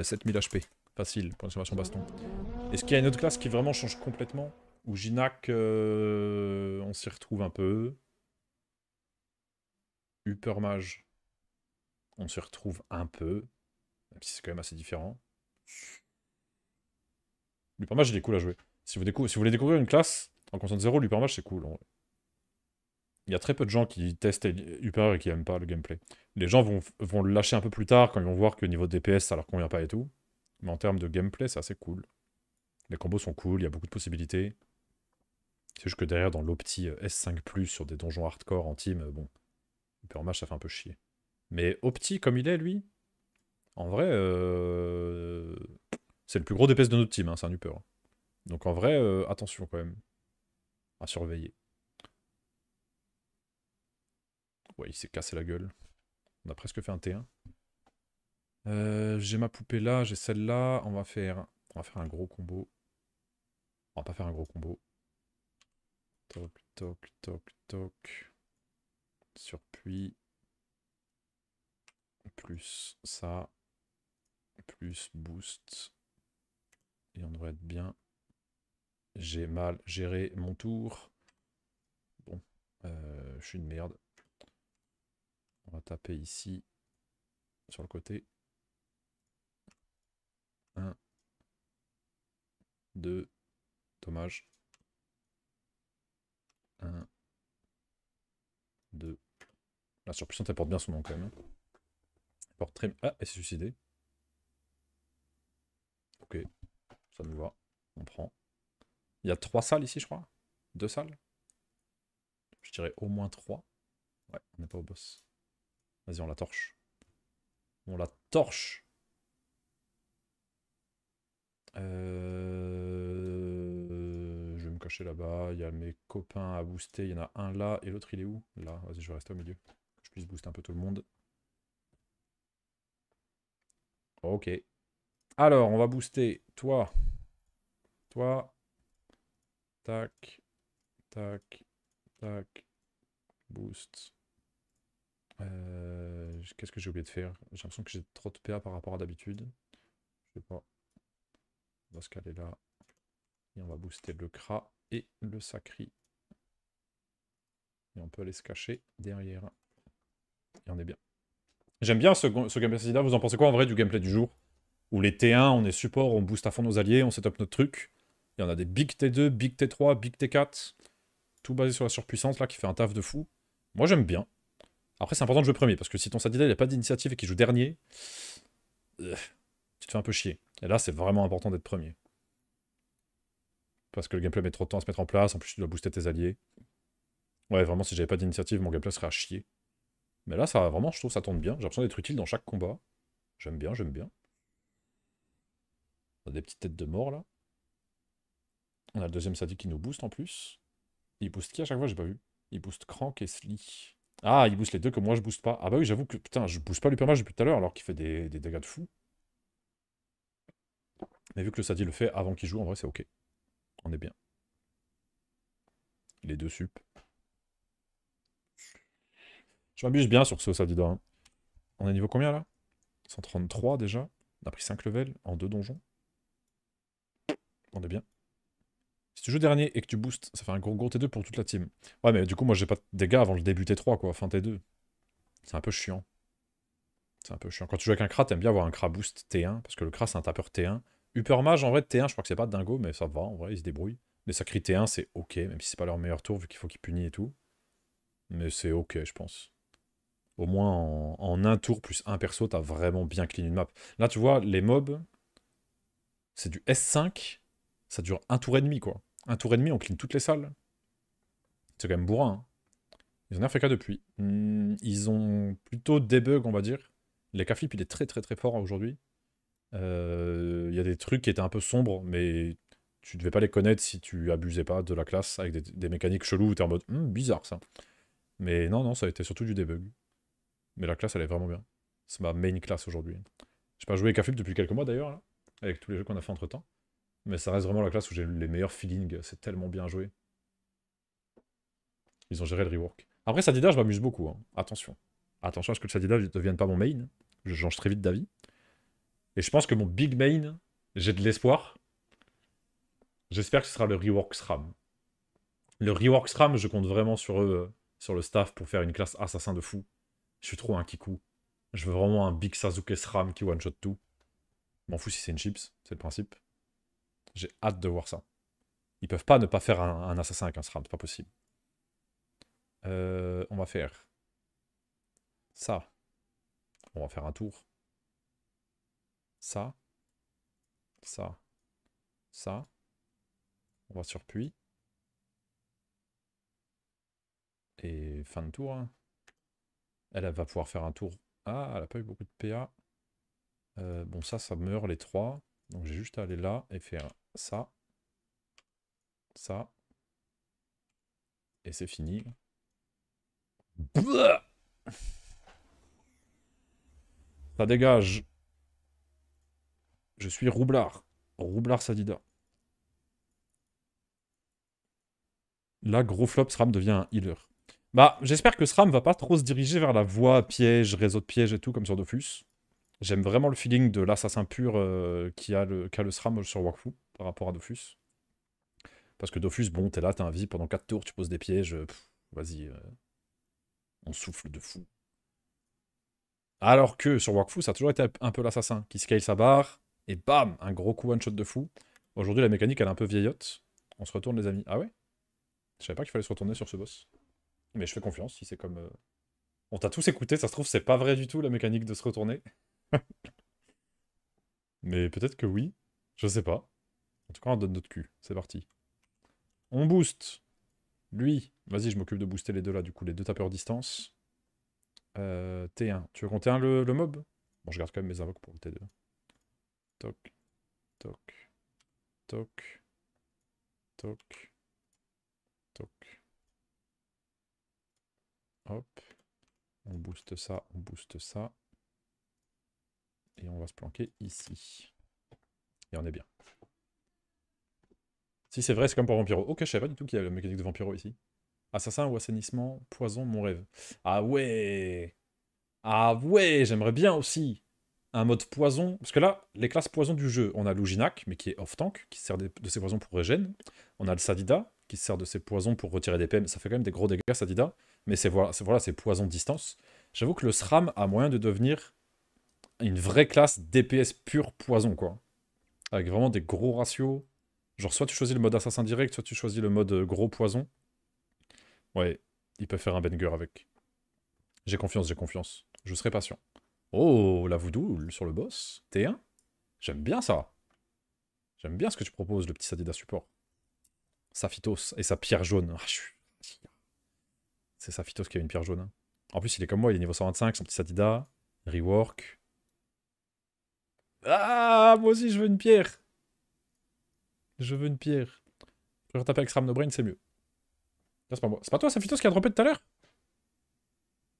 7000 HP, facile pour une baston. Est-ce qu'il y a une autre classe qui vraiment change complètement? Ou Jinak, euh, on s'y retrouve un peu? Mage, on s'y retrouve un peu. Même c'est quand même assez différent. Mage, il est cool à jouer. Si vous, voulez découvrir une classe en constant 0, Mage, c'est cool. Il y a très peu de gens qui testent Hyper et qui aiment pas le gameplay. Les gens vont, vont le lâcher un peu plus tard quand ils vont voir que niveau DPS ça leur convient pas et tout. Mais en termes de gameplay, c'est assez cool. Les combos sont cool, il y a beaucoup de possibilités. C'est juste que derrière, dans l'opti S5+, sur des donjons hardcore en team, bon, Hyper Match, ça fait un peu chier. Mais Opti, comme il est, lui, en vrai, euh, c'est le plus gros DPS de notre team, hein, c'est un Upper. Donc en vrai, euh, attention quand même à surveiller. Ouais, il s'est cassé la gueule. On a presque fait un T1. Euh, j'ai ma poupée là, j'ai celle-là. On va faire on va faire un gros combo. On va pas faire un gros combo. Toc, toc, toc, toc. Surpuis. Plus ça. Plus boost. Et on devrait être bien. J'ai mal géré mon tour. Bon, euh, je suis une merde. On va taper ici, sur le côté. 1, 2, dommage. 1, 2. La surpuissante, elle porte bien son nom quand même. Hein. Elle porte très... Ah, elle s'est suicidée. Ok, ça nous va. On prend. Il y a trois salles ici, je crois. Deux salles. Je dirais au moins trois. Ouais, on n'est pas au boss. Vas-y, on la torche. On la torche. Euh, je vais me cacher là-bas. Il y a mes copains à booster. Il y en a un là et l'autre il est où? Là, vas-y, je vais rester au milieu. Que je puisse booster un peu tout le monde. Ok. Alors, on va booster toi. Toi. Tac. Tac. Tac. Boost. Euh, qu'est-ce que j'ai oublié de faire? J'ai l'impression que j'ai trop de PA par rapport à d'habitude. Je sais pas. On va se caler là. Et on va booster le Kra et le Sacri. Et on peut aller se cacher derrière. Et on est bien. J'aime bien ce, ce gameplay là Vous en pensez quoi en vrai du gameplay du jour? Où les T1, on est support, on booste à fond nos alliés, on setup notre truc. Il y en a des big T2, big T3, big T4. Tout basé sur la surpuissance là qui fait un taf de fou. Moi j'aime bien. Après, c'est important de jouer premier, parce que si ton Sadida il a pas d'initiative et qu'il joue dernier, euh, tu te fais un peu chier. Et là, c'est vraiment important d'être premier. Parce que le gameplay met trop de temps à se mettre en place, en plus tu dois booster tes alliés. Ouais, vraiment, si j'avais pas d'initiative, mon gameplay serait à chier. Mais là, ça vraiment, je trouve ça tourne bien. J'ai l'impression d'être utile dans chaque combat. J'aime bien, j'aime bien. On a des petites têtes de mort, là. On a le deuxième Sadi qui nous booste, en plus. Il booste qui à chaque fois? J'ai pas vu. Il booste Crank et Slee. Ah, il booste les deux que moi je booste pas. Ah bah oui, j'avoue que putain, je booste pas l'hypermage depuis tout à l'heure alors qu'il fait des, dégâts de fou. Mais vu que le Sadi le fait avant qu'il joue, en vrai c'est ok. On est bien. Les deux sup. Je m'abuse bien sur ce Sadida. Hein. On est niveau combien là? 133 déjà. On a pris 5 levels en deux donjons. On est bien. Si tu joues dernier et que tu boostes, ça fait un gros gros T2 pour toute la team. Ouais, mais du coup, moi, j'ai pas de dégâts avant le début T3, quoi, fin T2. C'est un peu chiant. C'est un peu chiant. Quand tu joues avec un Kra, t'aimes bien avoir un Kra boost T1, parce que le Kra, c'est un tapeur T1. Upper Mage, en vrai, T1, je crois que c'est pas dingo, mais ça va, en vrai, il se débrouille. Les sacrés T1, c'est ok, même si c'est pas leur meilleur tour, vu qu'il faut qu'ils punissent et tout. Mais c'est ok, je pense. Au moins, en, en, un tour plus un perso, t'as vraiment bien clean une map. Là, tu vois, les mobs, c'est du S5, ça dure un tour et demi, quoi. Un tour et demi, on clean toutes les salles. C'est quand même bourrin. Hein. Ils ont rien fait qu'à depuis. Hmm, ils ont plutôt debug, on va dire. Les flip il est très très très fort aujourd'hui. Euh, il y a des trucs qui étaient un peu sombres, mais tu devais pas les connaître si tu abusais pas de la classe avec des, mécaniques cheloues où t'es en mode hmm, bizarre ça. Mais non, non, ça a été surtout du debug. Mais la classe, elle est vraiment bien. C'est ma main class aujourd'hui. J'ai pas joué avec Aflip depuis quelques mois d'ailleurs, avec tous les jeux qu'on a fait entre temps. Mais ça reste vraiment la classe où j'ai les meilleurs feelings. C'est tellement bien joué. Ils ont géré le rework. Après, Sadida, je m'amuse beaucoup. hein. Attention. Attention à ce que le Sadida ne devienne pas mon main. Je change très vite d'avis. Et je pense que mon big main, j'ai de l'espoir. J'espère que ce sera le rework SRAM. Le rework SRAM, je compte vraiment sur eux, euh, sur le staff, pour faire une classe assassin de fou. Je suis trop un kikou. Je veux vraiment un big Sasuke SRAM qui one-shot tout. M'en fous si c'est une chips, c'est le principe. J'ai hâte de voir ça. Ils peuvent pas ne pas faire un, assassin avec un SRAM, c'est pas possible. Euh, on va faire ça. On va faire un tour. Ça. Ça. Ça. On va sur puits. Et fin de tour. hein. Elle, va pouvoir faire un tour. Ah, elle a pas eu beaucoup de PA. Euh, bon, ça, ça meurt les trois. Donc j'ai juste à aller là et faire ça. Ça. Et c'est fini. Ça dégage. Je suis roublard. Roublard Sadida. Là, gros flop, SRAM devient un healer. Bah, j'espère que SRAM va pas trop se diriger vers la voie piège, réseau de piège et tout, comme sur Dofus. J'aime vraiment le feeling de l'assassin pur euh, qui a le, qu'a le SRAM sur Wakfu par rapport à Dofus. Parce que Dofus, bon, t'es là, t'as un vie pendant 4 tours, tu poses des pièges, euh, vas-y, euh, on souffle de fou. Alors que sur Wakfu, ça a toujours été un peu l'assassin qui scale sa barre, et bam, un gros coup one-shot de fou. Aujourd'hui, la mécanique, elle est un peu vieillotte. On se retourne, les amis. Ah ouais? Je savais pas qu'il fallait se retourner sur ce boss. Mais je fais confiance, si c'est comme... On t'a tous écouté, ça se trouve, c'est pas vrai du tout, la mécanique de se retourner. Mais peut-être que oui. Je sais pas. En tout cas, on donne notre cul. C'est parti. On booste. Lui. Vas-y, je m'occupe de booster les deux là, du coup, les deux tapeurs distance. Euh, T1. Tu veux un le, le mob? Bon, je garde quand même mes invoques pour le T2. Toc. Toc. Toc. Toc. Toc. Hop. On booste ça, on booste ça. Et on va se planquer ici. Et on est bien. Si c'est vrai, c'est comme pour Vampiro. Ok, je savais pas du tout qu'il y avait la mécanique de Vampiro ici. Assassin ou assainissement, poison, mon rêve. Ah ouais Ah ouais, j'aimerais bien aussi un mode poison. Parce que là, les classes poison du jeu, on a l'Ujinak, mais qui est off-tank, qui sert de ses poisons pour régène. On a le Sadida, qui sert de ses poisons pour retirer des PM. Ça fait quand même des gros dégâts, Sadida. Mais c'est voilà, c'est poison distance. J'avoue que le SRAM a moyen de devenir une vraie classe DPS pur poison, quoi. Avec vraiment des gros ratios. Genre, soit tu choisis le mode assassin direct, soit tu choisis le mode euh, gros poison. Ouais, il peut faire un banger avec. J'ai confiance, j'ai confiance. Je serai patient. Oh, la voodoo sur le boss. T1 J'aime bien ça. J'aime bien ce que tu proposes, le petit Sadida support. Saphitos et sa pierre jaune. Ah, C'est Saphitos qui a une pierre jaune. hein. En plus, il est comme moi, il est niveau 125, son petit Sadida. Rework. Ah, moi aussi, je veux une pierre. Je veux une pierre. Je préfère taper avec Sram No Brain, c'est mieux. C'est pas moi. C'est pas toi, Saphitos, qui a droppé tout à l'heure?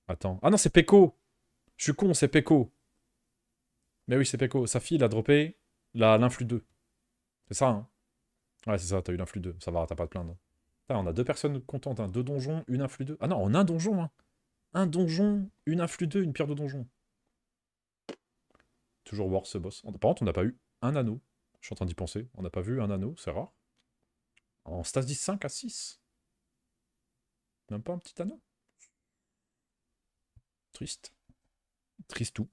Attends. Ah non, c'est Peko. Je suis con, c'est Peko. Mais oui, c'est Peko. Sa fille, il a droppé l'influx 2. C'est ça, hein? Ouais, c'est ça, t'as eu l'influx 2. Ça va, t'as pas à te plaindre. Putain, on a deux personnes contentes, hein. deux donjons, une influx 2. Ah non, on a un donjon, hein. Un donjon, une influx 2, une pierre de donjon. Toujours worse ce boss. Par contre, on n'a pas eu un anneau. Je suis en train d'y penser. On n'a pas vu un anneau, c'est rare. En Stasis 5 à 6. Même pas un petit anneau. Triste. Triste tout.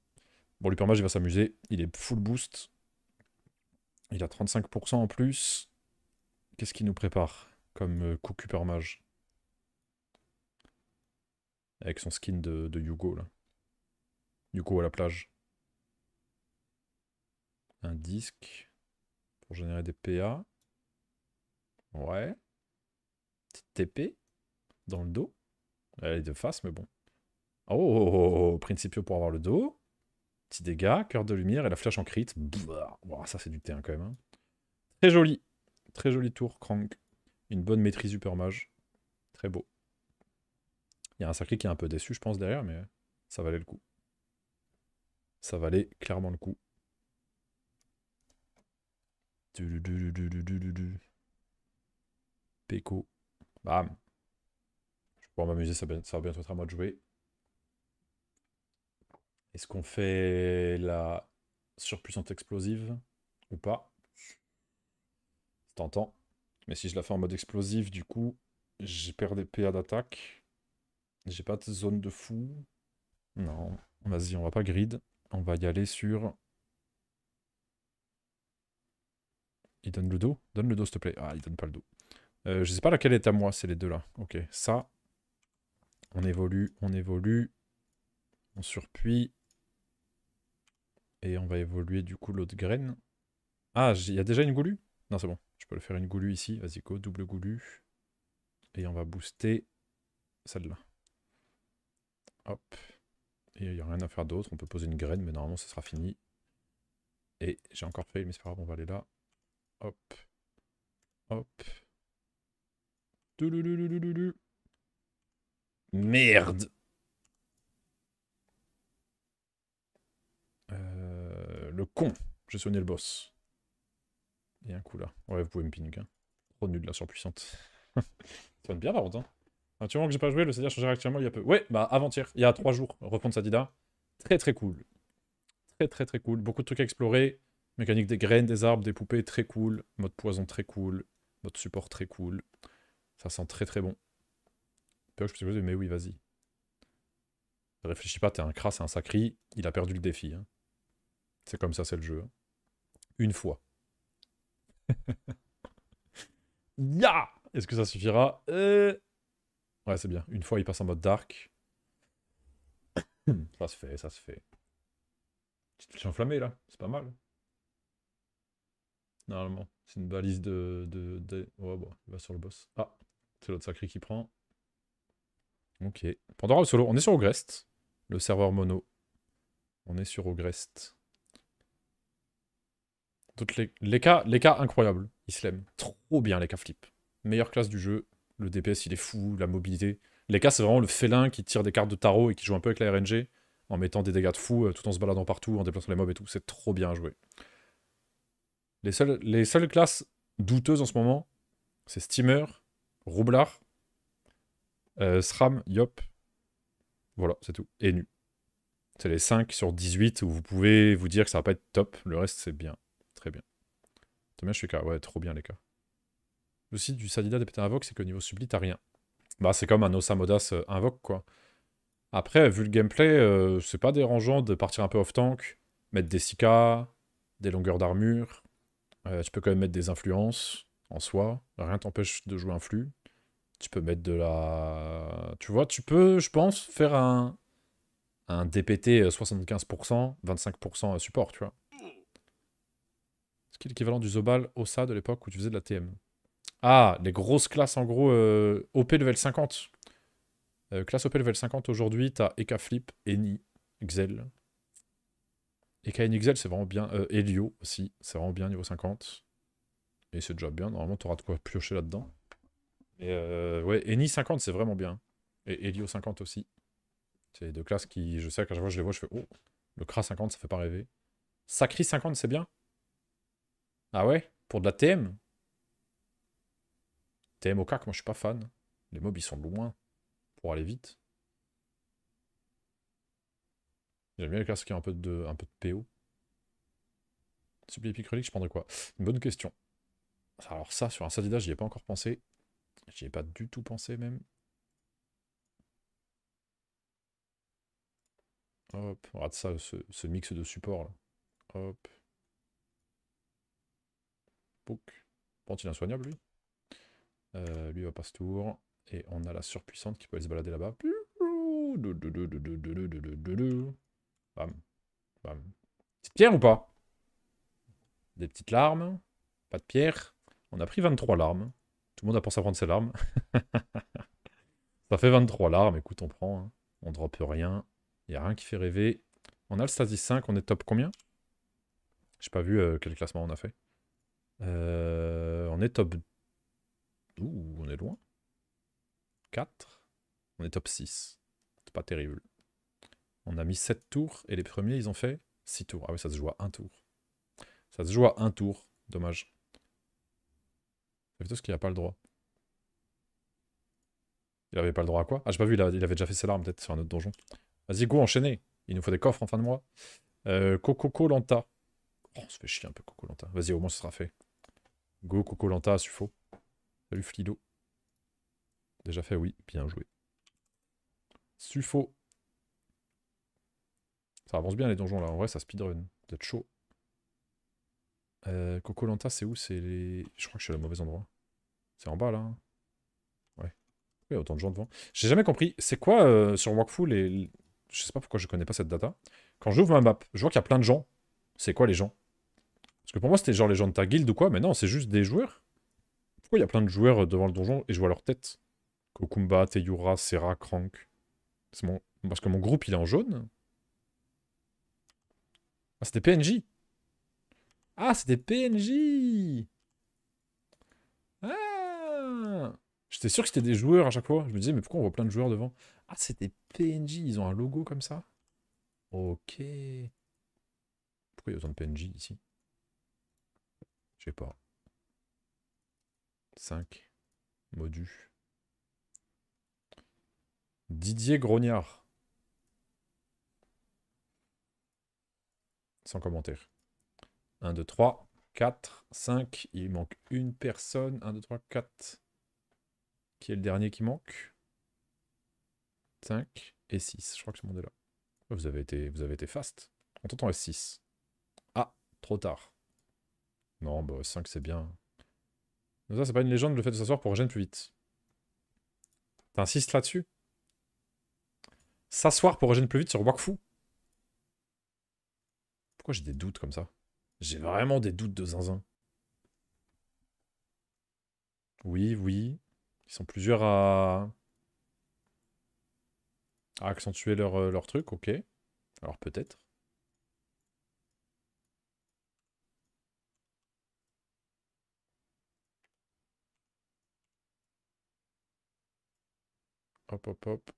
Bon, l'hypermage, il va s'amuser. Il est full boost. Il a 35% en plus. Qu'est-ce qu'il nous prépare comme euh, coup hypermage Avec son skin de, de Yugo, là. Yugo à la plage. Un disque pour générer des PA. Ouais. Petite TP dans le dos. Elle est de face, mais bon. Oh, oh, oh, oh, Principio pour avoir le dos. Petit dégâts, cœur de lumière et la flèche en crit. Ça c'est du T1 quand même. hein. Très joli. Très joli tour, Krang. Une bonne maîtrise super mage. Très beau. Il y a un sacré qui est un peu déçu, je pense, derrière, mais ça valait le coup. Ça valait clairement le coup. Péco. Bam. Je vais pouvoir m'amuser, ça, va bientôt être à moi de jouer. Est-ce qu'on fait la surpuissante explosive ou pas? C'est tentant. Mais si je la fais en mode explosif, du coup, j'ai perdu des PA d'attaque. J'ai pas de zone de fou. Non. Vas-y, on va pas grid. On va y aller sur... Il donne le dos Donne le dos, s'il te plaît. Ah, il donne pas le dos. Euh, je sais pas laquelle est à moi, c'est les deux là. Ok, ça. On évolue, on évolue. On surpuit. Et on va évoluer du coup l'autre graine. Ah, il y a déjà une goulue? Non, c'est bon. Je peux le faire une goulue ici. Vas-y, go, double goulue. Et on va booster celle-là. Hop. Et il n'y a rien à faire d'autre. On peut poser une graine, mais normalement, ça sera fini. Et j'ai encore fait, mais c'est pas grave, on va aller là. Hop. Hop. Merde euh, Le con J'ai soigné le boss. Et un coup là. Ouais, vous pouvez me ping. Hein. Trop nul la surpuissante. ça va bien par contre. Hein. Un que j'ai pas joué, le CDR changé actuellement il y a peu. Ouais, bah avant-hier, il y a trois jours, reprendre Sadida. Très très cool. Très très très cool. Beaucoup de trucs à explorer. Mécanique des graines, des arbres, des poupées, très cool. Mode poison, très cool. Mode support, très cool. Ça sent très très bon. Je peux mais oui, vas-y. Réfléchis pas, t'es un crasse, un sacri. Il a perdu le défi. Hein. C'est comme ça, c'est le jeu. Hein. Une fois. ya Est-ce que ça suffira? Euh, Ouais, c'est bien. Une fois, il passe en mode dark. ça se fait, ça se fait. Flèche enflammée, là. C'est pas mal. Normalement. C'est une balise de... de, Ouais, bon, il va sur le boss. Ah, c'est l'autre sacré qui prend. Ok. Pandora le solo. On est sur Ogrest. Le serveur mono. On est sur Ogrest. Toutes les, les cas, les cas incroyables. Islem. Trop bien les cas flip. Meilleure classe du jeu. Le DPS, il est fou, la mobilité. Les cas, c'est vraiment le félin qui tire des cartes de tarot et qui joue un peu avec la RNG en mettant des dégâts de fou euh, tout en se baladant partout, en déplaçant les mobs et tout. C'est trop bien joué. Les seules, les seules classes douteuses en ce moment, c'est Steamer, Roublard, euh, SRAM, Yop. Voilà, c'est tout. Et Nu. C'est les 5 sur 18 où vous pouvez vous dire que ça va pas être top. Le reste, c'est bien. Très bien. Bien, je suis. Ouais, trop bien les cas. Le du Sadida des Invoque, c'est que niveau subli, t'as rien. Bah, c'est comme un Osamodas euh, Invoque, quoi. Après, vu le gameplay, euh, c'est pas dérangeant de partir un peu off-tank, mettre des CK, des longueurs d'armure. Euh, tu peux quand même mettre des influences en soi. Rien t'empêche de jouer un flux. Tu peux mettre de la... Tu vois, tu peux, je pense, faire un, un DPT 75%, 25% support, tu vois. Ce qui est l'équivalent du Zobal Osa de l'époque où tu faisais de la TM. Ah, les grosses classes en gros euh, OP level 50. Euh, classe OP level 50 aujourd'hui, t'as Eka Flip, Eni, Xel. Eni Xel, c'est vraiment bien. Euh, Elio aussi, c'est vraiment bien niveau 50. Et c'est déjà bien, normalement t'auras de quoi piocher là-dedans. Et ouais, Eni 50, c'est vraiment bien. Et Elio 50 aussi. C'est deux classes qui, je sais qu'à chaque fois je les vois, je fais Oh, le Kra 50, ça fait pas rêver. Sacri 50, c'est bien Ah ouais? Pour de la TM TM au CAC, moi je suis pas fan. Les mobs ils sont loin pour aller vite. J'aime bien les classes qui ont un peu de, un peu de PO. Suppli relique, je prendrais quoi? Une bonne question. Alors ça, sur un Sadida, j'y ai pas encore pensé. J'y ai pas du tout pensé même. Hop, rate ça, ce, mix de support là. Hop. Book. Bon, il est insoignable lui. Euh, lui va passe tour. Et on a la surpuissante qui peut aller se balader là-bas. Bam. Bam. Petite pierre ou pas? Des petites larmes. Pas de pierre. On a pris 23 larmes. Tout le monde a pensé à prendre ses larmes. Ça fait 23 larmes. Écoute, on prend. Hein. On drop rien. Il n'y a rien qui fait rêver. On a le Stasis 5. On est top combien? J'ai pas vu euh, quel classement on a fait. Euh, on est top Ouh, on est loin. 4. On est top 6. C'est pas terrible. On a mis 7 tours et les premiers, ils ont fait 6 tours. Ah oui, ça se joue à un tour. Ça se joue à un tour. Dommage. C'est plutôt ce qu'il n'a pas le droit? Il avait pas le droit à quoi? Ah, j'ai pas vu, il, avait déjà fait ses larmes peut-être sur un autre donjon. Vas-y, go, enchaînez. Il nous faut des coffres en fin de mois. Euh, Coco Lanta. Oh, on se fait chier un peu, Coco Lanta. Vas-y, au moins ce sera fait. Go, Coco Lanta, Sufo. Salut, Flido. Déjà fait, oui. Bien joué. Sufo. Ça avance bien les donjons là. En vrai, ça speedrun. Vous êtes chaud. Euh, Coco Lanta, c'est où? C'est les. Je crois que je suis à le mauvais endroit. C'est en bas là. Hein. Ouais. Il y a autant de gens devant. J'ai jamais compris. C'est quoi euh, sur Walkful les. Je sais pas pourquoi je connais pas cette data. Quand j'ouvre ma map, je vois qu'il y a plein de gens. C'est quoi les gens? Parce que pour moi, c'était genre les gens de ta guilde ou quoi, mais non, c'est juste des joueurs. Pourquoi il y a plein de joueurs euh, devant le donjon et je vois leur tête? Kokumba, Teyura, Serra, Crank. Mon... Parce que mon groupe, il est en jaune. Ah, c'était PNJ Ah, c'était PNJ Ah J'étais sûr que c'était des joueurs à chaque fois. Je me disais, mais pourquoi on voit plein de joueurs devant? Ah, des PNJ, ils ont un logo comme ça Ok. Pourquoi il y a autant de PNJ ici? Je sais pas. 5. Modus. Didier Grognard. Sans commentaire. 1, 2, 3, 4, 5. Il manque une personne. 1, 2, 3, 4. Qui est le dernier qui manque? 5 et 6. Je crois que ce monde est là. Vous avez été, vous avez été fast. On t'entend S6. Ah, trop tard. Non, bah 5 c'est bien. Ça, c'est pas une légende le fait de s'asseoir pour régénérer plus vite. T'insistes là-dessus? S'asseoir pour régénérer plus vite sur Wakfu? Pourquoi j'ai des doutes comme ça? J'ai vraiment des doutes de zinzin. Oui, oui. Ils sont plusieurs à à accentuer leur, euh, leur truc, ok. Alors peut-être. Hop, hop, hop.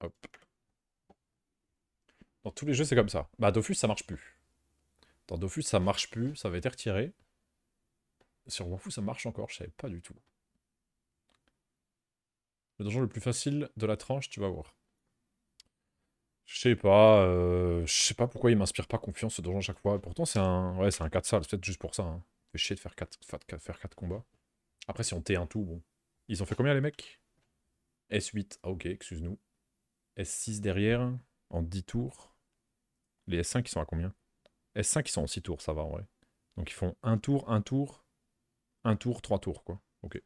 Hop. Dans tous les jeux, c'est comme ça. Bah, Dofus, ça marche plus. Dans Dofus, ça marche plus. Ça avait été retiré. Sur Wafu, ça marche encore. Je savais pas du tout. Le donjon le plus facile de la tranche, tu vas voir. Je sais pas, euh, je sais pas pourquoi il m'inspire pas confiance ce donjon à chaque fois. Pourtant c'est un, ouais, c'est un 4 salles, c'est peut-être juste pour ça. Hein. Fait chier de faire 4, faire 4 combats. Après si on T1 tout, bon. Ils ont fait combien les mecs? S8, ah ok, excuse-nous. S6 derrière, en 10 tours. Les S5 ils sont à combien? S5 ils sont en 6 tours, ça va en vrai. Donc ils font 1 tour, 1 tour, 1 tour, 3 tours quoi. Ok.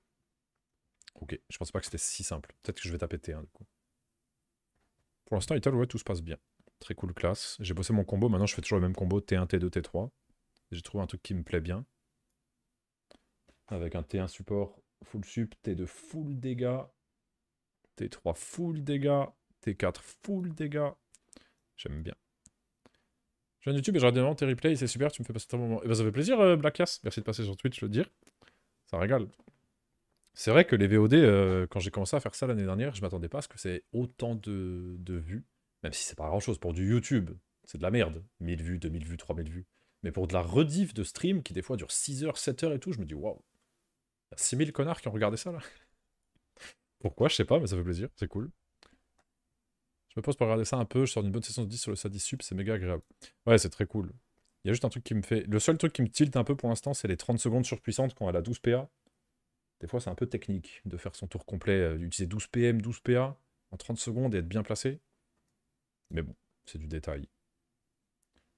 Ok, je pensais pas que c'était si simple. Peut-être que je vais taper T1 du coup. Pour l'instant, Ital, ouais, tout se passe bien. Très cool classe. J'ai bossé mon combo, maintenant je fais toujours le même combo T1, T2, T3. J'ai trouvé un truc qui me plaît bien. Avec un T1 support full sup, T2 full dégâts, T3 full dégâts, T4 full dégâts. J'aime bien. Je viens de YouTube et je regarde tes replays, c'est super, tu me fais passer un moment. Eh ben ça fait plaisir, euh, Blackass. Merci de passer sur Twitch, le dire. Ça régale. C'est vrai que les VOD, euh, quand j'ai commencé à faire ça l'année dernière, je m'attendais pas à ce que c'est autant de, vues. Même si c'est pas grand chose. Pour du YouTube, c'est de la merde. 1000 vues, 2000 vues, 3000 vues. Mais pour de la rediff de stream qui des fois dure 6 heures, 7 heures et tout, je me dis waouh. Il y a 6000 connards qui ont regardé ça là. Pourquoi? Je sais pas, mais ça fait plaisir, c'est cool. Je me pose pour regarder ça un peu, je sors d'une bonne session de 10 sur le Sadis Sup, c'est méga agréable. Ouais, c'est très cool. Il y a juste un truc qui me fait. Le seul truc qui me tilte un peu pour l'instant, c'est les 30 secondes surpuissantes quand elle a 12 PA. Des fois, c'est un peu technique de faire son tour complet, euh, d'utiliser 12 PM, 12 PA en 30 secondes et être bien placé. Mais bon, c'est du détail.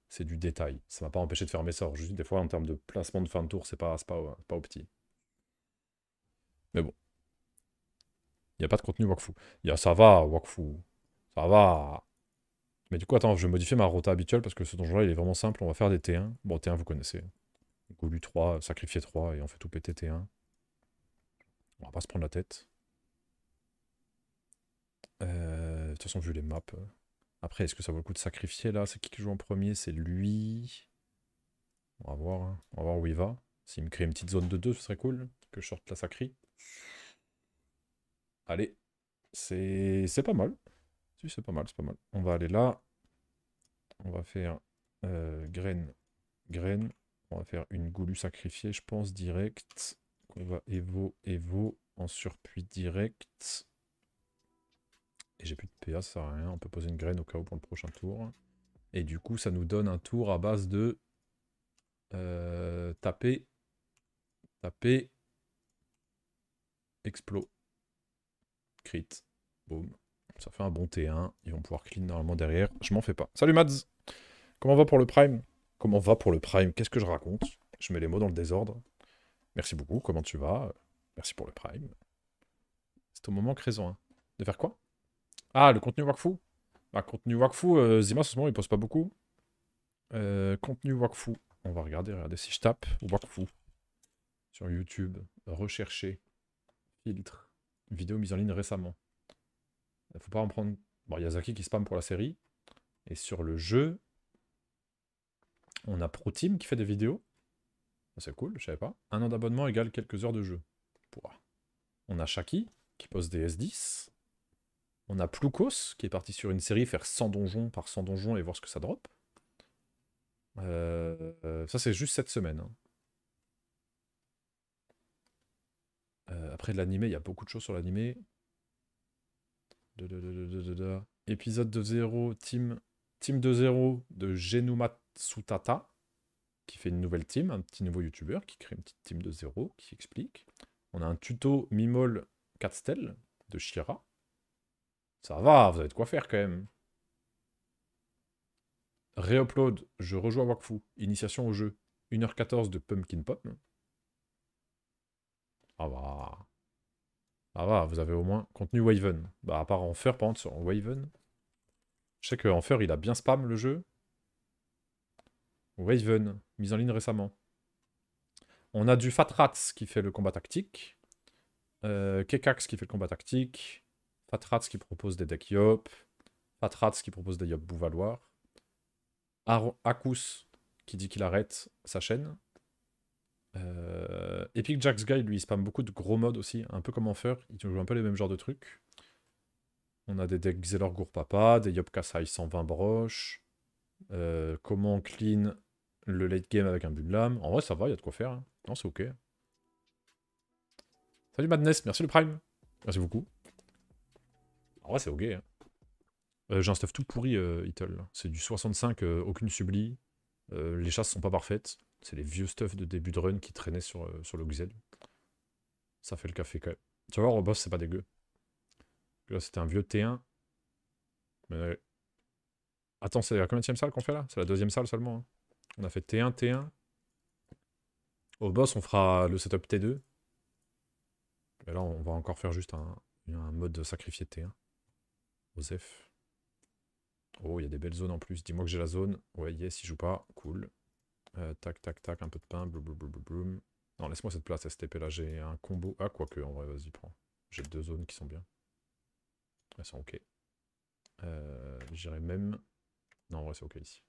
C'est du détail. Ça m'a pas empêché de faire mes sorts. Juste des fois, en termes de placement de fin de tour, c'est pas, pas, pas au petit. Mais bon. Il n'y a pas de contenu Wakfu. Ça va, Wakfu. Ça va. Mais du coup, attends, je vais modifier ma rota habituelle parce que ce donjon-là, il est vraiment simple. On va faire des T1. Bon, T1, vous connaissez. Goulu 3, sacrifier 3 et on fait tout péter T1. On va pas se prendre la tête. Euh, de toute façon, vu les maps. Après, est-ce que ça vaut le coup de sacrifier là? C'est qui qui joue en premier? C'est lui. On va voir. Hein. On va voir où il va. S'il me crée une petite zone de 2, ce serait cool. Que je sorte la sacrie. Allez. C'est pas mal. C'est pas mal, c'est pas mal. On va aller là. On va faire Euh, graine. Graine. On va faire une goulue sacrifiée, je pense, direct. On va Evo, Evo en surpuis direct. Et j'ai plus de PA, ça sert à rien. On peut poser une graine au cas où pour le prochain tour. Et du coup, ça nous donne un tour à base de euh, taper, taper, explo, crit, boum. Ça fait un bon T1. Ils vont pouvoir clean normalement derrière. Je m'en fais pas. Salut Mads Comment va pour le Prime? Comment va pour le Prime? Qu'est-ce que je raconte? Je mets les mots dans le désordre. Merci beaucoup. Comment tu vas? Merci pour le Prime. C'est au moment créson. Hein. De faire quoi? Ah, le contenu Wakfu Bah, contenu Wakfu, euh, Zima, ce moment, il pose pas beaucoup. Euh, contenu Wakfu. On va regarder, regardez. Si je tape Wakfu sur YouTube, rechercher, filtre, vidéo mise en ligne récemment. Il faut pas en prendre... Bon, il y a Zaki qui spam pour la série. Et sur le jeu, on a ProTeam qui fait des vidéos. C'est cool, je savais pas. Un an d'abonnement égale quelques heures de jeu. On a Shaki qui pose des S10. On a Ploukos qui est parti sur une série faire 100 donjons par 100 donjons et voir ce que ça drop. Euh, ça c'est juste cette semaine. Hein. Euh, après l'animé, il y a beaucoup de choses sur l'animé. Épisode de 0, team, team de 0 de Genuma Tsutata, qui fait une nouvelle team, un petit nouveau youtubeur qui crée une petite team de 0, qui explique. On a un tuto Mimol 4 stèles de Shira. Ça va, vous avez de quoi faire quand même. Réupload, je rejoue à Wakfu. Initiation au jeu. 1h14 de Pumpkin Pop. Ah va. Ah va, vous avez au moins contenu Waven. Bah à part Enfer, par contre, sur Waven. Je sais que Enfer, il a bien spam le jeu. Waven, mise en ligne récemment. On a du Fatrats qui fait le combat tactique. Euh, Kekax qui fait le combat tactique. Fatrats qui propose des decks Yop. Fatrats qui propose des Yop Bouvaloir. Akus qui dit qu'il arrête sa chaîne. Euh, Epic Jax Guy, lui, spam beaucoup de gros modes aussi, un peu comme Enfer. Il joue un peu les mêmes genres de trucs. On a des decks Xelor Gourpapa, des Yop Kasai 120 broches. Euh, comment clean le late game avec un Bunlam. En vrai, ça va, il y a de quoi faire. Hein. Non, c'est ok. Salut Madness, merci le Prime. Merci beaucoup. En vrai, c'est ok. Hein. Euh, j'ai un stuff tout pourri, euh, C'est du 65, euh, aucune subli. Euh, les chasses sont pas parfaites. C'est les vieux stuff de début de run qui traînaient sur, sur le. Ça fait le café quand même. Tu vas voir, au boss, c'est pas dégueu. Là, c'était un vieux T1. Mais... Attends, c'est la combien salle qu'on fait là? C'est la deuxième salle seulement. Hein. On a fait T1, T1. Au boss, on fera le setup T2. Et là, on va encore faire juste un, mode de sacrifié T1. Osef. Oh, il y a des belles zones en plus. Dis-moi que j'ai la zone. Ouais, yes, il joue pas. Cool. Euh, tac, tac, tac, un peu de pain. Blum, Non, laisse-moi cette place STP là. J'ai un combo. Ah, quoique, en vrai, vas-y, prends. J'ai deux zones qui sont bien. Elles sont ok. Euh, J'irai même. Non, en vrai, c'est ok ici.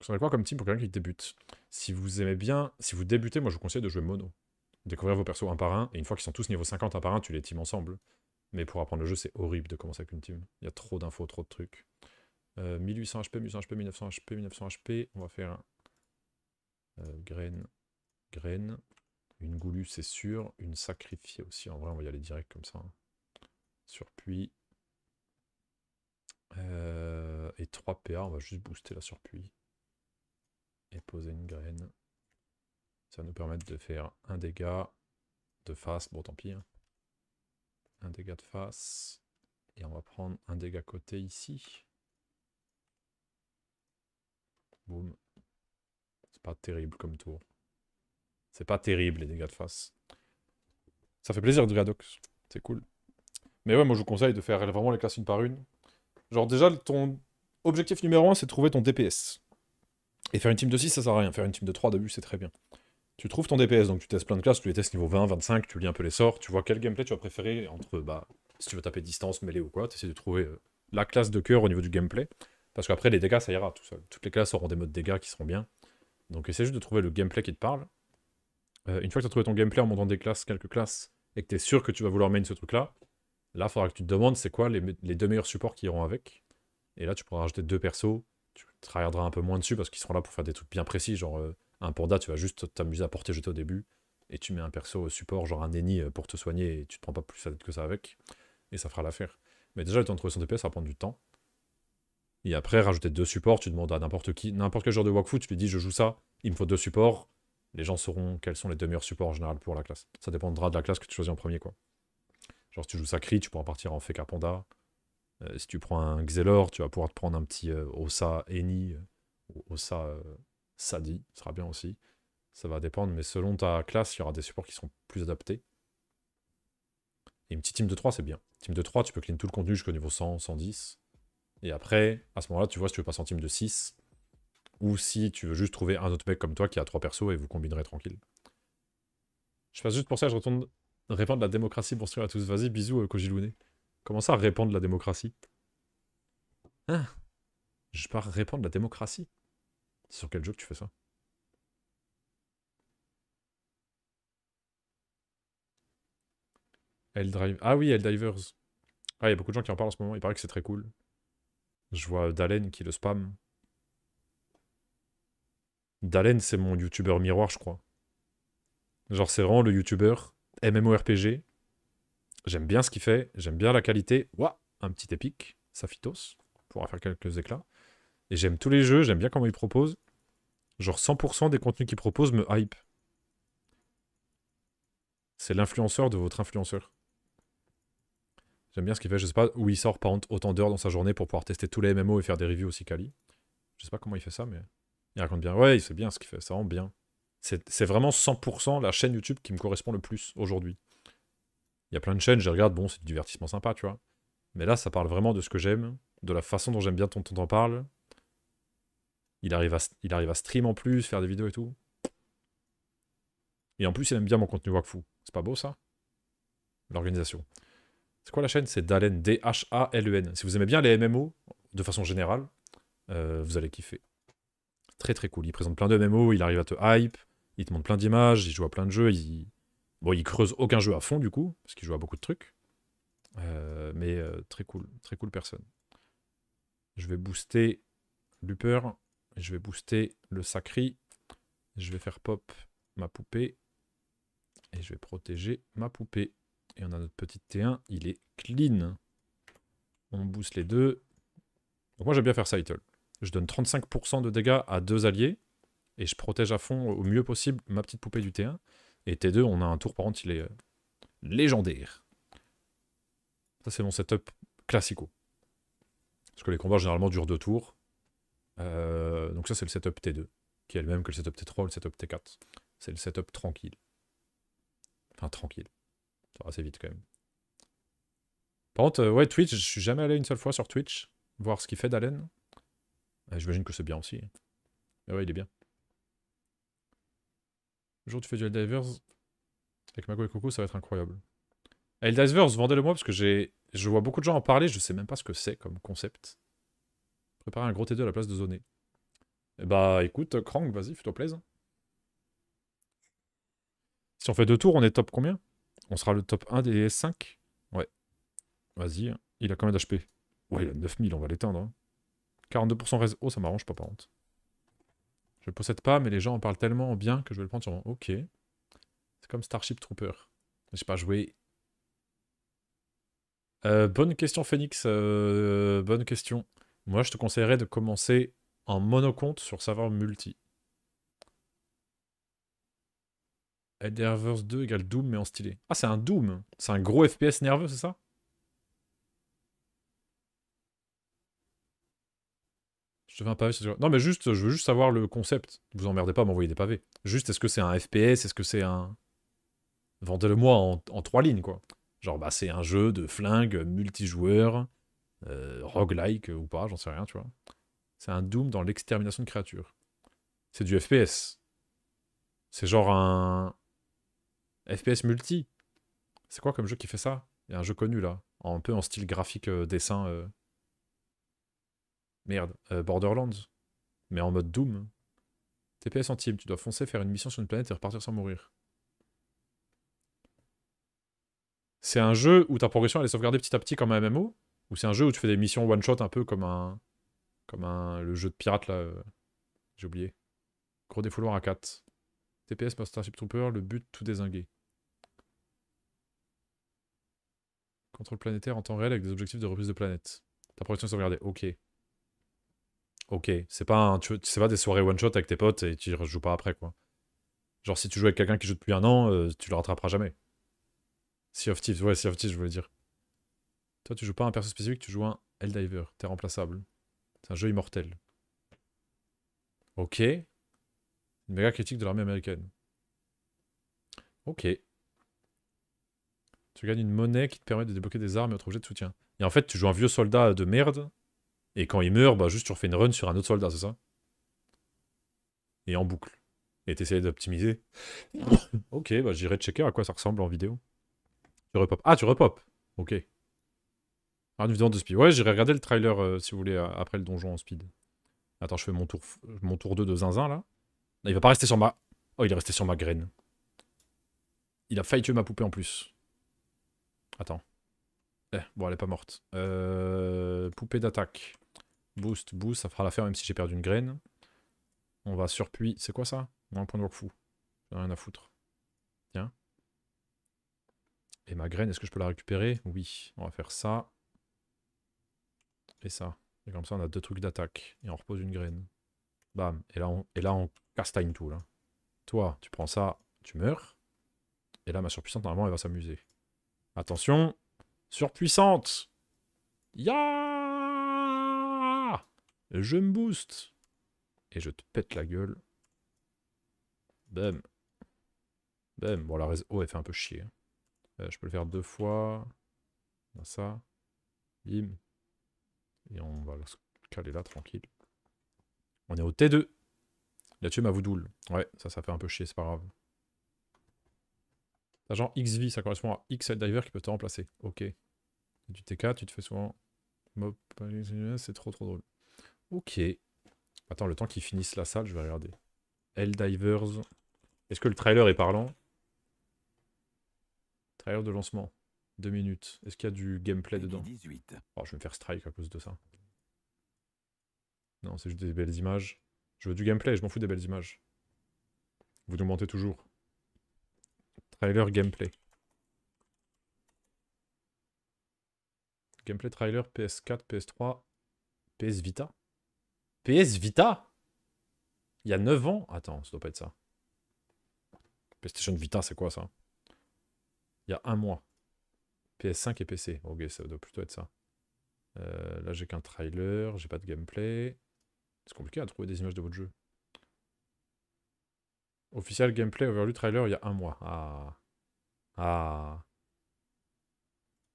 Vous avez quoi comme team pour quelqu'un qui débute? Si vous aimez bien, si vous débutez, moi je vous conseille de jouer mono. Découvrir vos persos un par un, et une fois qu'ils sont tous niveau 50 un par un, tu les teams ensemble. Mais pour apprendre le jeu, c'est horrible de commencer avec une team. Il y a trop d'infos, trop de trucs. 1800 HP, 1800 HP, 1900 HP, 1900 HP. On va faire. Euh, graine, graine. Une goulue, c'est sûr. Une sacrifiée aussi. En vrai, on va y aller direct comme ça. Hein. Surpuis. Euh, et 3 PA, on va juste booster la surpuis et poser une graine. Ça va nous permettre de faire un dégât de face, bon tant pis. Hein. Un dégât de face. Et on va prendre un dégât côté ici. Boum. Terrible comme tour. C'est pas terrible les dégâts de face. Ça fait plaisir de Gradox. C'est cool. Mais ouais, moi je vous conseille de faire vraiment les classes une par une. Genre déjà, ton objectif numéro 1, c'est de trouver ton DPS. Et faire une team de 6, ça sert à rien. Faire une team de 3 début, c'est très bien. Tu trouves ton DPS, donc tu testes plein de classes, tu les testes niveau 20, 25, tu lis un peu les sorts, tu vois quel gameplay tu vas préférer entre, bah, si tu veux taper distance, mêlée ou quoi, tu essaies de trouver euh, la classe de cœur au niveau du gameplay. Parce qu'après, les dégâts, ça ira tout seul. Toutes les classes auront des modes dégâts qui seront bien. Donc essaie juste de trouver le gameplay qui te parle. Euh, une fois que tu as trouvé ton gameplay en montant des classes, quelques classes, et que tu es sûr que tu vas vouloir main ce truc-là, là, il faudra que tu te demandes c'est quoi les, deux meilleurs supports qui iront avec. Et là, tu pourras rajouter deux persos, travailleras un peu moins dessus parce qu'ils seront là pour faire des trucs bien précis. Genre, euh, un panda, tu vas juste t'amuser à porter jeter au début. Et tu mets un perso support, genre un ennemi euh, pour te soigner et tu te prends pas plus à tête que ça avec. Et ça fera l'affaire. Mais déjà, le temps de trouver son DPS, ça va prendre du temps. Et après, rajouter deux supports, tu demandes à n'importe qui, n'importe quel genre de Wakfu, tu lui dis je joue ça, il me faut deux supports. Les gens sauront quels sont les deux meilleurs supports en général pour la classe. Ça dépendra de la classe que tu choisis en premier, quoi. Genre, si tu joues Sakri, tu pourras partir en Feka Panda. Euh, si tu prends un Xelor, tu vas pouvoir te prendre un petit euh, Osa Eni, ou Osa euh, Sadi, ce sera bien aussi. Ça va dépendre, mais selon ta classe, il y aura des supports qui seront plus adaptés. Et une petite team de 3, c'est bien. Team de 3, tu peux clean tout le contenu jusqu'au niveau 100, 110. Et après, à ce moment-là, tu vois si tu veux passer en team de 6, ou si tu veux juste trouver un autre mec comme toi qui a 3 persos et vous combinerez tranquille. Je passe juste pour ça, je retourne répandre la démocratie, bonsoir à tous. Vas-y, bisous, euh, Comment ça, répandre la démocratie? Hein? Je pars répandre la démocratie? Sur quel jeu que tu fais ça? Eldrive. Ah oui, Eldivers. Ah, il y a beaucoup de gens qui en parlent en ce moment. Il paraît que c'est très cool. Je vois Dalen qui le spam. Dalen, c'est mon youtubeur miroir, je crois. Genre, c'est vraiment le youtubeur MMORPG. J'aime bien ce qu'il fait, j'aime bien la qualité. Ouah, un petit épique, Saphitos, pourra faire quelques éclats. Et j'aime tous les jeux, j'aime bien comment il propose. Genre 100% des contenus qu'il propose me hype. C'est l'influenceur de votre influenceur. J'aime bien ce qu'il fait. Je sais pas où il sort par autant d'heures dans sa journée pour pouvoir tester tous les MMO et faire des reviews aussi quali. Je sais pas comment il fait ça, mais il raconte bien. Ouais, sait bien ce qu'il fait. Ça rend bien. C'est vraiment 100% la chaîne YouTube qui me correspond le plus aujourd'hui. Il y a plein de chaînes, je regarde, bon, c'est du divertissement sympa, tu vois. Mais là, ça parle vraiment de ce que j'aime, de la façon dont j'aime bien ton t'en parle. Il arrive, à, il arrive à stream en plus, faire des vidéos et tout. Et en plus, il aime bien mon contenu Wakfu. C'est pas beau, ça? L'organisation. C'est quoi la chaîne? C'est Dalen, D-H-A-L-E-N. Si vous aimez bien les MMO, de façon générale, euh, vous allez kiffer. Très très cool. Il présente plein de MMO, il arrive à te hype, il te montre plein d'images, il joue à plein de jeux. Bon, il creuse aucun jeu à fond du coup, parce qu'il joue à beaucoup de trucs. Euh, mais euh, très cool, très cool personne. Je vais booster Luper, je vais booster le Sacri, je vais faire pop ma poupée, et je vais protéger ma poupée. Et on a notre petit T1, il est clean. On booste les deux. Donc moi j'aime bien faire Cytle. Je donne 35% de dégâts à deux alliés. Et je protège à fond au mieux possible ma petite poupée du T1. Et T2, on a un tour par contre, il est euh, légendaire. Ça, c'est mon setup classico. Parce que les combats généralement durent deux tours. Euh, donc ça, c'est le setup T2. Qui est le même que le setup T3 ou le setup T4. C'est le setup tranquille. Enfin, tranquille. Assez vite quand même. Par contre, euh, ouais, Twitch, je suis jamais allé une seule fois sur Twitch. Voir ce qu'il fait d'Allen. J'imagine que c'est bien aussi. Mais ouais, il est bien. Le jour où tu fais du Helldivers, avec Mago et Coco, ça va être incroyable. Helldivers, vendez-le-moi parce que j'ai, je vois beaucoup de gens en parler, je sais même pas ce que c'est comme concept. Préparer un gros T2 à la place de zoner. Eh bah écoute, Krang, vas-y, fais-toi plaisir. Si on fait deux tours, on est top combien? On sera le top 1 des 5 Ouais. Vas-y, il a combien d'HP Ouais, il a 9000, on va l'éteindre. Hein. 42% reste... Oh, ça m'arrange pas, par contre. Je le possède pas, mais les gens en parlent tellement bien que je vais le prendre sur. Ok. C'est comme Starship Trooper. J'ai pas joué. Euh, bonne question, Phoenix. Euh, bonne question. Moi, je te conseillerais de commencer en monocompte sur serveur multi. Elderverse 2 égale Doom, mais en stylé. Ah, c'est un Doom C'est un gros FPS nerveux, c'est ça? Je veux un pavé, Non, mais juste, je veux juste savoir le concept. Vous emmerdez pas à m'envoyer des pavés. Juste, est-ce que c'est un FPS Est-ce que c'est un. Vendez-le-moi en, trois lignes, quoi. Genre, bah, c'est un jeu de flingue multijoueur, euh, roguelike ou pas, j'en sais rien, tu vois. C'est un Doom dans l'extermination de créatures. C'est du FPS. C'est genre un. FPS multi. C'est quoi comme jeu qui fait ça? Il y a un jeu connu là, un peu en style graphique euh, dessin. Euh. Merde, euh, Borderlands. Mais en mode Doom. TPS en team, tu dois foncer, faire une mission sur une planète et repartir sans mourir. C'est un jeu où ta progression est sauvegardée petit à petit comme un MMO Ou c'est un jeu où tu fais des missions one-shot un peu comme un... Comme un, le jeu de pirate, là. J'ai oublié. Gros défouloir à 4. TPS, Starship Trooper, le but, tout désinguer. Contrôle planétaire en temps réel avec des objectifs de reprise de planète. Ta progression est sauvegardée. Ok. Ok. C'est pas, pas des soirées one-shot avec tes potes et tu rejoues pas après, quoi. Genre, si tu joues avec quelqu'un qui joue depuis un an, euh, tu le rattraperas jamais. Sea of Thieves, ouais, Sea of Thieves, je voulais dire. Toi, tu joues pas un perso spécifique, tu joues un Helldiver. T'es remplaçable. C'est un jeu immortel. Ok. Une méga critique de l'armée américaine. Ok. Tu gagnes une monnaie qui te permet de débloquer des armes et autres objets de soutien. Et en fait, tu joues un vieux soldat de merde. Et quand il meurt, bah juste tu refais une run sur un autre soldat, c'est ça? Et en boucle. Et t'essayes d'optimiser. ok, bah j'irai checker à quoi ça ressemble en vidéo. Tu repop. Ah, tu repop. Ok. Ah, une vidéo de speed. Ouais, j'irai regarder le trailer euh, si vous voulez après le donjon en speed. Attends, je fais mon tour, mon tour 2 de zinzin. Là, il va pas rester sur ma. Oh, il est resté sur ma graine. Il a failli tuer ma poupée en plus. Attends. Eh, bon, elle est pas morte. Euh, poupée d'attaque. Boost, boost, ça fera l'affaire même si j'ai perdu une graine. On va surpuis. C'est quoi ça? Un point de work J'en ai rien à foutre. Tiens. Et ma graine, est-ce que je peux la récupérer? Oui. On va faire ça. Et ça. Et comme ça, on a deux trucs d'attaque. Et on repose une graine. Bam. Et là, on, et là, on castagne tout. Là. Toi, tu prends ça, tu meurs. Et là, ma surpuissante, normalement, elle va s'amuser. Attention. Surpuissante Ya Je me booste. Et je te pète la gueule. Bam. Bam. Bon, la res... Oh, elle fait un peu chier. hein. Euh, je peux le faire deux fois. Ça. Bim. Et on va se caler là, tranquille. On est au T2. Il a tué ma. Ouais, ça, ça fait un peu chier, c'est pas grave. Agent XV, ça correspond à X diver qui peut te remplacer. Ok. Du TK, tu te fais souvent... C'est trop trop drôle. Ok. Attends, le temps qu'ils finissent la salle, je vais regarder. Helldivers. Est-ce que le trailer est parlant? Trailer de lancement. Deux minutes. Est-ce qu'il y a du gameplay dedans? 18. Oh, je vais me faire strike à cause de ça. Non, c'est juste des belles images. Je veux du gameplay, je m'en fous des belles images. Vous nous mentez toujours. Trailer gameplay. Gameplay trailer PS4, PS3, PS Vita? PS Vita? Il y a 9 ans? Attends, ça doit pas être ça. PlayStation Vita, c'est quoi ça? Il y a un mois. PS5 et PC. Ok, ça doit plutôt être ça. Euh, là, j'ai qu'un trailer, j'ai pas de gameplay. C'est compliqué à trouver des images de votre jeu. Official gameplay overview trailer il y a un mois. Ah. Ah.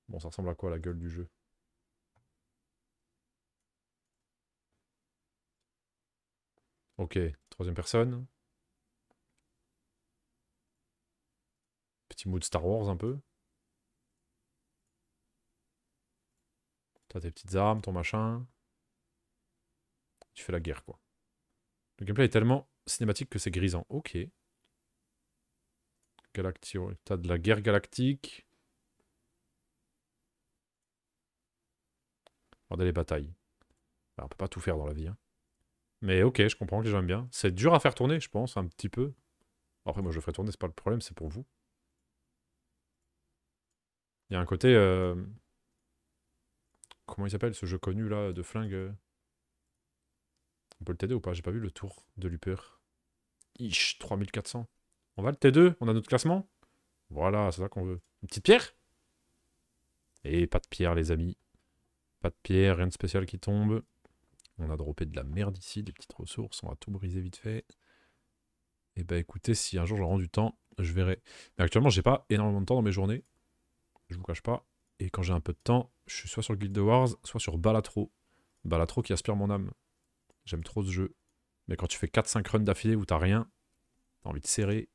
Bon, ça ressemble à quoi la gueule du jeu? Ok, troisième personne. Petit mood Star Wars un peu. T'as tes petites armes, ton machin. Tu fais la guerre, quoi. Le gameplay est tellement cinématique que c'est grisant. Ok. Galacti... T'as de la guerre galactique. Regardez les batailles. Bah, on peut pas tout faire dans la vie. hein. Mais ok, je comprends que les gens aiment bien. C'est dur à faire tourner, je pense, un petit peu. Après, moi, je ferai tourner, c'est pas le problème, c'est pour vous. Il y a un côté... euh, Comment il s'appelle ce jeu connu là de flingue euh On peut le T2 ou pas? J'ai pas vu le tour de l'Uper. Ish, 3400. On va le T2 On a notre classement? Voilà, c'est ça qu'on veut. Une petite pierre? Et pas de pierre, les amis. Pas de pierre, rien de spécial qui tombe. On a droppé de la merde ici, des petites ressources. On va tout briser vite fait. Et bah écoutez, si un jour j'aurai du temps, je verrai. Mais actuellement, j'ai pas énormément de temps dans mes journées. Je vous cache pas. Et quand j'ai un peu de temps, je suis soit sur Guild Wars, soit sur Balatro. Balatro qui aspire mon âme. J'aime trop ce jeu. Mais quand tu fais 4-5 runs d'affilée où t'as rien, t'as envie de serrer.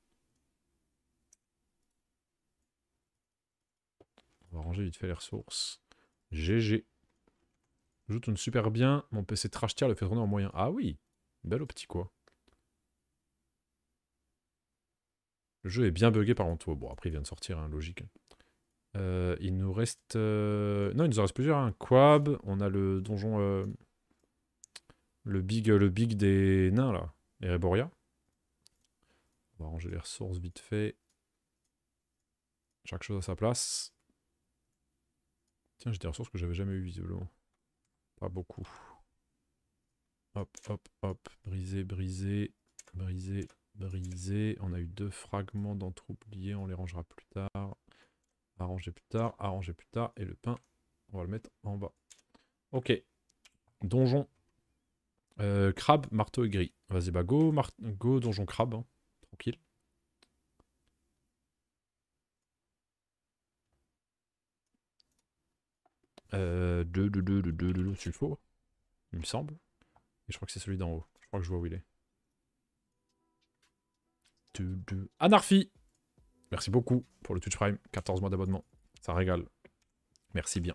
On va ranger vite fait les ressources. GG. Je tourne super bien. Mon PC trash tier le fait tourner en moyen. Ah oui Belle au petit quoi. Le jeu est bien buggé par contre. Bon, après il vient de sortir, hein, logique. Euh, il nous reste... euh, Non, il nous en reste plusieurs. Hein. Quab, on a le donjon... euh, Le big, le big des nains, là. Ereboria. On va ranger les ressources vite fait. Chaque chose à sa place. Tiens, j'ai des ressources que j'avais jamais eues, visiblement. Pas beaucoup. Hop, hop, hop. Briser, briser, briser, briser. On a eu deux fragments d'entre-oubliés. On les rangera plus tard. Arranger plus tard, arranger plus tard. Et le pain, on va le mettre en bas. Ok. Donjon. Euh, crabe, marteau et gris. Vas-y, bah go, go donjon crabe. Hein. Tranquille. Euh, deux, deux, deux, deux, deux, deux, sulfo, il me semble. Et je crois que c'est celui d'en haut. Je crois que je vois où il est. Deux, deux. Anarchie Merci beaucoup pour le Twitch Prime. 14 mois d'abonnement. Ça régale. Merci bien.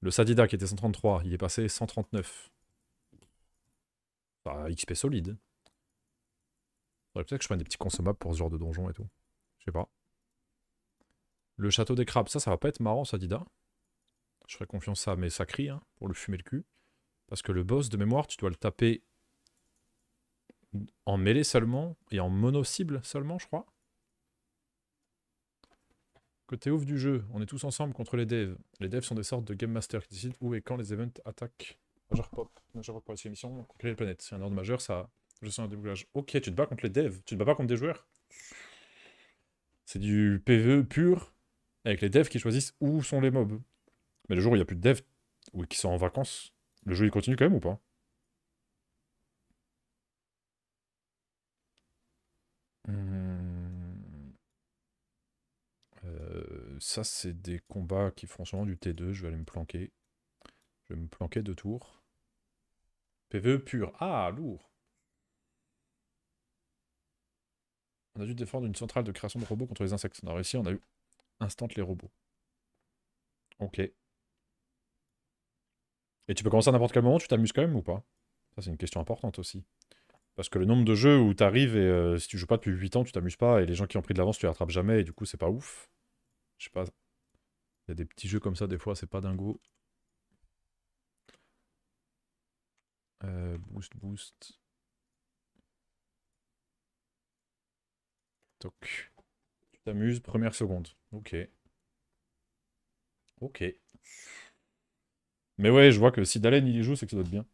Le Sadida qui était 133, il est passé 139. Bah, XP solide. Faudrait peut-être que je prenne des petits consommables pour ce genre de donjon et tout. Je sais pas. Le château des crabes, ça, ça va pas être marrant, Sadida. Je ferai confiance à mes sacris hein, pour le fumer le cul. Parce que le boss, de mémoire, tu dois le taper en mêlée seulement et en mono-cible seulement, je crois. Côté ouf du jeu, on est tous ensemble contre les devs. Les devs sont des sortes de game masters qui décident où et quand les events attaquent. Major Pop, Major Pop pour la émission, conquérir les planètes. C'est un ordre majeur, ça. Je sens un déboulage. Ok, tu te bats contre les devs, tu te bats pas contre des joueurs. C'est du PvE pur, avec les devs qui choisissent où sont les mobs. Mais le jour où il n'y a plus de devs, ou qui sont en vacances, le jeu il continue quand même ou pas? Hmm. euh, Ça, c'est des combats qui feront sûrement du T2. Je vais aller me planquer. Je vais me planquer deux tours. PVE pur. Ah, lourd. On a dû défendre une centrale de création de robots contre les insectes. On a réussi, on a eu instant les robots. Ok. Et tu peux commencer à n'importe quel moment, tu t'amuses quand même ou pas? Ça, c'est une question importante aussi. Parce que le nombre de jeux où t'arrives et euh, si tu joues pas depuis 8 ans, tu t'amuses pas, et les gens qui ont pris de l'avance, tu les rattrapes jamais, et du coup, c'est pas ouf. Je sais pas. Il y a des petits jeux comme ça, des fois, c'est pas dingo. Euh, boost, boost. Toc. Tu t'amuses, première seconde. Ok. Ok. Mais ouais, je vois que si Dalen il y joue, c'est que ça doit être bien.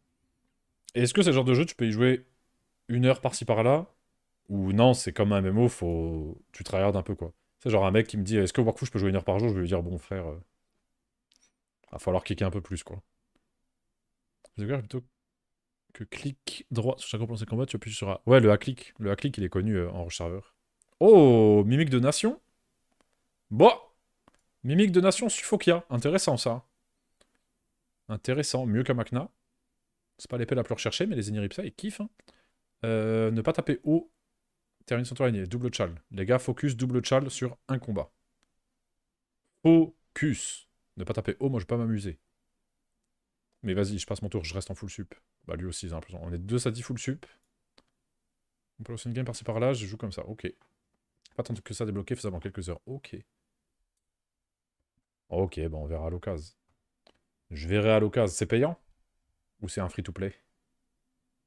Est-ce que c'est le genre de jeu, tu peux y jouer une heure par-ci par-là? Ou non, c'est comme un MMO, faut... tu travailles un peu quoi. C'est genre un mec qui me dit est-ce que Warcraft je peux jouer une heure par jour? Je vais lui dire bon frère, euh... va falloir kicker un peu plus quoi. plutôt? Que clic droit sur chaque de combat, tu appuies sur A. Ouais, le A-click. Le A-click il est connu euh, en serveur. Oh Mimique de nation? Bon Mimique de nation Suffokia. Intéressant ça. Intéressant, mieux qu'Amakna. C'est pas l'épée la plus recherchée, mais les Eniripsa, ils kiffent. Hein. Euh, ne pas taper haut. Termine son tour double chal. Les gars, focus double chal sur un combat. Focus. Ne pas taper haut, moi je vais pas m'amuser. Mais vas-y, je passe mon tour, je reste en full sup. Bah lui aussi. On est deux sadi full sup. On peut lancer une game par-ci par-là, je joue comme ça, ok. Pas tant que ça débloqué, ça dans quelques heures, ok. Ok, bon, on verra à l'occasion. Je verrai à l'occasion. C'est payant? Ou c'est un free-to-play?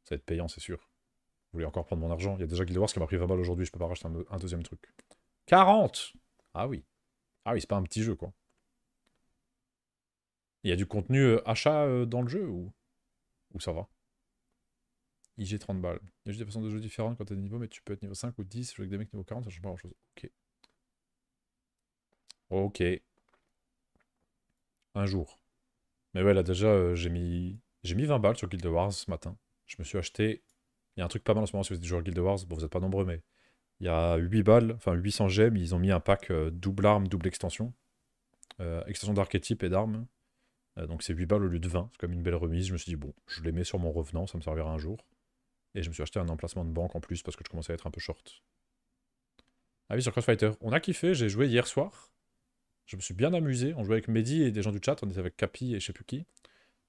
Ça va être payant, c'est sûr. Vous voulez encore prendre mon argent? Il y a déjà Guild Wars qui m'a pris 20 balles aujourd'hui, je peux pas racheter un, deuxième truc. 40 Ah oui. Ah oui, c'est pas un petit jeu, quoi. Il y a du contenu euh, achat euh, dans le jeu, ou... Ou ça va? IG 30 balles. Il y a juste des façons de jouer différentes quand t'es niveau, mais tu peux être niveau 5 ou 10, jouer avec des mecs niveau 40, ça change pas grand chose. Ok. Ok. Un jour. Mais ouais, là déjà, euh, j'ai mis... j'ai mis 20 balles sur Guild Wars ce matin. Je me suis acheté... Il y a un truc pas mal en ce moment si vous êtes joueur Guild Wars. Bon, vous êtes pas nombreux, mais... Il y a 8 balles, enfin 800 gemmes, ils ont mis un pack euh, double arme, double extension. Euh, extension d'archétype et d'armes. donc c'est 8 balles au lieu de 20, c'est comme une belle remise. Je me suis dit, bon, je les mets sur mon revenant, ça me servira un jour. Et je me suis acheté un emplacement de banque en plus parce que je commençais à être un peu short. Ah oui, sur Crossfighter. On a kiffé, j'ai joué hier soir. Je me suis bien amusé. On jouait avec Mehdi et des gens du chat. On était avec Capi et je sais plus qui.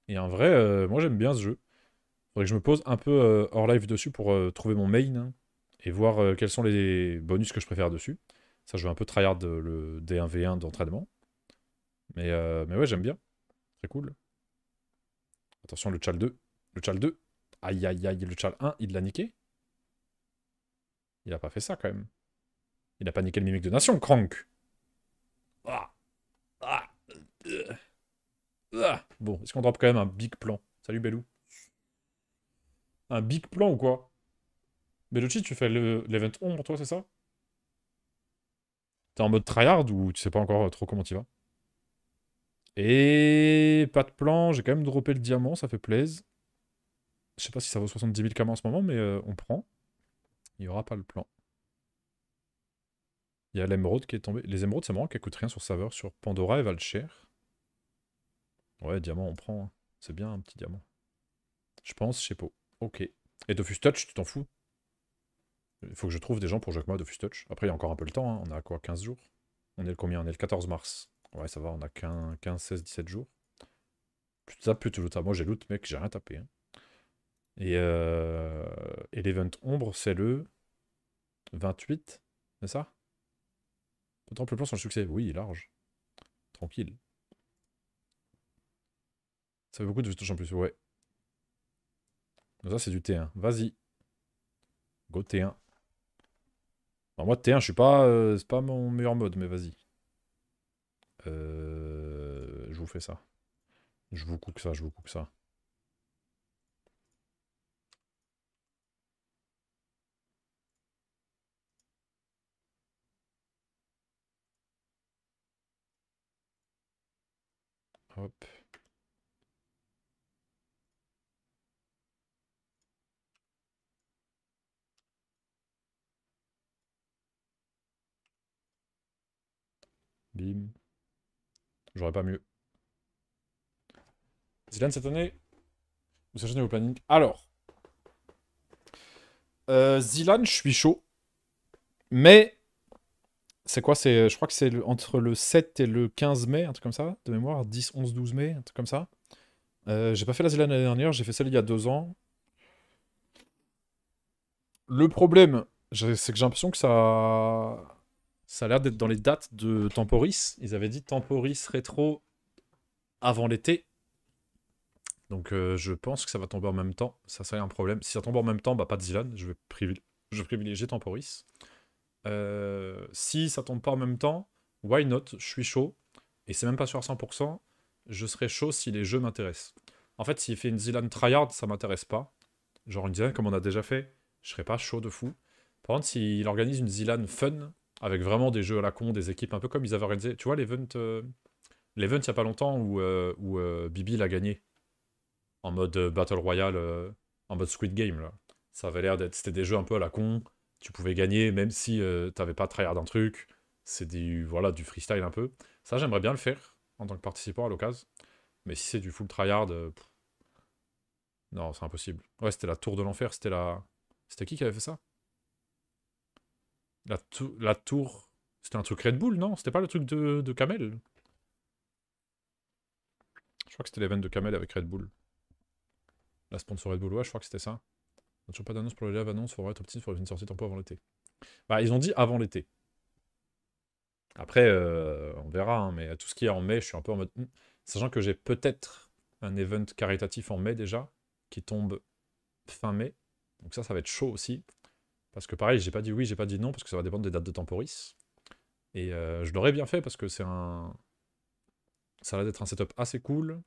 Et en vrai, euh, moi j'aime bien ce jeu. Faudrait que je me pose un peu euh, hors live dessus pour euh, trouver mon main et voir quels sont les bonus que je préfère dessus. Ça, je vais un peu tryhard le D1V1 d'entraînement. Mais, mais ouais, j'aime bien. Très cool. Attention, le Chal 2. Le Chal 2. Aïe, aïe, aïe. Le Chal 1, il l'a niqué Il a pas fait ça, quand même. Il a pas niqué le mimique de nation, Crank. Ah. Ah. Ah. Bon, est-ce qu'on drop quand même un big plan? Salut, Belou. Un big plan ou quoi? Bellucci, tu fais l'event ombre, toi, c'est ça? T'es en mode tryhard ou tu sais pas encore trop comment tu vas? Et pas de plan, j'ai quand même droppé le diamant, ça fait plaisir. Je sais pas si ça vaut 70 000 km en ce moment, mais euh, on prend. Il y aura pas le plan. Il y a l'émeraude qui est tombé. Les émeraudes, c'est marrant qu'elles coûtent rien sur saveur. Sur Pandora, elles valent cher. Ouais, diamant, on prend. Hein. C'est bien un petit diamant. Je pense, je sais pas. Ok. Et Dofus Touch, tu t'en fous? Il faut que je trouve des gens pour jouer avec moi Dofus Touch. Après, il y a encore un peu le temps. Hein. On a quoi 15 jours? On est le combien? On est le 14 mars. Ouais, ça va, on a 15, 16, 17 jours. Plus de ça, plus de loot. Moi, j'ai loot, mec, j'ai rien tapé. Hein. Et, euh... Et l'event ombre, c'est le 28, c'est ça? Autant plus plan sur le succès. Oui, large. Tranquille. Ça fait beaucoup de touches en plus, ouais. ça, c'est du T1. Vas-y. Go T1. moi, T1, je suis pas... Euh, c'est pas mon meilleur mode, mais vas-y. Euh, je vous fais ça. Je vous coupe ça, je vous coupe ça. Hop. Bim. J'aurais pas mieux. Zilan cette année Vous sachez vos planning Alors. Euh, Zilan, je suis chaud. Mais. C'est quoi C'est, Je crois que c'est entre le 7 et le 15 mai, un truc comme ça, de mémoire. 10, 11, 12 mai, un truc comme ça. Euh, j'ai pas fait la Zilan l'année dernière, j'ai fait celle il y a deux ans. Le problème, c'est que j'ai l'impression que ça ça a l'air d'être dans les dates de Temporis. Ils avaient dit Temporis rétro avant l'été. Donc euh, je pense que ça va tomber en même temps. Ça, ça un problème. Si ça tombe en même temps, bah pas de Zilan. Je vais, je privilégier Temporis. Euh, si ça tombe pas en même temps, why not? Je suis chaud. Et c'est même pas sûr à 100%. Je serai chaud si les jeux m'intéressent. En fait, s'il fait une Zilan tryhard, ça m'intéresse pas. Genre une Zilan comme on a déjà fait, je serais pas chaud de fou. Par contre, s'il organise une Zilan fun, avec vraiment des jeux à la con, des équipes un peu comme ils avaient organisé. Tu vois l'event euh, il y a pas longtemps où, euh, où euh, Bibi l'a gagné en mode Battle Royale, en mode Squid Game là. Ça avait l'air d'être c'était des jeux un peu à la con, tu pouvais gagner même si t'avais pas tryhard un truc, c'est du voilà, du freestyle un peu. Ça j'aimerais bien le faire en tant que participant à l'occasion. Mais si c'est du full tryhard non, c'est impossible. Ouais, c'était la tour de l'enfer, c'était la C'était qui qui avait fait ça? La, la tour... C'était un truc Red Bull, non? C'était pas le truc de, de Kamel? Je crois que c'était l'event de Kamel avec Red Bull. La sponsor Red Bull, ouais, je crois que c'était ça. Toujours pas d'annonce pour le live annonce, faudra être optimiste pour une sortie tempo avant l'été. Bah, ils ont dit avant l'été. Après, euh, on verra, hein, mais tout ce qui est en mai, je suis un peu en mode... Hmm. Sachant que j'ai peut-être un event caritatif en mai déjà, qui tombe fin mai. Donc ça, ça va être chaud aussi. Parce que pareil, j'ai pas dit oui, j'ai pas dit non, parce que ça va dépendre des dates de temporis. Et euh, je l'aurais bien fait parce que c'est un. Ça va être un setup assez cool.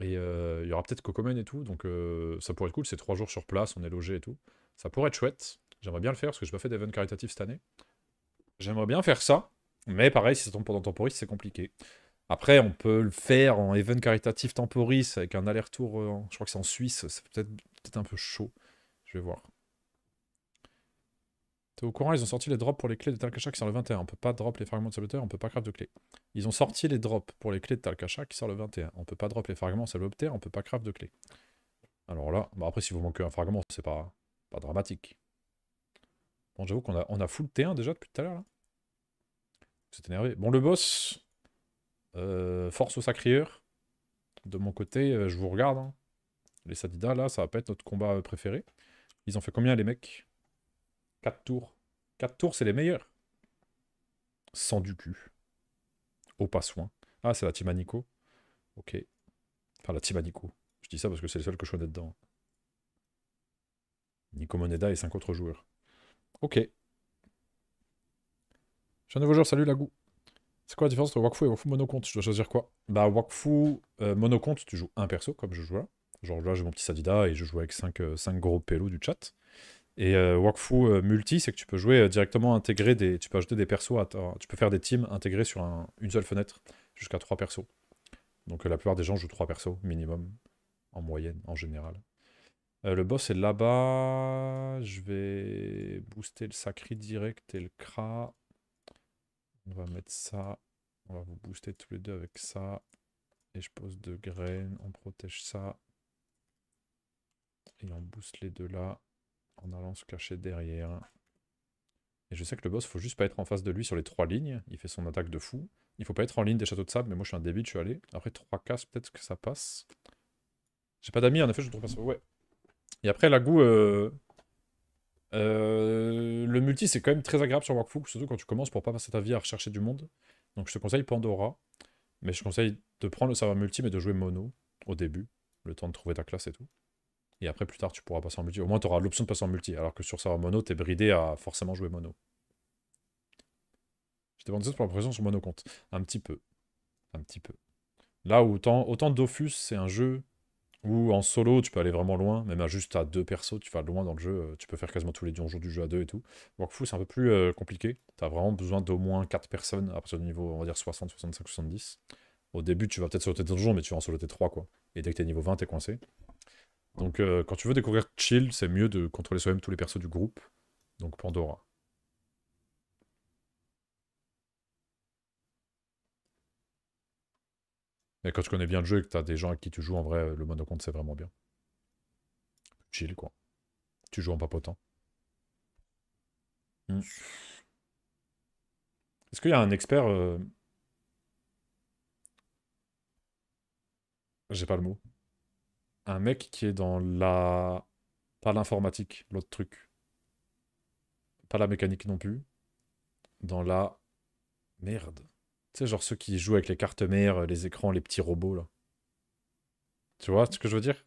Et euh, il y aura peut-être Cocomen et tout, donc euh, ça pourrait être cool. C'est trois jours sur place, on est logé et tout. Ça pourrait être chouette. J'aimerais bien le faire parce que j'ai pas fait d'event caritatif cette année. J'aimerais bien faire ça, mais pareil, si ça tombe pendant temporis, c'est compliqué. Après, on peut le faire en event caritatif temporis avec un aller-retour, je crois que c'est en Suisse, c'est peut-être peut un peu chaud. Je vais voir. T'es au courant, ils ont sorti les drops pour les clés de Talcacha qui sort le 21. On peut pas drop les fragments de saboteur, on peut pas craft de clés. Ils ont sorti les drops pour les clés de Talcacha qui sort le 21. On peut pas drop les fragments saboteur, on peut pas craft de clés. Alors là, bah après si vous manquez un fragment, c'est pas, pas dramatique. Bon, j'avoue qu'on a, on a full T1 déjà depuis tout à l'heure. C'est énervé. Bon, le boss, euh, force au sacrieur. De mon côté, euh, je vous regarde. Hein. Les Sadidas là, ça va pas être notre combat euh, préféré. Ils ont fait combien les mecs? 4 tours. 4 tours, c'est les meilleurs. Sans du cul. Au pas soin. Ah, c'est la team Anico. Ok. Enfin, la team Anico. Je dis ça parce que c'est le seul que je connais dedans. Nico Moneda et 5 autres joueurs. Ok. Suis un nouveau joueur, salut Lagou. C'est quoi la différence entre Wakfu et Wakfu monocompte? Je dois choisir quoi? Bah Wakfu euh, tu joues un perso, comme je joue là. Genre là j'ai mon petit Sadida et je joue avec 5, euh, gros pélos du chat. Et euh, Wakfu multi, c'est que tu peux jouer directement intégrer des. Tu peux ajouter des persos, tu peux faire des teams intégrés sur une seule fenêtre, jusqu'à 3 persos. Donc la plupart des gens jouent 3 persos minimum, en moyenne, en général. le boss est là-bas. Je vais booster le Sacri direct et le Kra. On va mettre ça. On va vous booster tous les deux avec ça. Et je pose deux graines. On protège ça. Et on booste les deux là. En allant se cacher derrière. Et je sais que le boss, faut juste pas être en face de lui sur les trois lignes. Il fait son attaque de fou. Il faut pas être en ligne des châteaux de sable, mais moi je suis un débile, je suis allé. Après trois cases, peut-être que ça passe. J'ai pas d'amis, en effet, je trouve pas ça. Ouais. Et après, la goût, euh, euh, le multi, c'est quand même très agréable sur Wakfu, surtout quand tu commences pour pas passer ta vie à rechercher du monde. Donc je te conseille Pandora, mais je conseille de prendre le serveur multi, mais de jouer mono au début, le temps de trouver ta classe et tout. Et après, plus tard, tu pourras passer en multi. Au moins, tu auras l'option de passer en multi, alors que sur serveur mono, tu es bridé à forcément jouer mono. Vendu ça pour la pression sur mono compte. Un petit peu. Un petit peu. Là, autant, autant Dofus, c'est un jeu ou en solo, tu peux aller vraiment loin, même à juste à deux persos, tu vas loin dans le jeu, euh, tu peux faire quasiment tous les donjons du jeu à deux et tout. Wakfu, c'est un peu plus euh, compliqué, tu as vraiment besoin d'au moins 4 personnes à partir du niveau, on va dire 60, 65, 70. Au début, tu vas peut-être soloter des donjons, mais tu vas en soloter 3, quoi. Et dès que t'es niveau 20, t'es coincé. Donc, euh, quand tu veux découvrir chill, c'est mieux de contrôler soi-même tous les persos du groupe. Donc, Pandora. Mais quand tu connais bien le jeu et que tu as des gens avec qui tu joues, en vrai, le monocompte, c'est vraiment bien. Chill, quoi. Tu joues en papotant. Hmm. Est-ce qu'il y a un expert... Euh, j'ai pas le mot. Un mec qui est dans la... Pas l'informatique, l'autre truc. Pas la mécanique non plus. Dans la... Merde. Tu sais, genre ceux qui jouent avec les cartes mères, les écrans, les petits robots, là. Tu vois ce que je veux dire?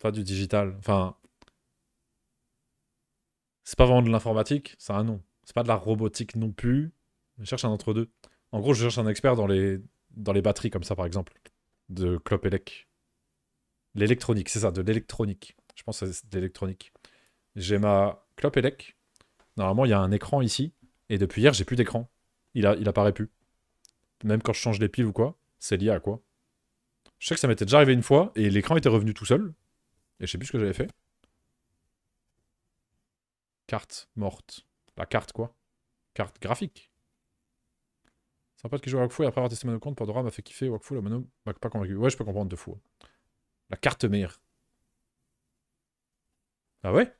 Pas du digital. Enfin... C'est pas vraiment de l'informatique, c'est un nom. C'est pas de la robotique non plus. Je cherche un entre-deux. En gros, je cherche un expert dans les, dans les batteries, comme ça, par exemple. De Clopelec. L'électronique, c'est ça, de l'électronique. Je pense que c'est de l'électronique. J'ai ma Clopelec. Normalement, il y a un écran ici. Et depuis hier, j'ai plus d'écran. Il, a, il apparaît plus même quand je change les piles ou quoi, c'est lié à quoi? Je sais que ça m'était déjà arrivé une fois, et l'écran était revenu tout seul, et je sais plus ce que j'avais fait. Carte morte. La carte quoi Carte graphique. C'est un pote qui joue à Wakfu et après avoir testé mon compte, Pandora m'a fait kiffer Wakfu, la mono m'a pas convaincu. Ouais, je peux comprendre de fou. La carte mère. Ah ouais?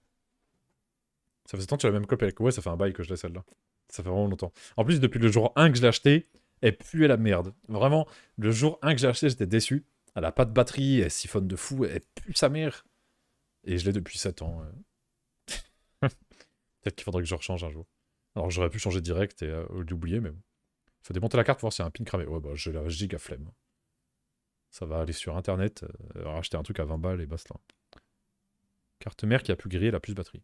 Ça faisait temps que tu as la même copie avec. Ouais, ça fait un bail que je l'ai celle-là. Ça fait vraiment longtemps. En plus, depuis le jour 1 que je l'ai acheté, elle puait la merde. Vraiment, le jour 1 que j'ai acheté, j'étais déçu. Elle a pas de batterie, elle siphonne de fou, elle pue sa mère. Et je l'ai depuis 7 ans. Peut-être qu'il faudrait que je rechange un jour. Alors j'aurais pu changer direct et euh, l'oublier, mais bon. Faut démonter la carte pour voir s'il y a un pin cramé. Ouais, bah j'ai la giga flemme. Ça va aller sur internet, euh, racheter un truc à 20 balles et basta. Carte mère qui a pu griller la plus batterie.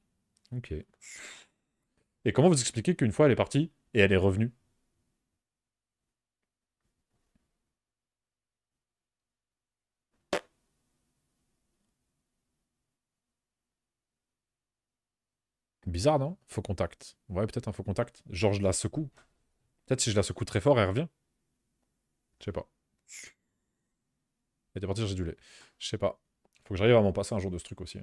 Ok. Et comment vous expliquez qu'une fois elle est partie et elle est revenue? Bizarre, non? Faux contact. Ouais, peut-être un faux contact. Genre, je la secoue. Peut-être si je la secoue très fort, elle revient. Je sais pas. Elle était partie j'ai du lait. Je sais pas. Faut que j'arrive à m'en passer un jour de ce truc aussi.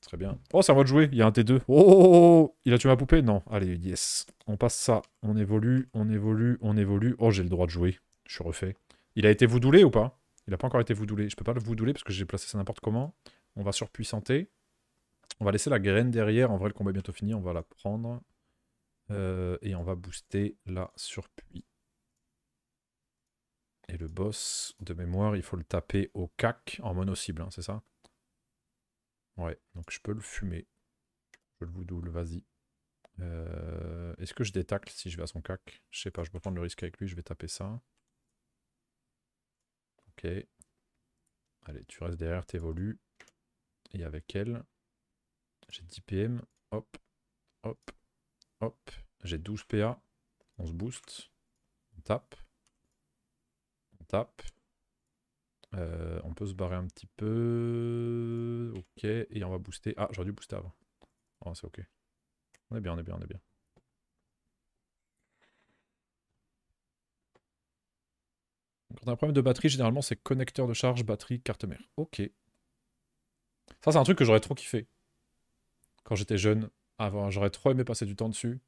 Très bien. Oh, c'est à moi de jouer. Il y a un T2. Oh, Il a tué ma poupée? Non. Allez, yes. On passe ça. On évolue, on évolue, on évolue. Oh, j'ai le droit de jouer. Je suis refait. Il a été voudoulé ou pas? Il a pas encore été voudouler. Je peux pas le voudouler parce que j'ai placé ça n'importe comment. On va surpuissanter. On va laisser la graine derrière. En vrai, le combat est bientôt fini. On va la prendre. Euh, et on va booster la surpuis. Et le boss, de mémoire, il faut le taper au cac en mono-cible, hein, c'est ça? Ouais, donc je peux le fumer. Je le voudoule, vas-y. Euh, est-ce que je détacle si je vais à son cac? Je sais pas, je peux prendre le risque avec lui, je vais taper ça. Ok. Allez, tu restes derrière, t'évolues. Et avec elle, J'ai 10 PM. Hop. Hop. Hop. J'ai 12 PA. On se booste. On tape. Euh, on peut se barrer un petit peu. Ok. Et on va booster. Ah, j'aurais dû booster avant. Oh, c'est ok. On est bien, on est bien, on est bien. Quand on a un problème de batterie, généralement, c'est connecteur de charge, batterie, carte mère. Ok. Ça, c'est un truc que j'aurais trop kiffé. Quand j'étais jeune. Avant, j'aurais trop aimé passer du temps dessus.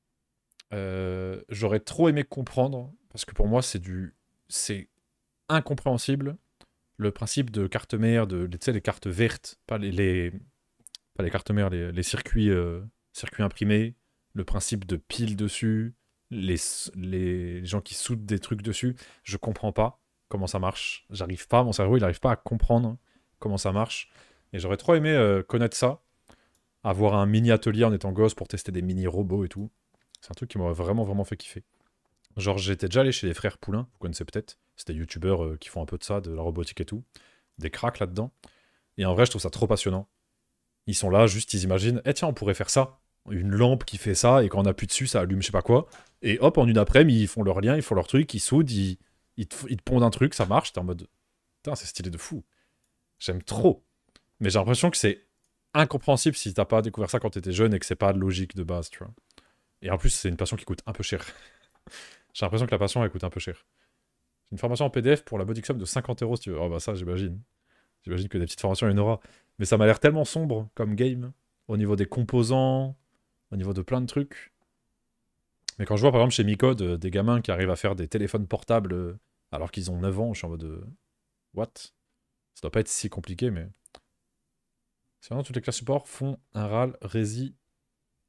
Euh, j'aurais trop aimé comprendre. Parce que pour moi, c'est du. C'est incompréhensible. Le principe de carte mère, de, tu sais, les cartes vertes, pas les, pas les cartes mères, les, circuits, euh, circuits imprimés, le principe de pile dessus, les, les gens qui soudent des trucs dessus, je comprends pas comment ça marche. J'arrive pas, mon cerveau, il n'arrive pas à comprendre comment ça marche. Et j'aurais trop aimé euh, connaître ça, avoir un mini atelier en étant gosse pour tester des mini robots et tout. C'est un truc qui m'aurait vraiment, vraiment fait kiffer. Genre, j'étais déjà allé chez les frères Poulain, vous connaissez peut-être. C'est des youtubeurs euh, qui font un peu de ça, de la robotique et tout. Des cracks là-dedans. Et en vrai, je trouve ça trop passionnant. Ils sont là, juste, ils imaginent, eh tiens, on pourrait faire ça. Une lampe qui fait ça, et quand on appuie dessus, ça allume je sais pas quoi. Et hop, en une après-midi, ils font leur lien, ils font leur truc, ils soudent, ils, ils te, pondent un truc, ça marche, t'es en mode. Putain, c'est stylé de fou. J'aime trop. Mais j'ai l'impression que c'est incompréhensible si t'as pas découvert ça quand t'étais jeune et que c'est pas logique de base, tu vois. Et en plus, c'est une passion qui coûte un peu cher. J'ai l'impression que la passion, elle coûte un peu cher. Une formation en PDF pour la body de 50 euros si tu veux. Oh bah ça, j'imagine. J'imagine que des petites formations, il y en aura. Mais ça m'a l'air tellement sombre comme game, au niveau des composants, au niveau de plein de trucs. Mais quand je vois par exemple chez Micode euh, des gamins qui arrivent à faire des téléphones portables euh, alors qu'ils ont 9 ans, je suis en mode euh, What? Ça doit pas être si compliqué, mais. Sinon, toutes les classes support font un RAL, Resi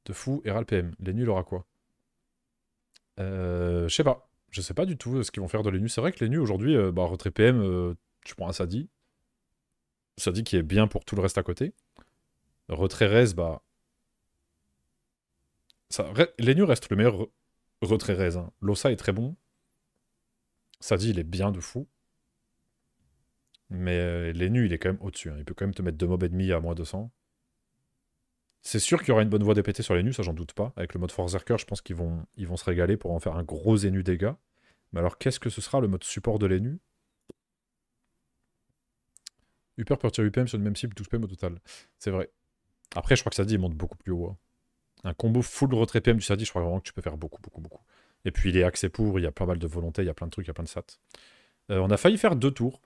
de fou et RAL PM. Les nuls aura quoi? Je sais pas. Je sais pas du tout ce qu'ils vont faire de les C'est vrai que les nuls aujourd'hui, bah, retrait PM, tu prends un Sadi. Sadi qui est bien pour tout le reste à côté. Retrait Res, bah. Ça, les nuls restent le meilleur retrait Res. Hein. L'Ossa est très bon. Sadi, il est bien de fou. Mais euh, les nus, il est quand même au-dessus. Hein. Il peut quand même te mettre deux mobs ennemis à moins 200. C'est sûr qu'il y aura une bonne voie DPT sur les nus, ça j'en doute pas. Avec le mode Forzerker, je pense qu'ils vont, se régaler pour en faire un gros énu dégâts. Mais alors qu'est-ce que ce sera le mode support de l'ENU Upper peut retirer UPM sur le même cible, 12 PM au total. C'est vrai. Après, je crois que il monte beaucoup plus haut. Hein. Un combo full retrait PM du Sadi, je crois vraiment que tu peux faire beaucoup, beaucoup, beaucoup. Et puis il est axé pour, il y a pas mal de volonté, il y a plein de trucs, il y a plein de sats. Euh, on a failli faire deux tours.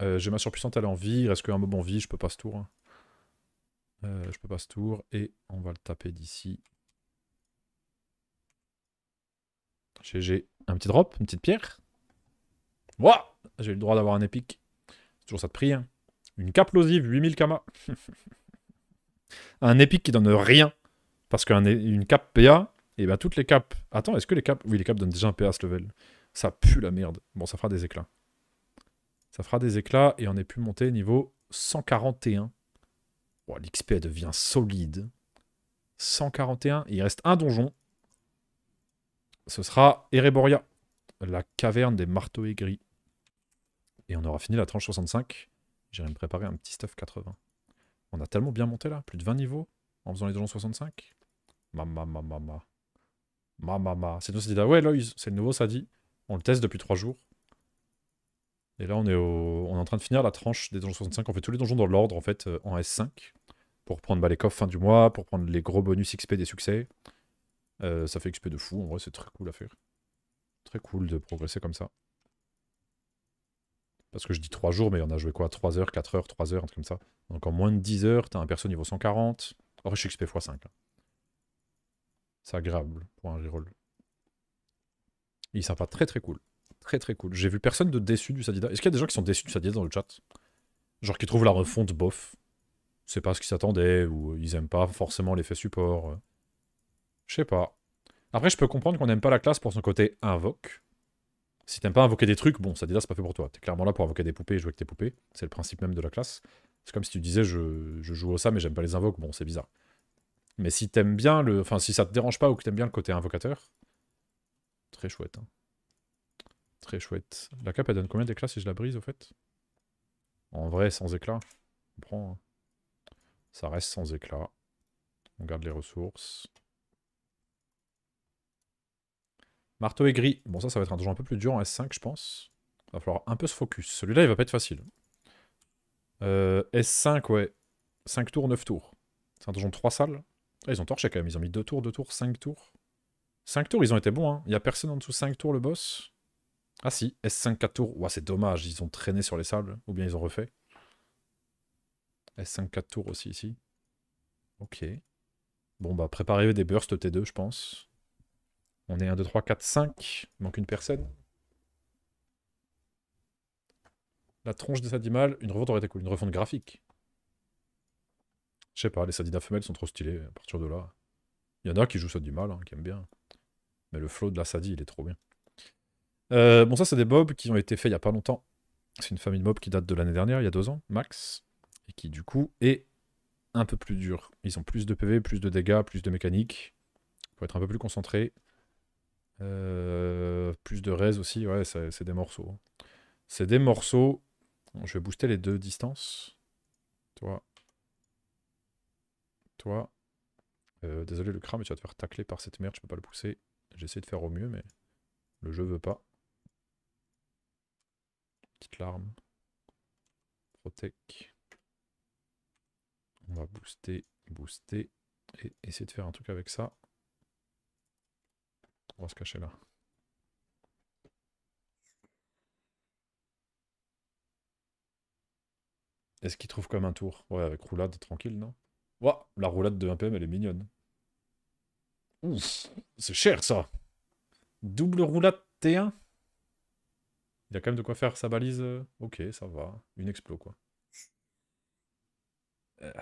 Euh, j'ai ma surpuissante, elle est en vie, il reste qu'un mob en vie, je peux pas ce tour. Hein. Euh, je peux pas ce tour, et on va le taper d'ici. GG. Un petit drop, une petite pierre. Moi J'ai eu le droit d'avoir un épique. C'est toujours ça de prix. Hein. Une caplosive, 8000 kama. un épique qui donne rien. Parce qu'une cap PA, et bien toutes les caps... Attends, est-ce que les caps... Oui, les caps donnent déjà un PA ce level? Ça pue la merde. Bon, ça fera des éclats. Ça fera des éclats et on est pu monter niveau 141. L'XP devient solide. 141. Il reste un donjon. Ce sera Ereboria, la caverne des marteaux aigris. Et on aura fini la tranche 65. J'irai me préparer un petit stuff 80. On a tellement bien monté là, plus de 20 niveaux en faisant les donjons 65. Mama, mama, mama. Mama, C'est nous, c'est dit, ouais, Loïs, c'est le nouveau, ça dit. On le teste depuis 3 jours. Et là, on est, en train de finir la tranche des donjons 65. On fait tous les donjons dans l'ordre, en fait, euh, en S5. Pour prendre bah, les coffres fin du mois, pour prendre les gros bonus XP des succès. Euh, ça fait XP de fou, en vrai, c'est très cool à faire. Très cool de progresser comme ça. Parce que je dis 3 jours, mais on a joué quoi? 3 heures, 4 heures, 3 heures, un truc comme ça. Donc en moins de 10 heures, t'as un perso niveau 140. Oh, je suis XP x5. C'est agréable pour un reroll. Il est sympa, très très cool. Très très cool. J'ai vu personne de déçu du Sadida. Est-ce qu'il y a des gens qui sont déçus du Sadida dans le chat? Genre qui trouvent la refonte bof. C'est pas ce qu'ils s'attendaient, ou ils aiment pas forcément l'effet support. Je sais pas. Après, je peux comprendre qu'on n'aime pas la classe pour son côté invoque. Si t'aimes pas invoquer des trucs, bon, Sadida, c'est pas fait pour toi. T'es clairement là pour invoquer des poupées et jouer avec tes poupées. C'est le principe même de la classe. C'est comme si tu disais, je, joue au ça, mais j'aime pas les invoques. Bon, c'est bizarre. Mais si t'aimes bien le... Enfin, si ça te dérange pas ou que t'aimes bien le côté invocateur, très chouette. Hein. Très chouette. La cape, elle donne combien d'éclats si je la brise, au fait? En vrai, sans éclat. On prend. Hein. Ça reste sans éclat. On garde les ressources. Marteau aigri. Bon, ça, ça va être un donjon un peu plus dur en S5, je pense. Va falloir un peu se focus. Celui-là, il va pas être facile. Euh, S5, ouais. 5 tours, 9 tours. C'est un donjon de 3 salles. Ah, ils ont torché quand même. Ils ont mis 2 tours, 2 tours, 5 tours. 5 tours, ils ont été bons. Hein. Il n'y a personne en dessous 5 tours, le boss. Ah si, S5, 4 tours. Ouah, c'est dommage. Ils ont traîné sur les salles. Ou bien ils ont refait. S5, 4 tours aussi ici. Ok. Bon, bah, préparez des bursts T2, je pense. On est 1, 2, 3, 4, 5. Il manque une personne. La tronche des Sadimal, une refonte aurait été cool. Une refonte graphique. Je sais pas, les Sadida femelles sont trop stylées à partir de là. Il y en a qui jouent ça du mal, hein, qui aiment bien. Mais le flow de la Sadi, il est trop bien. Euh, bon, ça, c'est des mobs qui ont été faits il y a pas longtemps. C'est une famille de mobs qui date de l'année dernière, il y a deux ans, max. Et qui, du coup, est un peu plus dur. Ils ont plus de PV, plus de dégâts, plus de mécanique. Faut être un peu plus concentré. Euh, plus de res aussi, ouais, c'est des morceaux. C'est des morceaux. je vais booster les deux distances. Toi. Toi. Euh, désolé le crâne, mais tu vas te faire tacler par cette merde, je peux pas le pousser. J'essaie de faire au mieux, mais le jeu veut pas. Petite larme. Protect. On va booster, booster, et essayer de faire un truc avec ça. On va se cacher là. Est-ce qu'il trouve comme un tour? Ouais, avec roulade, tranquille, non? Ouah, la roulade de 1 PM, elle est mignonne. Ouf, c'est cher, ça Double roulade T1 Il a quand même de quoi faire sa balise. Euh, ok, ça va. Une explo, quoi. Euh,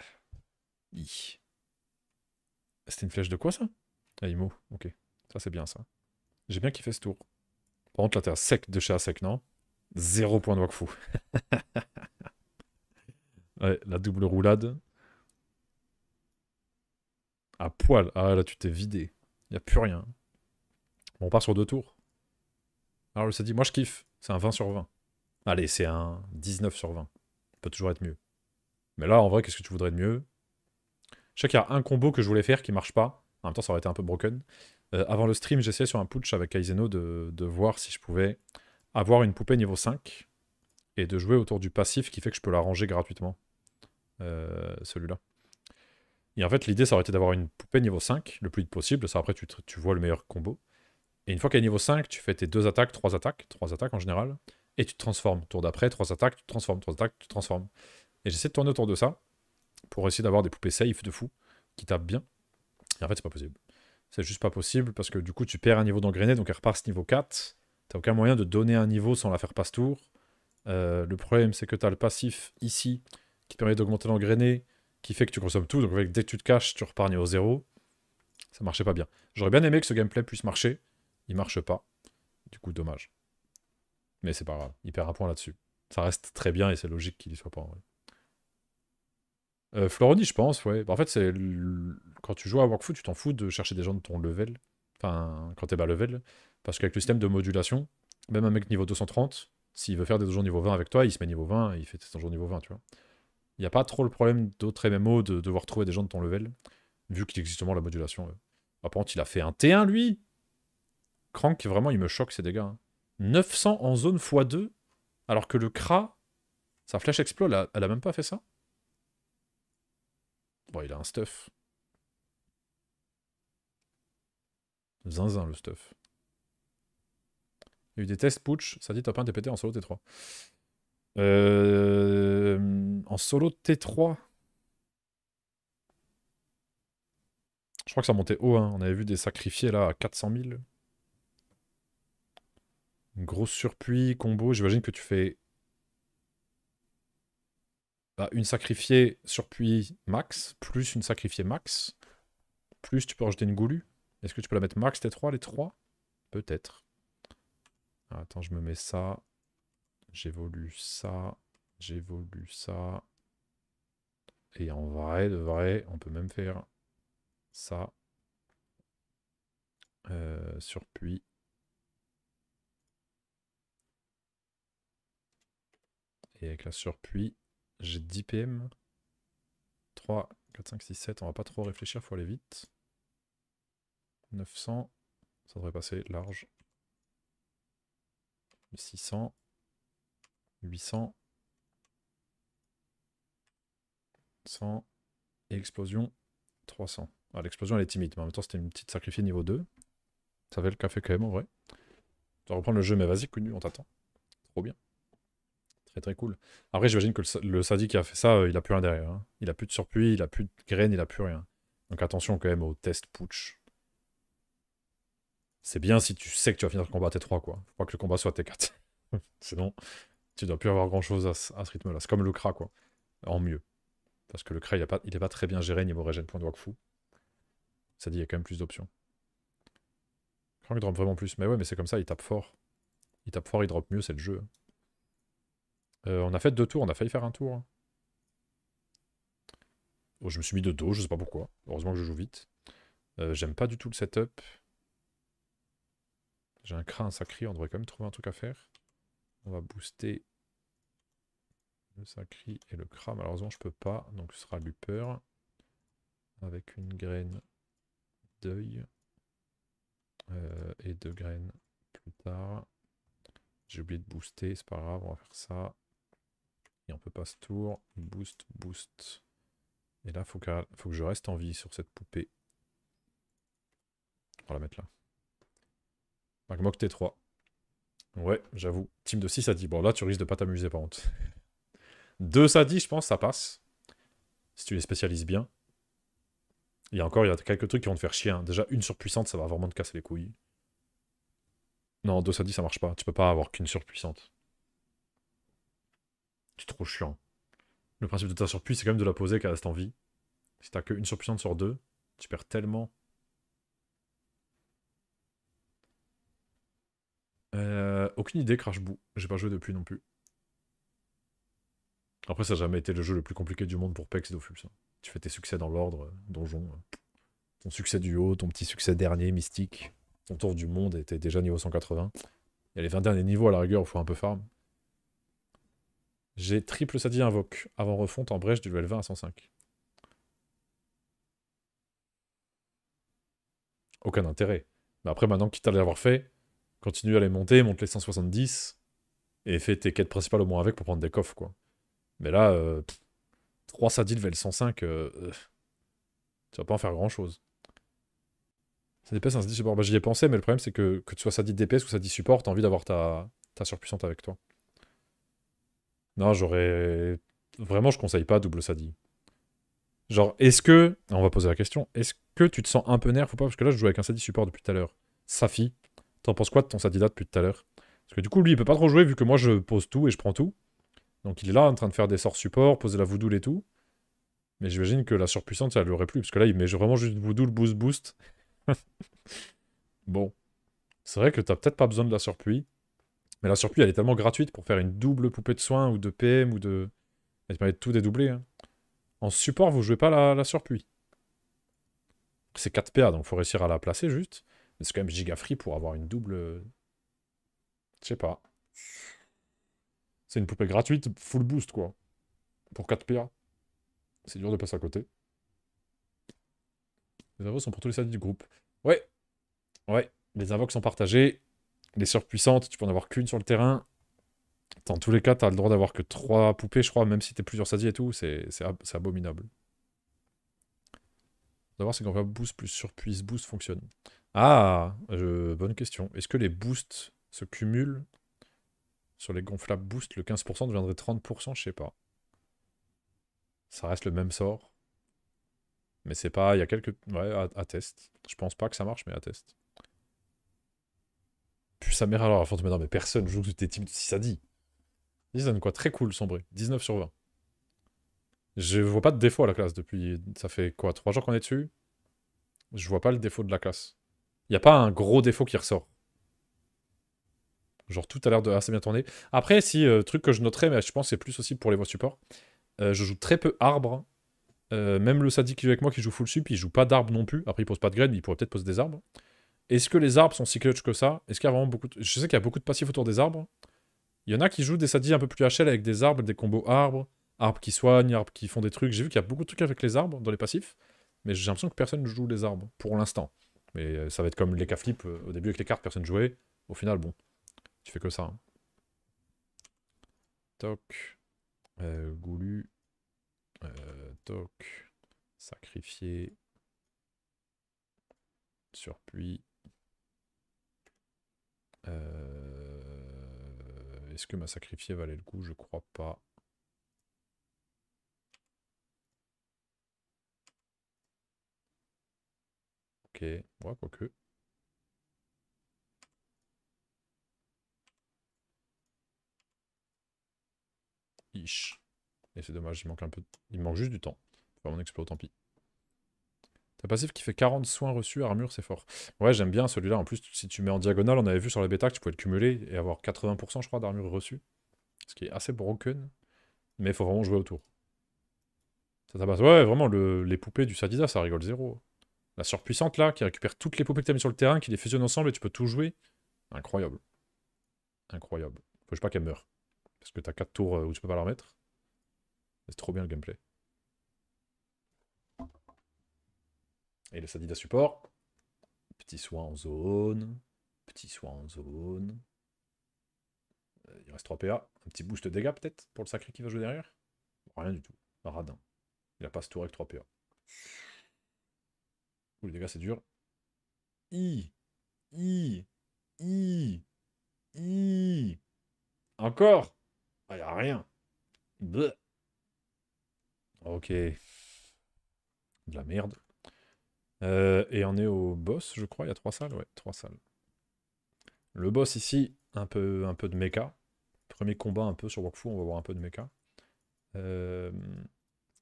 C'était une flèche de quoi, ça? Ah, IMO, ok. Ça, c'est bien, ça. J'ai bien kiffé ce tour. Par contre, là, t'es sec de chez à sec, non? Zéro point de wakfu. ouais, la double roulade. À poil. Ah, là, tu t'es vidé. Y a plus rien. On part sur deux tours. Alors, le dit, moi, je kiffe. C'est un 20 sur 20. Allez, c'est un 19 sur 20. peut toujours être mieux. Mais là, en vrai, qu'est-ce que tu voudrais de mieux? Je sais qu'il y a un combo que je voulais faire qui marche pas. En même temps, ça aurait été un peu broken. Euh, avant le stream, j'essayais sur un putsch avec Kaizeno de, voir si je pouvais avoir une poupée niveau 5 et de jouer autour du passif qui fait que je peux la ranger gratuitement. Euh, celui-là. Et en fait, l'idée, ça aurait été d'avoir une poupée niveau 5 le plus vite possible. Ça, après, tu, tu vois le meilleur combo. Et une fois est niveau 5, tu fais tes deux attaques, trois attaques, trois attaques en général, et tu te transformes. Tour d'après, trois attaques, tu te transformes, trois attaques, tu te transformes. Et j'essaie de tourner autour de ça pour essayer d'avoir des poupées safe de fou qui tapent bien. Et en fait, c'est pas possible. C'est juste pas possible parce que du coup, tu perds un niveau d'engrené, donc elle repasse niveau 4. T'as aucun moyen de donner un niveau sans la faire passe tour. Euh, le problème, c'est que tu as le passif ici qui permet d'augmenter l'engrené, qui fait que tu consommes tout. Donc dès que tu te caches, tu repars niveau 0. Ça marchait pas bien. J'aurais bien aimé que ce gameplay puisse marcher. Il marche pas. Du coup, dommage. Mais c'est pas grave. Il perd un point là-dessus. Ça reste très bien et c'est logique qu'il y soit pas en vrai. Euh, Floroni, je pense, ouais. Bah, en fait, c'est quand tu joues à Workfoot, tu t'en fous de chercher des gens de ton level. Enfin, quand t'es bas level. Parce qu'avec le système de modulation, même un mec niveau 230, s'il veut faire des donjons niveau 20 avec toi, il se met niveau 20 et il fait des donjons niveau 20, tu vois. Il n'y a pas trop le problème d'autres MMO de devoir trouver des gens de ton level, vu qu'il existe justement la modulation. par contre, il a fait un T1, lui? Crank, vraiment, il me choque ces dégâts. 900 hein. en zone x2, alors que le Kra, sa flèche explose, elle a même pas fait ça Bon, il a un stuff. Zinzin, le stuff. Il y a eu des tests putsch, ça dit top 1 TPT en solo T3. Euh, en solo T3 Je crois que ça montait haut, hein. on avait vu des sacrifiés là à 400 000. Gros surpuis, combo, j'imagine que tu fais bah, une sacrifiée surpuis max, plus une sacrifiée max, plus tu peux rajouter une goulue. Est-ce que tu peux la mettre max T3, les 3 Peut-être. Attends, je me mets ça. J'évolue ça. J'évolue ça. Et en vrai, de vrai, on peut même faire ça. Euh, surpuis. Et avec la surpuis, j'ai 10 PM. 3, 4, 5, 6, 7, on va pas trop réfléchir, faut aller vite. 900, ça devrait passer large. 600, 800, 100, et explosion, 300. Ah, l'explosion elle est timide, mais en même temps c'était une petite sacrifiée niveau 2. Ça avait le café quand même en vrai. Tu vas reprendre le jeu, mais vas-y, connu, on t'attend. Trop bien. Très très cool. Après, j'imagine que le, sadique qui a fait ça, euh, il a plus rien derrière. Hein. Il a plus de surpuis, il a plus de graines, il a plus rien. Donc attention quand même au test putsch. C'est bien si tu sais que tu vas finir le combat T3, quoi. Faut pas que le combat soit T4. Sinon, tu dois plus avoir grand chose à, ce rythme-là. C'est comme le Kra, quoi. En mieux. Parce que le Kra, il, est pas, très bien géré niveau régène point de Wakfu. Il y a quand même plus d'options. Crank drop vraiment plus. Mais ouais, mais c'est comme ça, il tape fort. Il tape fort, il drop mieux, c'est le jeu. Euh, on a fait deux tours, on a failli faire un tour. Oh, je me suis mis de dos, je sais pas pourquoi. Heureusement que je joue vite. Euh, j'aime pas du tout le setup. J'ai un crin sacré, on devrait quand même trouver un truc à faire. On va booster le sacré et le cra. Malheureusement, je peux pas, donc ce sera Luper. Avec une graine d'œil. Euh, et deux graines plus tard. J'ai oublié de booster, c'est pas grave, on va faire ça. On peut pas ce tour. Boost, boost. Et là, faut, faut que je reste en vie sur cette poupée. On va la mettre là. Magmok T3. Ouais, j'avoue. Team de 6 à 10. Bon, là, tu risques de pas t'amuser, par contre. 2 à 10, je pense, ça passe. Si tu les spécialises bien. Il y a encore, il y a quelques trucs qui vont te faire chier. Hein. Déjà, une surpuissante, ça va vraiment te casser les couilles. Non, 2 à 10, ça marche pas. Tu peux pas avoir qu'une surpuissante. Trop chiant. Le principe de ta surpuissance, c'est quand même de la poser qu'elle reste en vie. Si t'as qu'une surpuissante sur deux, tu perds tellement. Euh, aucune idée, Crash Boo. J'ai pas joué depuis non plus. Après, ça n'a jamais été le jeu le plus compliqué du monde pour Pex et Dofus. Hein. Tu fais tes succès dans l'ordre, euh, donjon. Euh. Ton succès du haut, ton petit succès dernier, mystique. Ton tour du monde était déjà niveau 180. Il y a les 20 derniers niveaux à la rigueur, il faut un peu farm. J'ai triple Sadi invoque. Avant refonte en brèche du level 20 à 105. Aucun intérêt. Mais après, maintenant, quitte à les avoir fait, continue à les monter, monte les 170, et fais tes quêtes principales au moins avec pour prendre des coffres, quoi. Mais là, euh, 3 Sadi level 105, euh, euh, tu vas pas en faire grand chose. Ça DPS, un Sadi support. Bah, j'y ai pensé, mais le problème, c'est que que tu sois Sadi DPS ou Sadi support, t'as envie d'avoir ta, ta surpuissante avec toi. Non, j'aurais... Vraiment, je conseille pas double Sadi. Genre, est-ce que... On va poser la question. Est-ce que tu te sens un peu nerf ou pas? Parce que là, je joue avec un Sadi support depuis tout à l'heure. Safi, t'en penses quoi de ton Sadida depuis tout à l'heure? Parce que du coup, lui, il peut pas trop jouer vu que moi, je pose tout et je prends tout. Donc il est là en train de faire des sorts support, poser la voodoo et tout. Mais j'imagine que la surpuissante, ça l'aurait plus. Parce que là, il met vraiment juste voodoo, le boost, boost. bon. C'est vrai que t'as peut-être pas besoin de la surpuis. Mais la surpuis, elle est tellement gratuite pour faire une double poupée de soins ou de PM ou de... Elle permet de tout dédoubler. Hein. En support, vous jouez pas la, la. C'est 4 PA, donc faut réussir à la placer juste. Mais c'est quand même giga free pour avoir une double... Je sais pas. C'est une poupée gratuite, full boost, quoi. Pour 4 PA. C'est dur de passer à côté. Les invoques sont pour tous les services du groupe. Ouais. Ouais. Les invoques sont partagés. Les surpuissantes, tu peux en avoir qu'une sur le terrain. Dans tous les cas, t'as le droit d'avoir que 3 poupées, je crois, même si t'es plusieurs sadies et tout. C'est abominable. D'avoir c'est quand boost plus surpuise boost fonctionne. Ah, bonne question. Est-ce que les boosts se cumulent sur les gonflables boost, le 15% deviendrait 30%, je sais pas. Ça reste le même sort. Mais c'est pas... Il y a quelques... Ouais, à, test. Je pense pas que ça marche, mais à test. Puis sa mère alors, me dire, mais personne joue tes teams si ça dit. Ils quoi? Très cool, sombré. 19 sur 20. Je vois pas de défaut à la classe depuis... Ça fait quoi? 3 jours qu'on est dessus? Je vois pas le défaut de la classe. Il a pas un gros défaut qui ressort. Genre tout a l'air de assez bien tourner. Après, si, euh, truc que je noterais, mais je pense que c'est plus aussi pour les voix support, euh, je joue très peu arbre. Euh, même le sadique qui joue avec moi qui joue full sup, il joue pas d'arbres non plus. Après, il pose pas de graines, mais il pourrait peut-être poser des arbres. Est-ce que les arbres sont si clutch que ça? Est-ce qu'il y a vraiment beaucoup. Je sais qu'il y a beaucoup de passifs autour des arbres. Il y en a qui jouent des sadis un peu plus HL avec des arbres, des combos arbres, Arbres qui soignent, arbres qui font des trucs. J'ai vu qu'il y a beaucoup de trucs avec les arbres dans les passifs, mais j'ai l'impression que personne ne joue les arbres, pour l'instant. Mais euh, ça va être comme les euh, au début avec les cartes, personne jouait. Au final, bon, tu fais que ça. hein. Toc. Euh, goulu. Toc. Sacrifié. Surpuis. Euh, Est-ce que ma sacrifiée valait le coup? Je crois pas. Ok, ouais, quoique. Ish. Et c'est dommage, il manque un peu. Il manque juste du temps. Faire mon explo, tant pis. T'as passif qui fait 40 soins reçus, armure, c'est fort. Ouais, j'aime bien celui-là. En plus, si tu mets en diagonale, on avait vu sur la bêta que tu pouvais le cumuler et avoir 80%, je crois, d'armure reçue. Ce qui est assez broken. Mais il faut vraiment jouer autour. Ça tabasse. Ouais, vraiment, le- les poupées du Sadida, ça rigole zéro. La surpuissante, là, qui récupère toutes les poupées que t'as mis sur le terrain, qui les fusionne ensemble et tu peux tout jouer. Incroyable. Incroyable. Faut pas qu'elle meure. Parce que t'as 4 tours euh, où tu peux pas la remettre. C'est trop bien le gameplay. Et le Sadida support. Petit soin en zone. Petit soin en zone. Euh, il reste 3 PA. Un petit boost de dégâts peut-être pour le sacré qui va jouer derrière? Rien du tout. Radin. Il a pas ce tour avec 3 PA. Les dégâts c'est dur. I. I. I. I. Encore Ah, y a rien. Ok. De la merde. Euh, et on est au boss, je crois. Il y a trois salles. Ouais, trois salles. Le boss ici, un peu, un peu de mecha. Premier combat un peu sur Wakfu, on va voir un peu de mecha. Euh,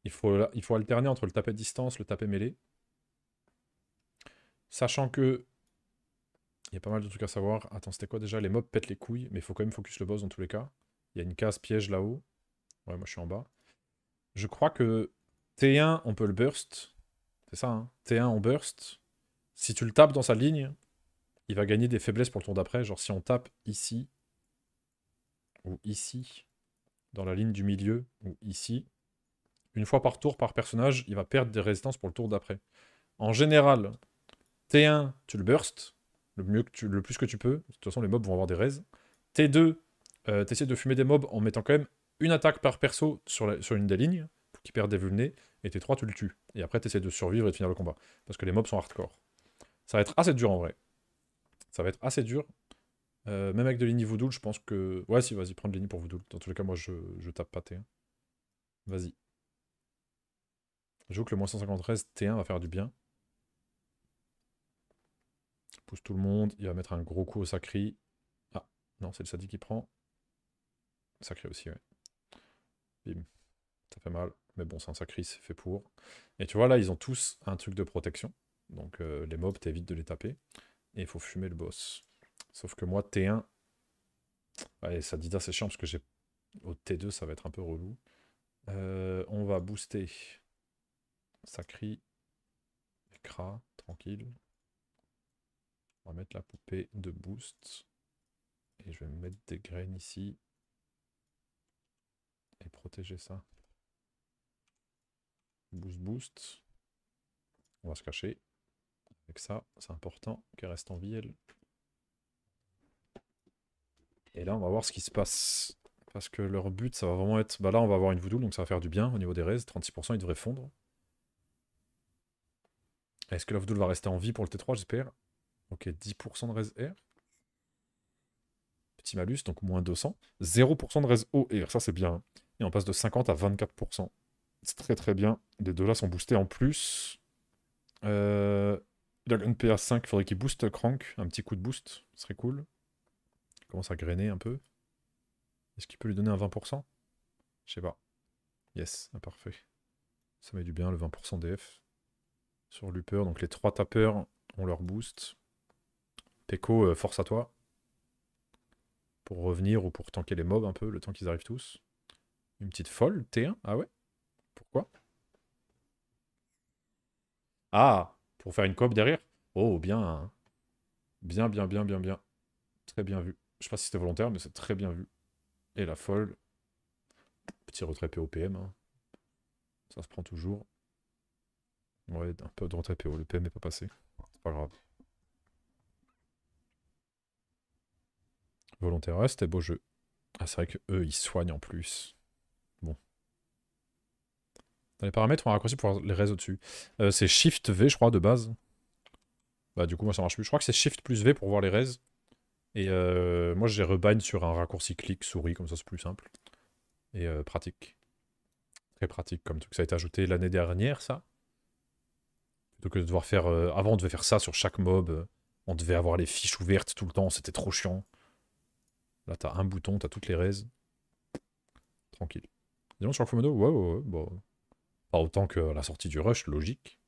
il, faut, il faut alterner entre le tapé distance, le tapé mêlée. Sachant que. Il y a pas mal de trucs à savoir. Attends, c'était quoi déjà? Les mobs pètent les couilles, mais il faut quand même focus le boss dans tous les cas. Il y a une case piège là-haut. Ouais, moi je suis en bas. Je crois que T1, on peut le burst. C'est ça, hein T1, on burst. Si tu le tapes dans sa ligne, il va gagner des faiblesses pour le tour d'après. Genre si on tape ici, ou ici, dans la ligne du milieu, ou ici, une fois par tour par personnage, il va perdre des résistances pour le tour d'après. En général, T1, tu le burst, le, mieux que tu, plus que tu peux. De toute façon, les mobs vont avoir des raises. T2, euh, t'essaies de fumer des mobs en mettant quand même une attaque par perso sur, sur une des lignes, qu'ils perdent des vulnés, et T3, tu le tues. Et après, t'essaies de survivre et de finir le combat. Parce que les mobs sont hardcore. Ça va être assez dur en vrai. Ça va être assez dur. Euh, même avec de l'ini Voodoo, je pense que... Ouais, si, vas-y, prends de l'ini pour Voodoo. Dans tous les cas, moi, je, je tape pas T1. Vas-y. Je joue que le moins 153 T1 va faire du bien. Pousse tout le monde. Il va mettre un gros coup au sacri. Ah, non, c'est le sadi qui prend. Sacré aussi, ouais. Bim. Ça fait mal. Mais bon, c'est un sacri, c'est fait pour. Et tu vois, là, ils ont tous un truc de protection. Donc, euh, les mobs, t'évites de les taper. Et il faut fumer le boss. Sauf que moi, T1... Ouais, Sadida, c'est chiant parce que j'ai... Au T2, ça va être un peu relou. Euh, on va booster. Sacri. Écra, tranquille. On va mettre la poupée de boost. Et je vais mettre des graines ici. Et protéger ça. Boost, boost. On va se cacher. Avec ça, c'est important qu'elle reste en vie, elle. Et là, on va voir ce qui se passe. Parce que leur but, ça va vraiment être... Bah là, on va avoir une voodoo, donc ça va faire du bien au niveau des raises. 36%, il devrait fondre. Est-ce que la voodoo va rester en vie pour le T3, j'espère? Ok, 10% de raise R. Petit malus, donc moins 200. 0% de raise O et ça c'est bien. Et on passe de 50 à 24%. C'est très très bien. Les deux là sont boostés en plus. Euh, NPA5, il faudrait qu'il booste Crank. Un petit coup de boost, ce serait cool. Il commence à grainer un peu. Est-ce qu'il peut lui donner un 20% Je sais pas. Yes, ah, parfait. Ça met du bien, le 20% DF. Sur Looper, donc les trois tapeurs ont leur boost. Peko, euh, force à toi. Pour revenir ou pour tanker les mobs un peu, le temps qu'ils arrivent tous. Une petite folle, T1 Ah ouais? Pourquoi? Ah Pour faire une coop derrière? Oh, bien. hein. Bien, bien, bien, bien, bien. Très bien vu. Je sais pas si c'était volontaire, mais c'est très bien vu. Et la folle. Petit retrait POPM. Hein. Ça se prend toujours. Ouais, un peu de retrait PO. Le PM n'est pas passé. C'est pas grave. Volontaire, ouais, c'était beau jeu. Ah, c'est vrai que eux, ils soignent en plus. Dans les paramètres, on a raccourci pour les réseaux au-dessus. Euh, c'est Shift V, je crois, de base. Bah, du coup, moi, ça marche plus. Je crois que c'est Shift plus V pour voir les res. Et euh, moi, j'ai rebind sur un raccourci clic souris, comme ça, c'est plus simple. Et euh, pratique. Très pratique comme truc. Ça a été ajouté l'année dernière, ça. Plutôt que de devoir faire... avant, on devait faire ça sur chaque mob. On devait avoir les fiches ouvertes tout le temps. C'était trop chiant. Là, t'as un bouton, t'as toutes les raises. Tranquille. Disons sur le Fumodo, ouais, ouais, ouais. Bon. Pas autant que la sortie du Rush, logique.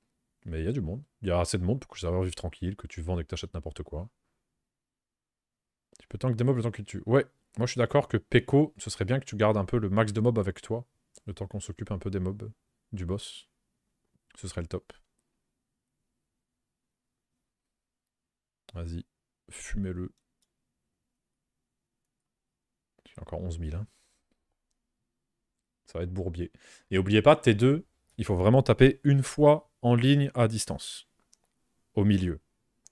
Mais il y a du monde. Il y a assez de monde pour que tu savoir vivre tranquille, que tu vends et que tu achètes n'importe quoi. Tu peux tank des mobs le temps que tu... Ouais, moi je suis d'accord que Peko, ce serait bien que tu gardes un peu le max de mobs avec toi. Le temps qu'on s'occupe un peu des mobs du boss. Ce serait le top. Vas-y, fumez-le encore 11 000. Hein. Ça va être bourbier. Et oubliez pas, T2, il faut vraiment taper une fois en ligne à distance. Au milieu.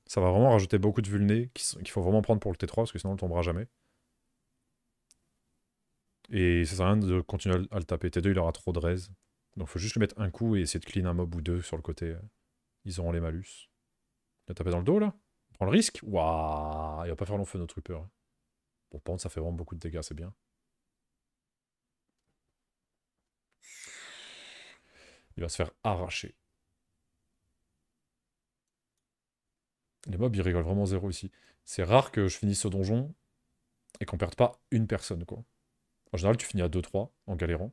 Ça va vraiment rajouter beaucoup de vulnés qu'il faut vraiment prendre pour le T3 parce que sinon on ne tombera jamais. Et ça sert à rien de continuer à le taper. T2 il aura trop de raise. Donc il faut juste lui mettre un coup et essayer de clean un mob ou deux sur le côté. Ils auront les malus. Il a tapé dans le dos là On prend le risque Waouh Il va pas faire long feu notre trooper. Pour pendre, ça fait vraiment beaucoup de dégâts, c'est bien. Il va se faire arracher. Les mobs, ils rigolent vraiment zéro ici. C'est rare que je finisse ce donjon et qu'on perde pas une personne, quoi. En général, tu finis à 2-3 en galérant.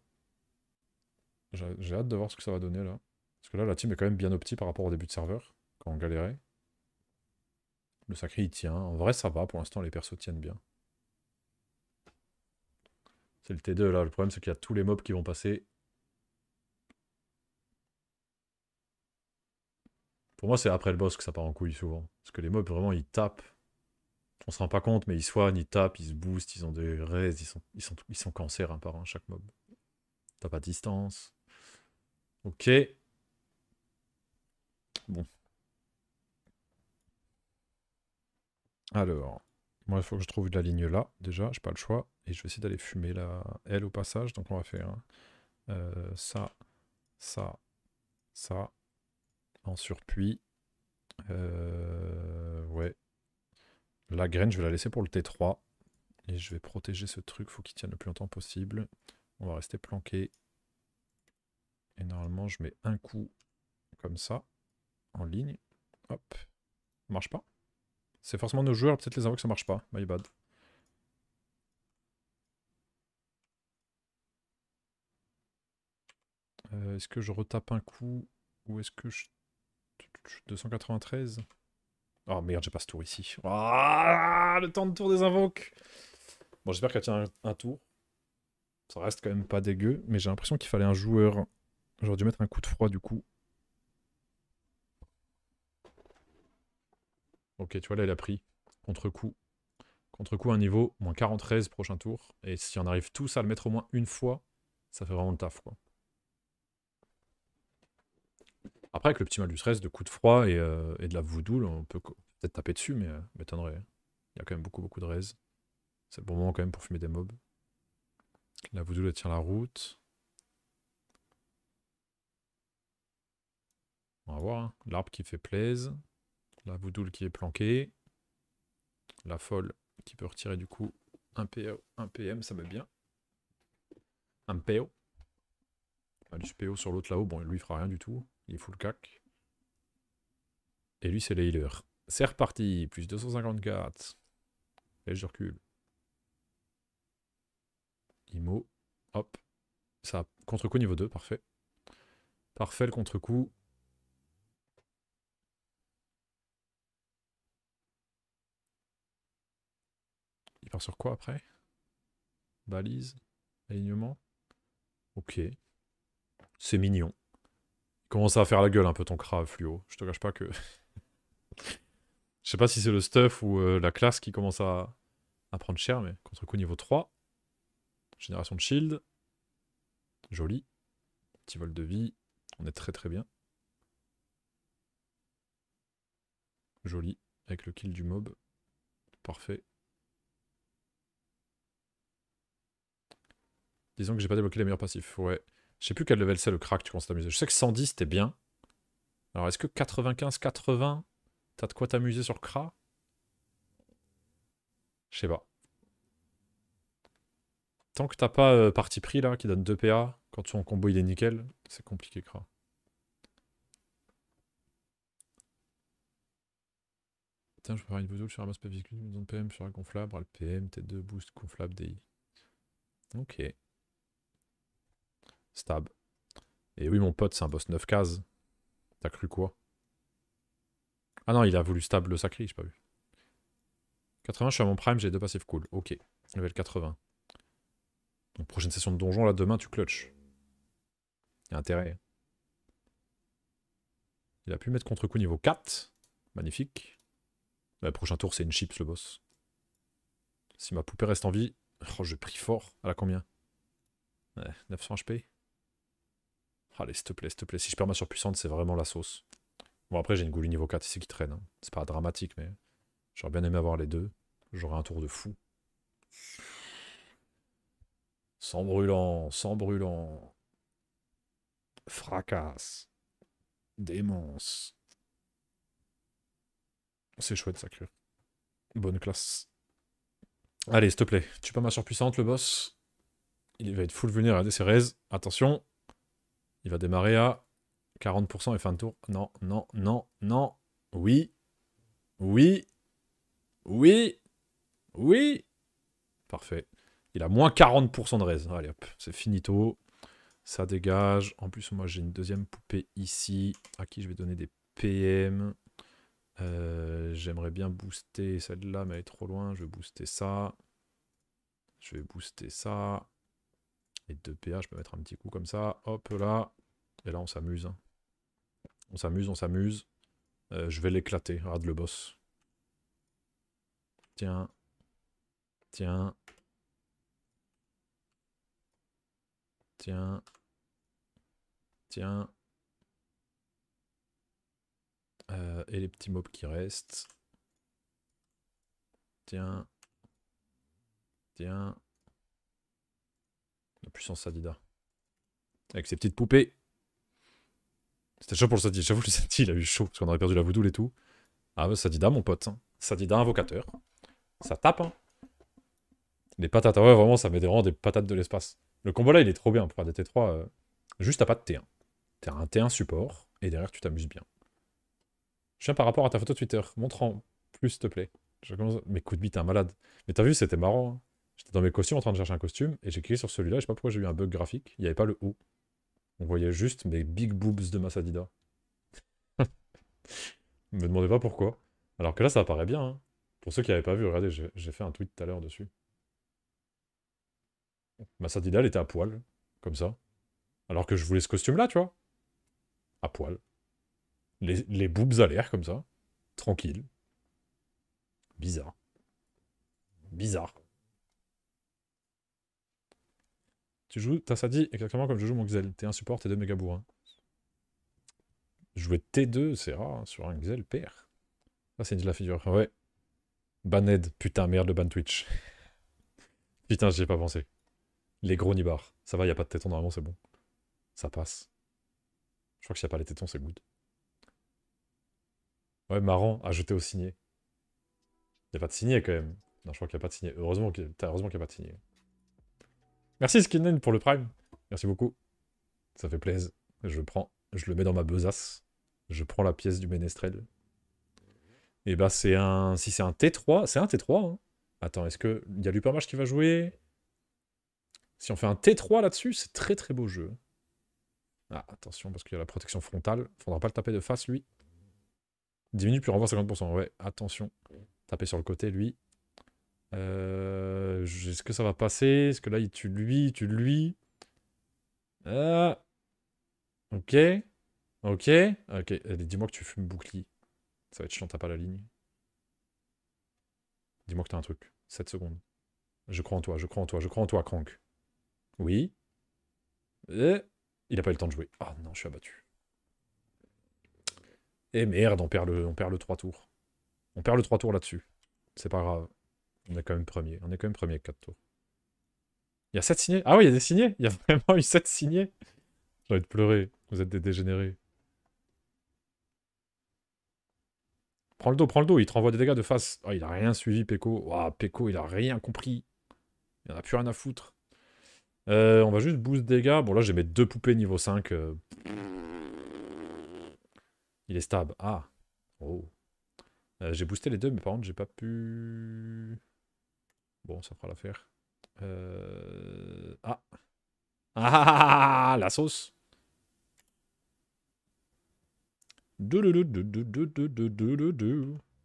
J'ai hâte de voir ce que ça va donner, là. Parce que là, la team est quand même bien opti par rapport au début de serveur, quand on galérait. Le sacré, il tient. En vrai, ça va. Pour l'instant, les persos tiennent bien. C'est le T2 là. Le problème, c'est qu'il y a tous les mobs qui vont passer. Pour moi, c'est après le boss que ça part en couille souvent. Parce que les mobs, vraiment, ils tapent. On se rend pas compte, mais ils soignent, ils tapent, ils se boostent, ils ont des raises, ils sont, ils sont, ils sont cancer un par un, chaque mob. T'as pas de distance. Ok. Bon. Alors. Moi, il faut que je trouve la ligne là, déjà, j'ai pas le choix. Et je vais essayer d'aller fumer la L au passage. Donc on va faire euh, ça, ça, ça, en surpuis. Euh, ouais. La graine, je vais la laisser pour le T3. Et je vais protéger ce truc, faut qu'il tienne le plus longtemps possible. On va rester planqué. Et normalement, je mets un coup comme ça, en ligne. Hop. Marche pas c'est forcément nos joueurs, peut-être les que ça marche pas. My bad. Euh, est-ce que je retape un coup Ou est-ce que je... 293 Oh merde, j'ai pas ce tour ici. Ah, le temps de tour des invoques Bon, j'espère qu'elle tient un, tour. Ça reste quand même pas dégueu, mais j'ai l'impression qu'il fallait un joueur. J'aurais dû mettre un coup de froid du coup. Ok, tu vois, là, il a pris. Contre-coup. Contre-coup, un niveau, moins 43 prochain tour. Et si on arrive tous à le mettre au moins une fois, ça fait vraiment le taf, quoi. Après, avec le petit malus reste de coup de froid et, euh, de la voodoo, on peut peut-être taper dessus, mais euh, m'étonnerait. Il y a quand même beaucoup, beaucoup de raise. C'est le bon moment quand même pour fumer des mobs. La voodoo, elle tient la route. On va voir. Hein. L'arbre qui fait plaise. La Voudoul qui est planquée. La folle qui peut retirer du coup un, PO, un PM, ça va bien. Un PO. Malus PO sur l'autre là-haut, bon, lui fera rien du tout. Il est full cac. Et lui c'est le C'est reparti, plus 254. Et je recule. Imo. Hop. Ça, contre-coup niveau 2, parfait. Parfait le contre-coup. Il part sur quoi après? Balise Alignement Ok. C'est mignon. Commence à faire la gueule un peu ton crave fluo. Je te cache pas que... Je sais pas si c'est le stuff ou euh, la classe qui commence à, à prendre cher, mais contre-coup niveau 3. Génération de shield. Joli. Petit vol de vie. On est très très bien. Joli. Avec le kill du mob. Parfait. Disons que j'ai pas débloqué les meilleurs passifs. Ouais. Je sais plus quel level c'est le crack, tu commences t'amuser. Je sais que 110 c'était bien. Alors est-ce que 95, 80, t'as de quoi t'amuser sur Kra Je sais pas. Tant que t'as pas euh, parti pris là, qui donne 2 PA, quand ton combo il est nickel, c'est compliqué Kra. Putain, je peux faire une vidéo sur ramasse véhicule, une zone PM sur un gonflable, le PM, T2, boost, gonflable, DI. Ok. Stab. Et oui, mon pote, c'est un boss 9 cases. T'as cru quoi? Ah non, il a voulu stab le sacré, j'ai pas vu. 80, je suis à mon prime, j'ai deux passifs cool. Ok, level 80. Donc prochaine session de donjon, là, demain, tu clutch. Il y a intérêt. Il a pu mettre contre-coup niveau 4. Magnifique. Le prochain tour, c'est une chips, le boss. Si ma poupée reste en vie... Oh, je prie fort. Elle a combien? Ouais, 900 HP Allez, s'il te plaît, s'il te plaît. Si je perds ma surpuissante, c'est vraiment la sauce. Bon, après, j'ai une goulue niveau 4 ici qui traîne. Hein. C'est pas dramatique, mais j'aurais bien aimé avoir les deux. J'aurais un tour de fou. Sans brûlant, sans brûlant. Fracasse. Démence. C'est chouette, ça crue. Bonne classe. Allez, s'il te plaît. Tu pas ma surpuissante, le boss. Il va être full vulnérable. C'est raise. Attention. Il va démarrer à 40% et fin de tour. Non, non, non, non. Oui. Oui. Oui. Oui. Parfait. Il a moins 40% de raise. Allez hop, c'est finito. Ça dégage. En plus, moi, j'ai une deuxième poupée ici, à qui je vais donner des PM. Euh, j'aimerais bien booster celle-là, mais elle est trop loin. Je vais booster ça. Je vais booster ça. Et 2 PA, je peux mettre un petit coup comme ça. Hop là. Et là, on s'amuse. Hein. On s'amuse, on s'amuse. Euh, je vais l'éclater. Regarde le boss. Tiens. Tiens. Tiens. Tiens. Euh, et les petits mobs qui restent. Tiens. Tiens. La puissance Sadida. Avec ses petites poupées. C'était chaud pour le Sadida. J'avoue, le Sadida, il a eu chaud. Parce qu'on aurait perdu la voudoule et tout. Ah, bah, Sadida, mon pote. Hein. Sadida, invocateur. Ça tape, hein. Les patates. Ah ouais, vraiment, ça met vraiment des patates de l'espace. Le combo là, il est trop bien pour un DT3. Euh, juste, t'as pas de T1. T'as un T1 support. Et derrière, tu t'amuses bien. Je viens par rapport à ta photo Twitter. Montre en plus, s'il te plaît. Mais coup de bite, t'es un malade. Mais t'as vu, c'était marrant. Hein. J'étais dans mes costumes en train de chercher un costume et j'ai cliqué sur celui-là. Je sais pas pourquoi j'ai eu un bug graphique. Il n'y avait pas le O. On voyait juste mes big boobs de Masadida. Me demandez pas pourquoi. Alors que là, ça apparaît bien. Hein. Pour ceux qui n'avaient pas vu, regardez, j'ai fait un tweet tout à l'heure dessus. Masadida, elle était à poil. Comme ça. Alors que je voulais ce costume-là, tu vois. À poil. Les, les boobs à l'air, comme ça. Tranquille. Bizarre. Bizarre. Tu joues Tassadi exactement comme je joue mon Xel. T1 support, T2 méga bourrin. Jouer T2, c'est rare, hein, sur un Xel PR. Ah, c'est une de la figure. Ouais. Baned, putain, merde, le ban Twitch. putain, j'y ai pas pensé. Les gros nibars. Ça va, y a pas de tétons, normalement, c'est bon. Ça passe. Je crois que s'il n'y a pas les tétons, c'est good. Ouais, marrant, ajouter au signé. Y a pas de signé, quand même. Non, je crois qu'il n'y a pas de signé. Heureusement qu'il n'y a pas de signé. Merci Skinlen pour le prime. Merci beaucoup. Ça fait plaisir. Je prends, je le mets dans ma besace. Je prends la pièce du ménestrel. Et bah c'est un... Si c'est un T3, c'est un T3. Hein. Attends, est-ce qu'il y a l'Upermarch qui va jouer? Si on fait un T3 là-dessus, c'est très très beau jeu. Ah, attention, parce qu'il y a la protection frontale. Faudra pas le taper de face, lui. Diminue puis renvoie 50%. Ouais, attention. Taper sur le côté, lui. Euh, Est-ce que ça va passer? Est-ce que là, il tue lui, il lui? Ah. Ok. Ok. Ok. Dis-moi que tu fumes bouclier. Ça va être chiant, t'as pas la ligne. Dis-moi que t'as un truc. 7 secondes. Je crois en toi, je crois en toi, je crois en toi, Crank. Oui. Et... Il a pas eu le temps de jouer. Ah non, je suis abattu. Et merde, on perd le, on perd le 3 tours. On perd le 3 tours là-dessus. C'est pas grave. On est quand même premier. On est quand même premier avec 4 tours. Il y a 7 signés Ah oui, il y a des signés Il y a vraiment eu 7 signés J'ai envie de pleurer. Vous êtes des dégénérés. Prends le dos, prends le dos. Il te renvoie des dégâts de face. Oh, il a rien suivi, Peko. Waouh, Peko, il a rien compris. Il en a plus rien à foutre. Euh, on va juste boost dégâts. Bon, là, j'ai mes deux poupées niveau 5. Euh. Il est stable. Ah. Oh. Euh, j'ai boosté les deux, mais par contre, j'ai pas pu... Bon, ça fera l'affaire. Ah. Ah, la sauce.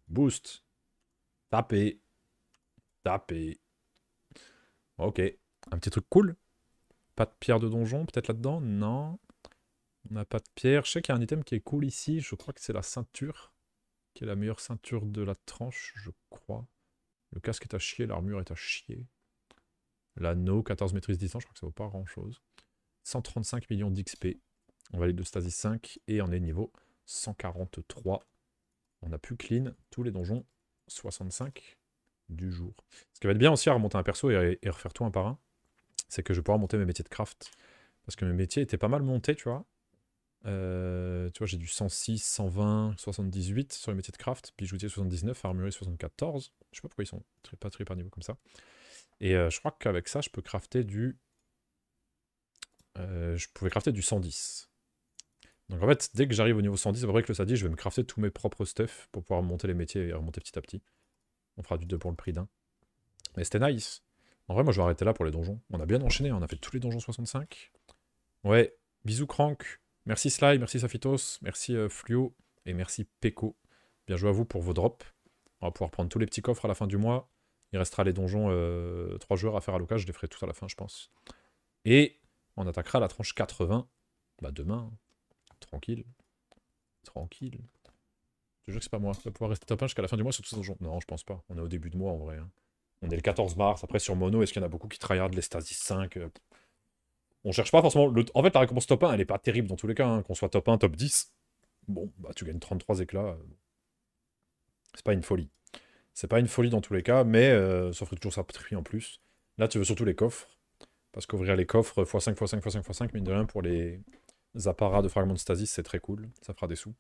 Boost. Taper. Taper. Ok. Un petit truc cool. Pas de pierre de donjon, peut-être là-dedans Non. On n'a pas de pierre. Je sais qu'il y a un item qui est cool ici. Je crois que c'est la ceinture. Qui est la meilleure ceinture de la tranche, je crois. Le casque est à chier, l'armure est à chier. L'anneau, 14 maîtrises distance, je crois que ça vaut pas grand-chose. 135 millions d'XP. On valide de Stasis 5 et on est niveau 143. On a pu clean tous les donjons 65 du jour. Ce qui va être bien aussi à remonter un perso et, refaire tout un par un, c'est que je vais pouvoir monter mes métiers de craft. Parce que mes métiers étaient pas mal montés, tu vois. Euh, tu vois, j'ai du 106, 120, 78 sur les métiers de craft, bijoutier 79, armurier 74. Je sais pas pourquoi ils sont très, pas très par niveau comme ça. Et euh, je crois qu'avec ça, je peux crafter du... Euh, je pouvais crafter du 110. Donc en fait, dès que j'arrive au niveau 110, c'est vrai que le dit, je vais me crafter tous mes propres stuff pour pouvoir monter les métiers et remonter petit à petit. On fera du 2 pour le prix d'un. Mais c'était nice. En vrai, moi je vais arrêter là pour les donjons. On a bien enchaîné, on a fait tous les donjons 65. Ouais, bisous Crank. Merci Sly, merci Safitos, merci euh, Fluo et merci Peko. Bien joué à vous pour vos drops. On va pouvoir prendre tous les petits coffres à la fin du mois. Il restera les donjons 3 euh, joueurs à faire à l'occasion, je les ferai tous à la fin, je pense. Et on attaquera la tranche 80 bah demain. Tranquille. Tranquille. Je te jure que c'est pas moi. On va pouvoir rester top 1 jusqu'à la fin du mois sur tous ces donjons. Non, je pense pas. On est au début de mois en vrai. Hein. On est le 14 mars. Après, sur Mono, est-ce qu'il y en a beaucoup qui tryhardent les Stasis 5 euh, On cherche pas forcément. En fait, la récompense top 1, elle est pas terrible dans tous les cas. Hein. Qu'on soit top 1, top 10. Bon, bah tu gagnes 33 éclats. Euh. C'est pas une folie. C'est pas une folie dans tous les cas, mais euh, ça ferait toujours ça prix en plus. Là, tu veux surtout les coffres. Parce qu'ouvrir les coffres x5, x5, x5, x5, mine de rien, pour les, apparats de fragments de stasis, c'est très cool. Ça fera des sous.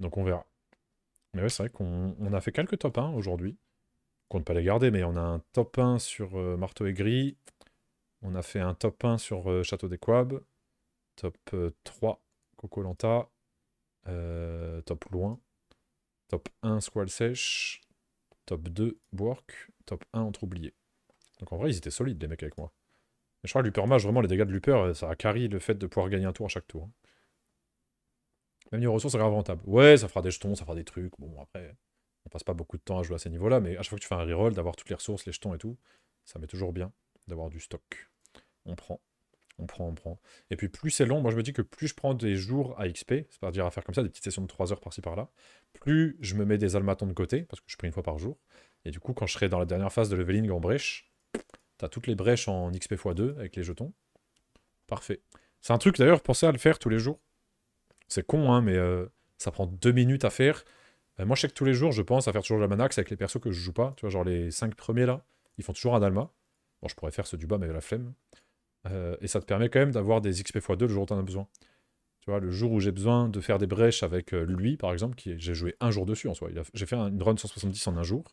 Donc on verra. Mais ouais, c'est vrai qu'on a fait quelques top 1 aujourd'hui. On compte pas les garder, mais on a un top 1 sur euh, Marteau et Gris. On a fait un top 1 sur euh, Château des Quab. Top 3 Coco Lanta. top Loin. Top 1 Squall Sèche. Top 2 Bork. Top 1 Entre Oubliés. Donc en vrai, ils étaient solides, les mecs, avec moi. je crois que Luper Mage, vraiment, les dégâts de Luper, euh, ça a carry le fait de pouvoir gagner un tour à chaque tour. Hein. Même niveau ressources, c'est grave rentable. Ouais, ça fera des jetons, ça fera des trucs. Bon, après, on passe pas beaucoup de temps à jouer à ces niveaux-là, mais à chaque fois que tu fais un reroll, d'avoir toutes les ressources, les jetons et tout, ça met toujours bien d'avoir du stock. On prend. On prend, on prend. Et puis plus c'est long, moi je me dis que plus je prends des jours à XP, c'est-à-dire à faire comme ça, des petites sessions de 3 heures par-ci par-là, plus je me mets des almatons de côté, parce que je prie une fois par jour. Et du coup, quand je serai dans la dernière phase de leveling en brèche, t'as toutes les brèches en XP x2 avec les jetons. Parfait. C'est un truc d'ailleurs, pensez à le faire tous les jours. C'est con, hein, mais euh, ça prend deux minutes à faire. Euh, moi, je sais que tous les jours, je pense à faire toujours la manax avec les persos que je joue pas. Tu vois, genre les 5 premiers là, ils font toujours un Dalma. Bon, je pourrais faire ceux du bas, mais avec la flemme. Euh, et ça te permet quand même d'avoir des XP x2 le jour où tu en as besoin. Tu vois, le jour où j'ai besoin de faire des brèches avec lui, par exemple, qui j'ai joué un jour dessus en soi. J'ai fait une run 170 en un jour.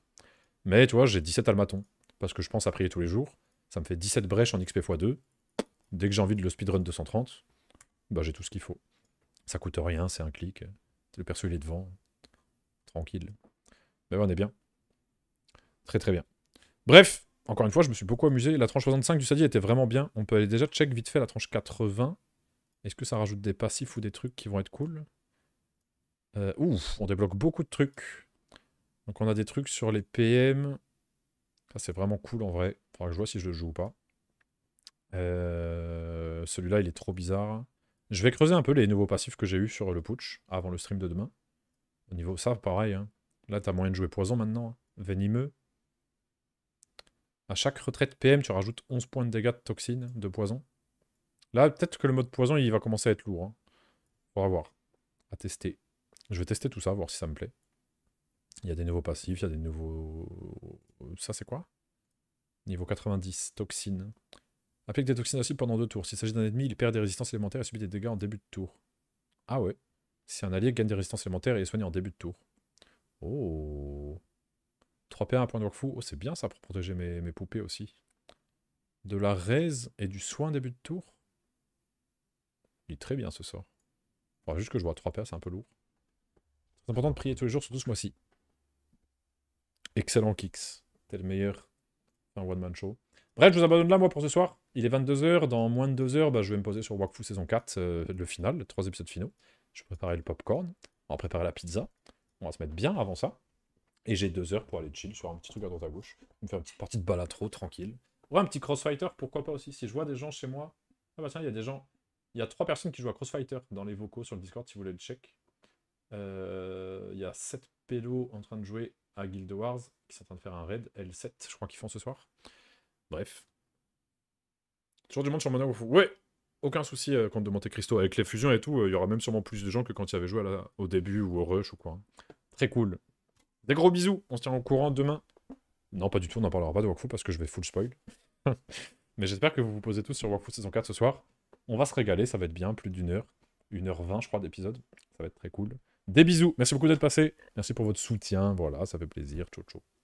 Mais tu vois, j'ai 17 almatons. Parce que je pense à prier tous les jours. Ça me fait 17 brèches en XP x2. Dès que j'ai envie de le speedrun 230, bah j'ai tout ce qu'il faut. Ça coûte rien, c'est un clic. Le perso il est devant. Tranquille. Mais on est bien. Très très bien. Bref, encore une fois, je me suis beaucoup amusé. La tranche 65 du Sadi était vraiment bien. On peut aller déjà check vite fait la tranche 80. Est-ce que ça rajoute des passifs ou des trucs qui vont être cool? Euh, Ouf, on débloque beaucoup de trucs. Donc on a des trucs sur les PM. Ça c'est vraiment cool en vrai. Faudra que je vois si je le joue ou pas. Euh, celui-là il est trop bizarre. Je vais creuser un peu les nouveaux passifs que j'ai eu sur le putsch avant le stream de demain. Au niveau ça, pareil. Hein. Là, t'as moyen de jouer poison maintenant. Hein. Venimeux. À chaque retraite PM, tu rajoutes 11 points de dégâts de toxine, de poison. Là, peut-être que le mode poison, il va commencer à être lourd. Hein. On va voir. À tester. Je vais tester tout ça, voir si ça me plaît. Il y a des nouveaux passifs, il y a des nouveaux... Ça, c'est quoi? Niveau 90, toxine. Applique des toxines aussi pendant deux tours. S'il s'agit d'un ennemi, il perd des résistances élémentaires et subit des dégâts en début de tour. Ah ouais. Si un allié gagne des résistances élémentaires et est soigné en début de tour. Oh 3P1, un point de fou. Oh, c'est bien ça pour protéger mes, poupées aussi. De la raise et du soin début de tour? Il est très bien ce sort. Enfin, juste que je vois 3 PA, c'est un peu lourd. C'est important de prier tous les jours, surtout ce mois-ci. Excellent kicks. T'es le meilleur. Un one-man show. Bref, je vous abandonne là, moi, pour ce soir. Il est 22h. Dans moins de 2 heures, bah, je vais me poser sur Wakfu saison 4, euh, le final, les 3 épisodes finaux. Je vais préparer le popcorn. On va préparer la pizza. On va se mettre bien avant ça. Et j'ai 2 heures pour aller chill sur un petit truc à droite à gauche. Me faire une petite partie de balatro, tranquille. Ouais, un petit crossfighter, pourquoi pas aussi. Si je vois des gens chez moi. Ah bah tiens, il y a des gens. Il y a 3 personnes qui jouent à crossfighter dans les vocaux sur le Discord si vous voulez le check. Euh, il y a 7 pélos en train de jouer à Guild Wars qui sont en train de faire un raid. L7, je crois qu'ils font ce soir. Bref. Toujours du monde sur Mono Ouais, aucun souci euh, contre de Monte Cristo. Avec les fusions et tout, euh, il y aura même sûrement plus de gens que quand il y avait joué au début ou au rush ou quoi. Très cool. Des gros bisous, on se tient au courant demain. Non, pas du tout, on n'en parlera pas de Wakfu parce que je vais full spoil. Mais j'espère que vous vous posez tous sur Wakfu saison 4 ce soir. On va se régaler, ça va être bien, plus d'une heure. Une heure vingt, je crois, d'épisode. Ça va être très cool. Des bisous, merci beaucoup d'être passé. Merci pour votre soutien, voilà, ça fait plaisir. Ciao, ciao.